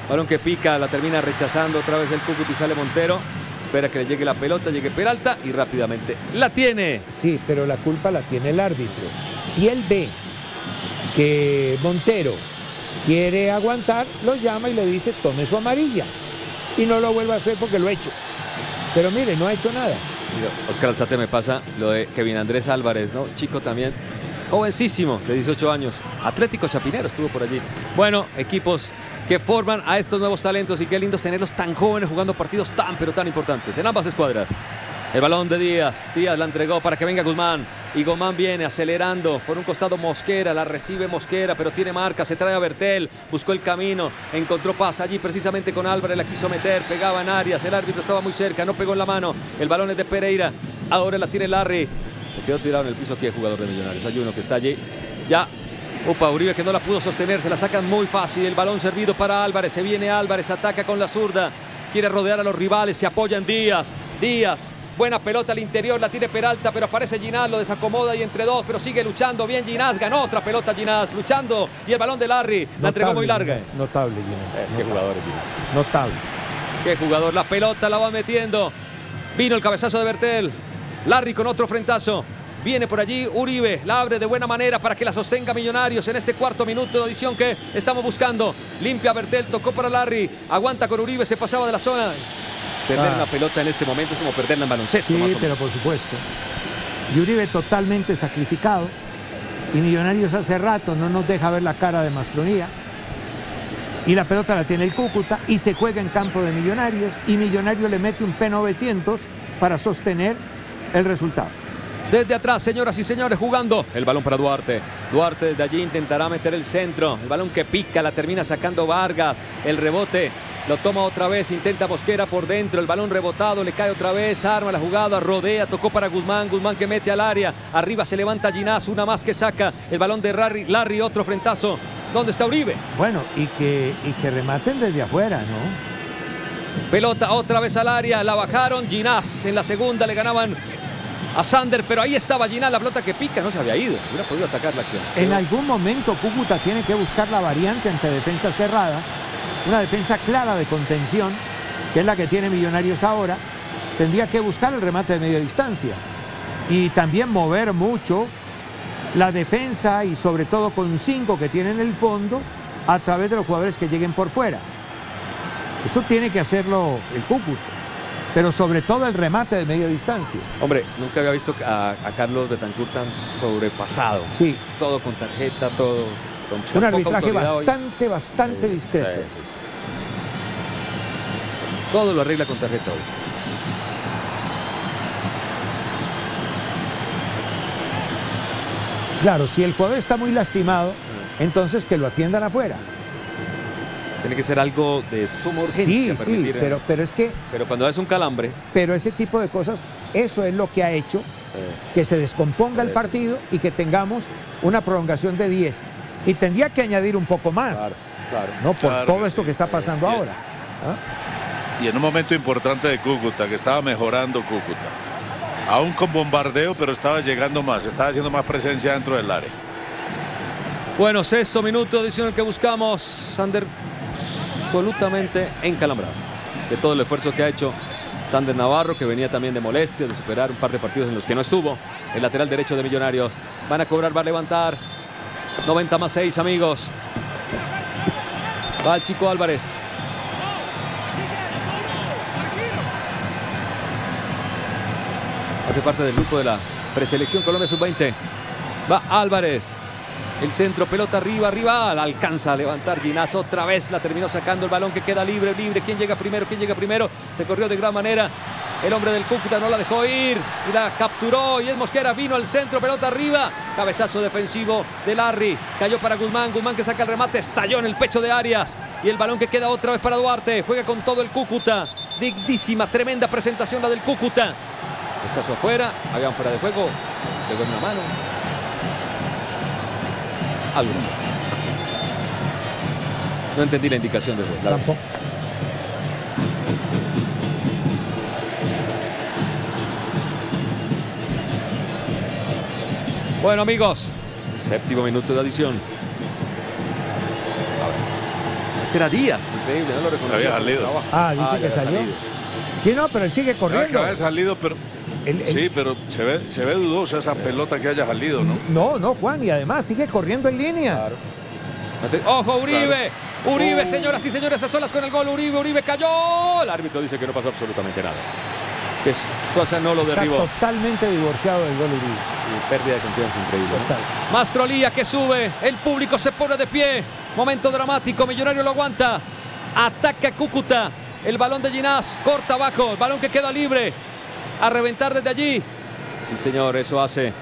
Balón que pica, la termina rechazando otra vez el Cúcuta y sale Montero. Espera que le llegue la pelota, llegue Peralta y rápidamente la tiene. Sí, pero la culpa la tiene el árbitro. Si él ve que Montero quiere aguantar, lo llama y le dice tome su amarilla. Y no lo vuelva a hacer porque lo ha hecho. Pero mire, no ha hecho nada. Mira, Oscar Alzate me pasa lo de Kevin Andrés Álvarez, ¿no? Chico también, jovencísimo, de 18 años. Atlético Chapinero estuvo por allí. Bueno, equipos que forman a estos nuevos talentos y qué lindos tenerlos tan jóvenes jugando partidos tan pero tan importantes en ambas escuadras. El balón de Díaz, Díaz la entregó para que venga Guzmán y Guzmán viene acelerando por un costado Mosquera, la recibe Mosquera pero tiene marca, se trae a Bertel, buscó el camino, encontró paz allí precisamente con Álvarez, la quiso meter, pegaba en Arias, el árbitro estaba muy cerca, no pegó en la mano, el balón es de Pereira, ahora la tiene Larry, se quedó tirado en el piso aquí el jugador de Millonarios, hay uno que está allí, ya Upa, Uribe que no la pudo sostener, se la sacan muy fácil. El balón servido para Álvarez. Se viene Álvarez, ataca con la zurda. Quiere rodear a los rivales, se apoya en Díaz. Díaz, buena pelota al interior, la tiene Peralta, pero aparece Ginás, lo desacomoda y entre dos, pero sigue luchando. Bien Ginás, ganó otra pelota Ginás, luchando. Y el balón de Larry, la entregó muy larga. Ginás, notable, Ginás. Qué jugador es Ginás. Notable. Qué jugador, la pelota la va metiendo. Vino el cabezazo de Bertel. Larry con otro frentazo. Viene por allí Uribe, la abre de buena manera para que la sostenga Millonarios en este cuarto minuto de edición que estamos buscando. Limpia Bertel, tocó para Larry, aguanta con Uribe, se pasaba de la zona. Perder Ah. una pelota en este momento es como perderla en baloncesto. más o Sí, menos. pero por supuesto. Y Uribe totalmente sacrificado. Y Millonarios hace rato no nos deja ver la cara de Mastronía. Y la pelota la tiene el Cúcuta y se juega en campo de Millonarios. Y Millonarios le mete un P900 para sostener el resultado. Desde atrás, señoras y señores, jugando. El balón para Duarte. Duarte desde allí intentará meter el centro. El balón que pica, la termina sacando Vargas. El rebote lo toma otra vez, intenta Mosquera por dentro. El balón rebotado, le cae otra vez. Arma la jugada, rodea, tocó para Guzmán. Guzmán que mete al área. Arriba se levanta Ginás, una más que saca. El balón de Larry, Larry otro frentazo. ¿Dónde está Uribe? Bueno, y que, y que rematen desde afuera, ¿no? Pelota otra vez al área, la bajaron. Ginás en la segunda le ganaban a Sander, pero ahí estaba Ginás, la pelota que pica, no se había ido. Hubiera podido atacar la acción. En algún momento Cúcuta tiene que buscar la variante ante defensas cerradas, una defensa clara de contención, que es la que tiene Millonarios ahora, tendría que buscar el remate de media distancia y también mover mucho la defensa y sobre todo con cinco que tiene en el fondo a través de los jugadores que lleguen por fuera. Eso tiene que hacerlo el Cúcuta, pero sobre todo el remate de media distancia. Hombre, nunca había visto a, a Carlos Betancourt tan sobrepasado. Sí. Todo con tarjeta, todo. Con Un arbitraje hoy. bastante, bastante discreto. Sí, sí, sí. Todo lo arregla con tarjeta hoy. Claro, si el jugador está muy lastimado, entonces que lo atiendan afuera. Tiene que ser algo de suma urgencia. Sí, sí, permitir, eh, pero, pero es que, pero cuando es un calambre, pero ese tipo de cosas, eso es lo que ha hecho que se descomponga el partido y que tengamos una prolongación de 10. Y tendría que añadir un poco más, claro. ¿no? Por Claro todo que esto sí. que está pasando ahora. ¿ah? Y en un momento importante de Cúcuta, que estaba mejorando Cúcuta. Aún con bombardeo, pero estaba llegando más, estaba haciendo más presencia dentro del área. Bueno, sexto minuto, el que buscamos. Sander absolutamente encalambrado de todo el esfuerzo que ha hecho Sander Navarro, que venía también de molestias, de superar un par de partidos en los que no estuvo. El lateral derecho de Millonarios. Van a cobrar, va a levantar. 90 más 6, amigos. Va el chico Álvarez. Hace parte del grupo de la preselección Colombia Sub-20. Va Álvarez. El centro, pelota arriba, arriba. La alcanza a levantar Ginás otra vez. La terminó sacando el balón que queda libre, libre. ¿Quién llega primero? ¿Quién llega primero? Se corrió de gran manera. El hombre del Cúcuta no la dejó ir y la capturó. Y es Mosquera, vino al centro, pelota arriba. Cabezazo defensivo de Larry. Cayó para Guzmán. Guzmán que saca el remate, estalló en el pecho de Arias. Y el balón que queda otra vez para Duarte. Juega con todo el Cúcuta. Dignísima, tremenda presentación la del Cúcuta. Rechazo afuera, habían fuera de juego. Pegó en una mano. Algo pasó. No entendí la indicación del juez. Tampoco. Bueno, amigos, séptimo minuto de adición. Este era Díaz, increíble, no lo reconocí. Había salido. Ah, dice ya que salió. salido. Sí, no, pero él sigue corriendo. había salido, pero. El- el- Sí, pero se ve, se ve dudosa esa pelota que haya salido, ¿no? No, no, Juan, y además sigue corriendo en línea. ¡Ojo, Uribe! Uribe, Oh. señoras y señores, a solas con el gol. Uribe, Uribe cayó. El árbitro dice que no pasó absolutamente nada. que Suaza no lo Está derribó. totalmente divorciado del gol Uribe. Y pérdida de confianza increíble. ¿no? Total. Mastrolía que sube, el público se pone de pie. Momento dramático, Millonario lo aguanta. Ataca Cúcuta. El balón de Ginás, corta abajo, el balón que queda libre. A reventar desde allí. Sí, señor, eso hace.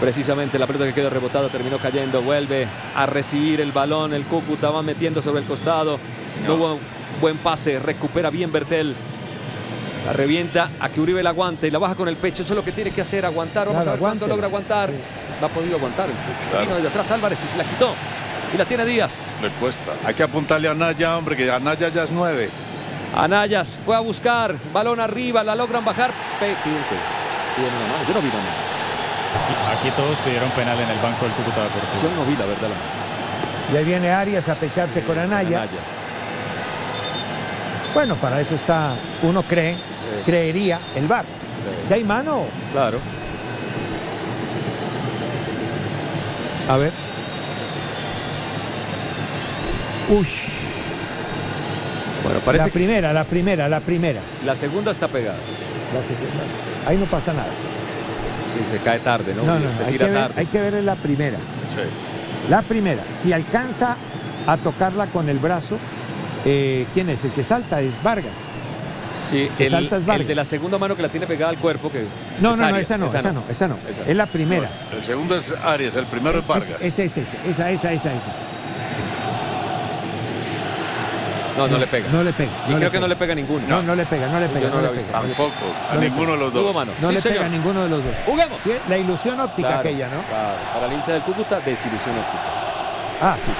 Precisamente la pelota que quedó rebotada terminó cayendo. Vuelve a recibir el balón. El Cúcuta va metiendo sobre el costado. No hubo buen pase. Recupera bien Bertel. La revienta a que Uribe la aguante y la baja con el pecho. Eso es lo que tiene que hacer, aguantar. Vamos Claro, a ver cuánto aguante. logra aguantar. No ha podido aguantar. Claro. Vino desde atrás Álvarez y se la quitó. Y la tiene Díaz. Le cuesta. Hay que apuntarle a Naya, hombre, que Anaya ya es nueve. Anayas fue a buscar. Balón arriba, la logran bajar. Pe- una mano. Yo no vi una mano. Aquí, aquí todos pidieron penal en el banco del Cúcuta Deportivo. Yo no vi la verdad. la mano. Y ahí viene Arias a pecharse con Anaya. Anaya. Bueno, para eso está, uno cree, creería el VAR. Si hay mano, Claro. a ver. Ush. Bueno, parece la que primera, la primera, la primera. la segunda está pegada. La segunda. Ahí no pasa nada. Sí, se cae tarde, ¿no? No, no, se no. Hay tira que, ver, tarde. hay que ver en la primera. La primera, si alcanza a tocarla con el brazo, eh, ¿quién es? El que salta es Vargas. Sí, el, de la segunda mano que la tiene pegada al cuerpo. Que No, es no, no, Arias, esa no, esa no, esa no. Es la primera. El segundo es Arias, el primero es Vargas. Esa, esa, esa, esa, esa, esa, No, no, le pega. No le pega. Y creo que no le pega a ninguno. No, no le pega, no le pega, Yo no le pega. Tampoco, a ninguno de los dos. mano. No Sí, le señor. pega a ninguno de los dos. Juguemos. Sí, La ilusión óptica Claro, aquella, ¿no? claro. Para el hincha del Cúcuta, desilusión óptica. Ah, sí.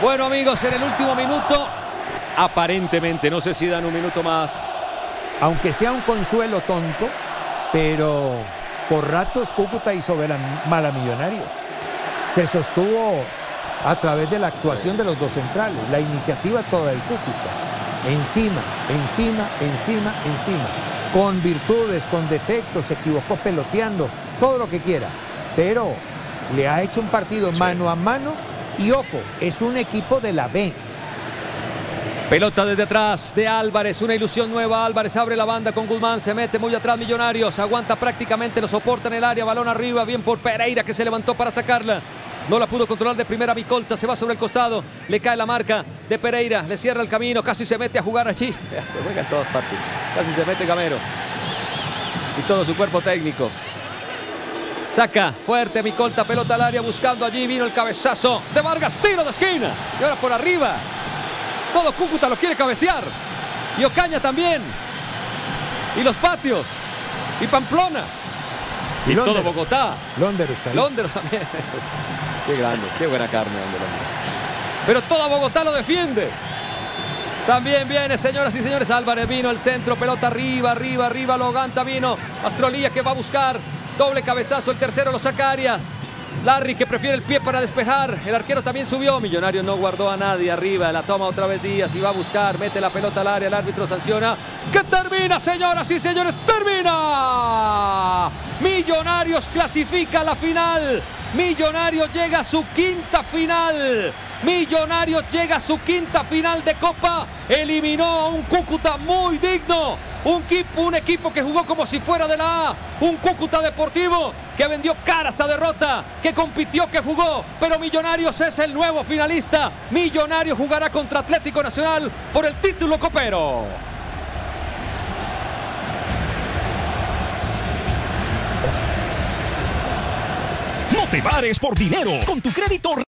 Bueno, amigos, en el último minuto, aparentemente, no sé si dan un minuto más. Aunque sea un consuelo tonto, pero por ratos Cúcuta hizo ver a mal a Millonarios. Se sostuvo a través de la actuación de los dos centrales, la iniciativa toda del Cúcuta. Encima, encima, encima, encima. Con virtudes, con defectos, se equivocó peloteando, todo lo que quiera. Pero le ha hecho un partido mano a mano y ojo, es un equipo de la B. Pelota desde atrás de Álvarez, una ilusión nueva. Álvarez abre la banda con Guzmán, se mete muy atrás Millonarios, aguanta prácticamente, lo soporta en el área, balón arriba, bien por Pereira que se levantó para sacarla. No la pudo controlar de primera Micolta, se va sobre el costado, le cae la marca de Pereira, le cierra el camino, casi se mete a jugar allí. <laughs> Se juega en todas partes, casi se mete Gamero. Y todo su cuerpo técnico. Saca fuerte Micolta, pelota al área, buscando allí, vino el cabezazo de Vargas, tiro de esquina. Y ahora por arriba, todo Cúcuta lo quiere cabecear. Y Ocaña también. Y los patios. Y Pamplona. Y, todo Londres. Bogotá. Londres ahí. Londres también. <laughs> qué grande, qué buena carne. Pero toda Bogotá lo defiende. También viene, señoras y señores, Álvarez vino al centro, pelota arriba, arriba, arriba, Loganta vino. Astrolía que va a buscar. Doble cabezazo, el tercero lo saca Arias. Larry que prefiere el pie para despejar. El arquero también subió. Millonario no guardó a nadie arriba. La toma otra vez Díaz y va a buscar. Mete la pelota al área. El árbitro sanciona. Que termina, señoras y señores. Termina. Millonarios clasifica a la final. Millonarios llega a su quinta final. Millonarios llega a su quinta final de Copa. Eliminó a un Cúcuta muy digno. Un equipo, un equipo que jugó como si fuera de la A. Un Cúcuta Deportivo que vendió cara esta derrota. Que compitió, que jugó. Pero Millonarios es el nuevo finalista. Millonarios jugará contra Atlético Nacional por el título copero. No te pares por dinero. Con tu crédito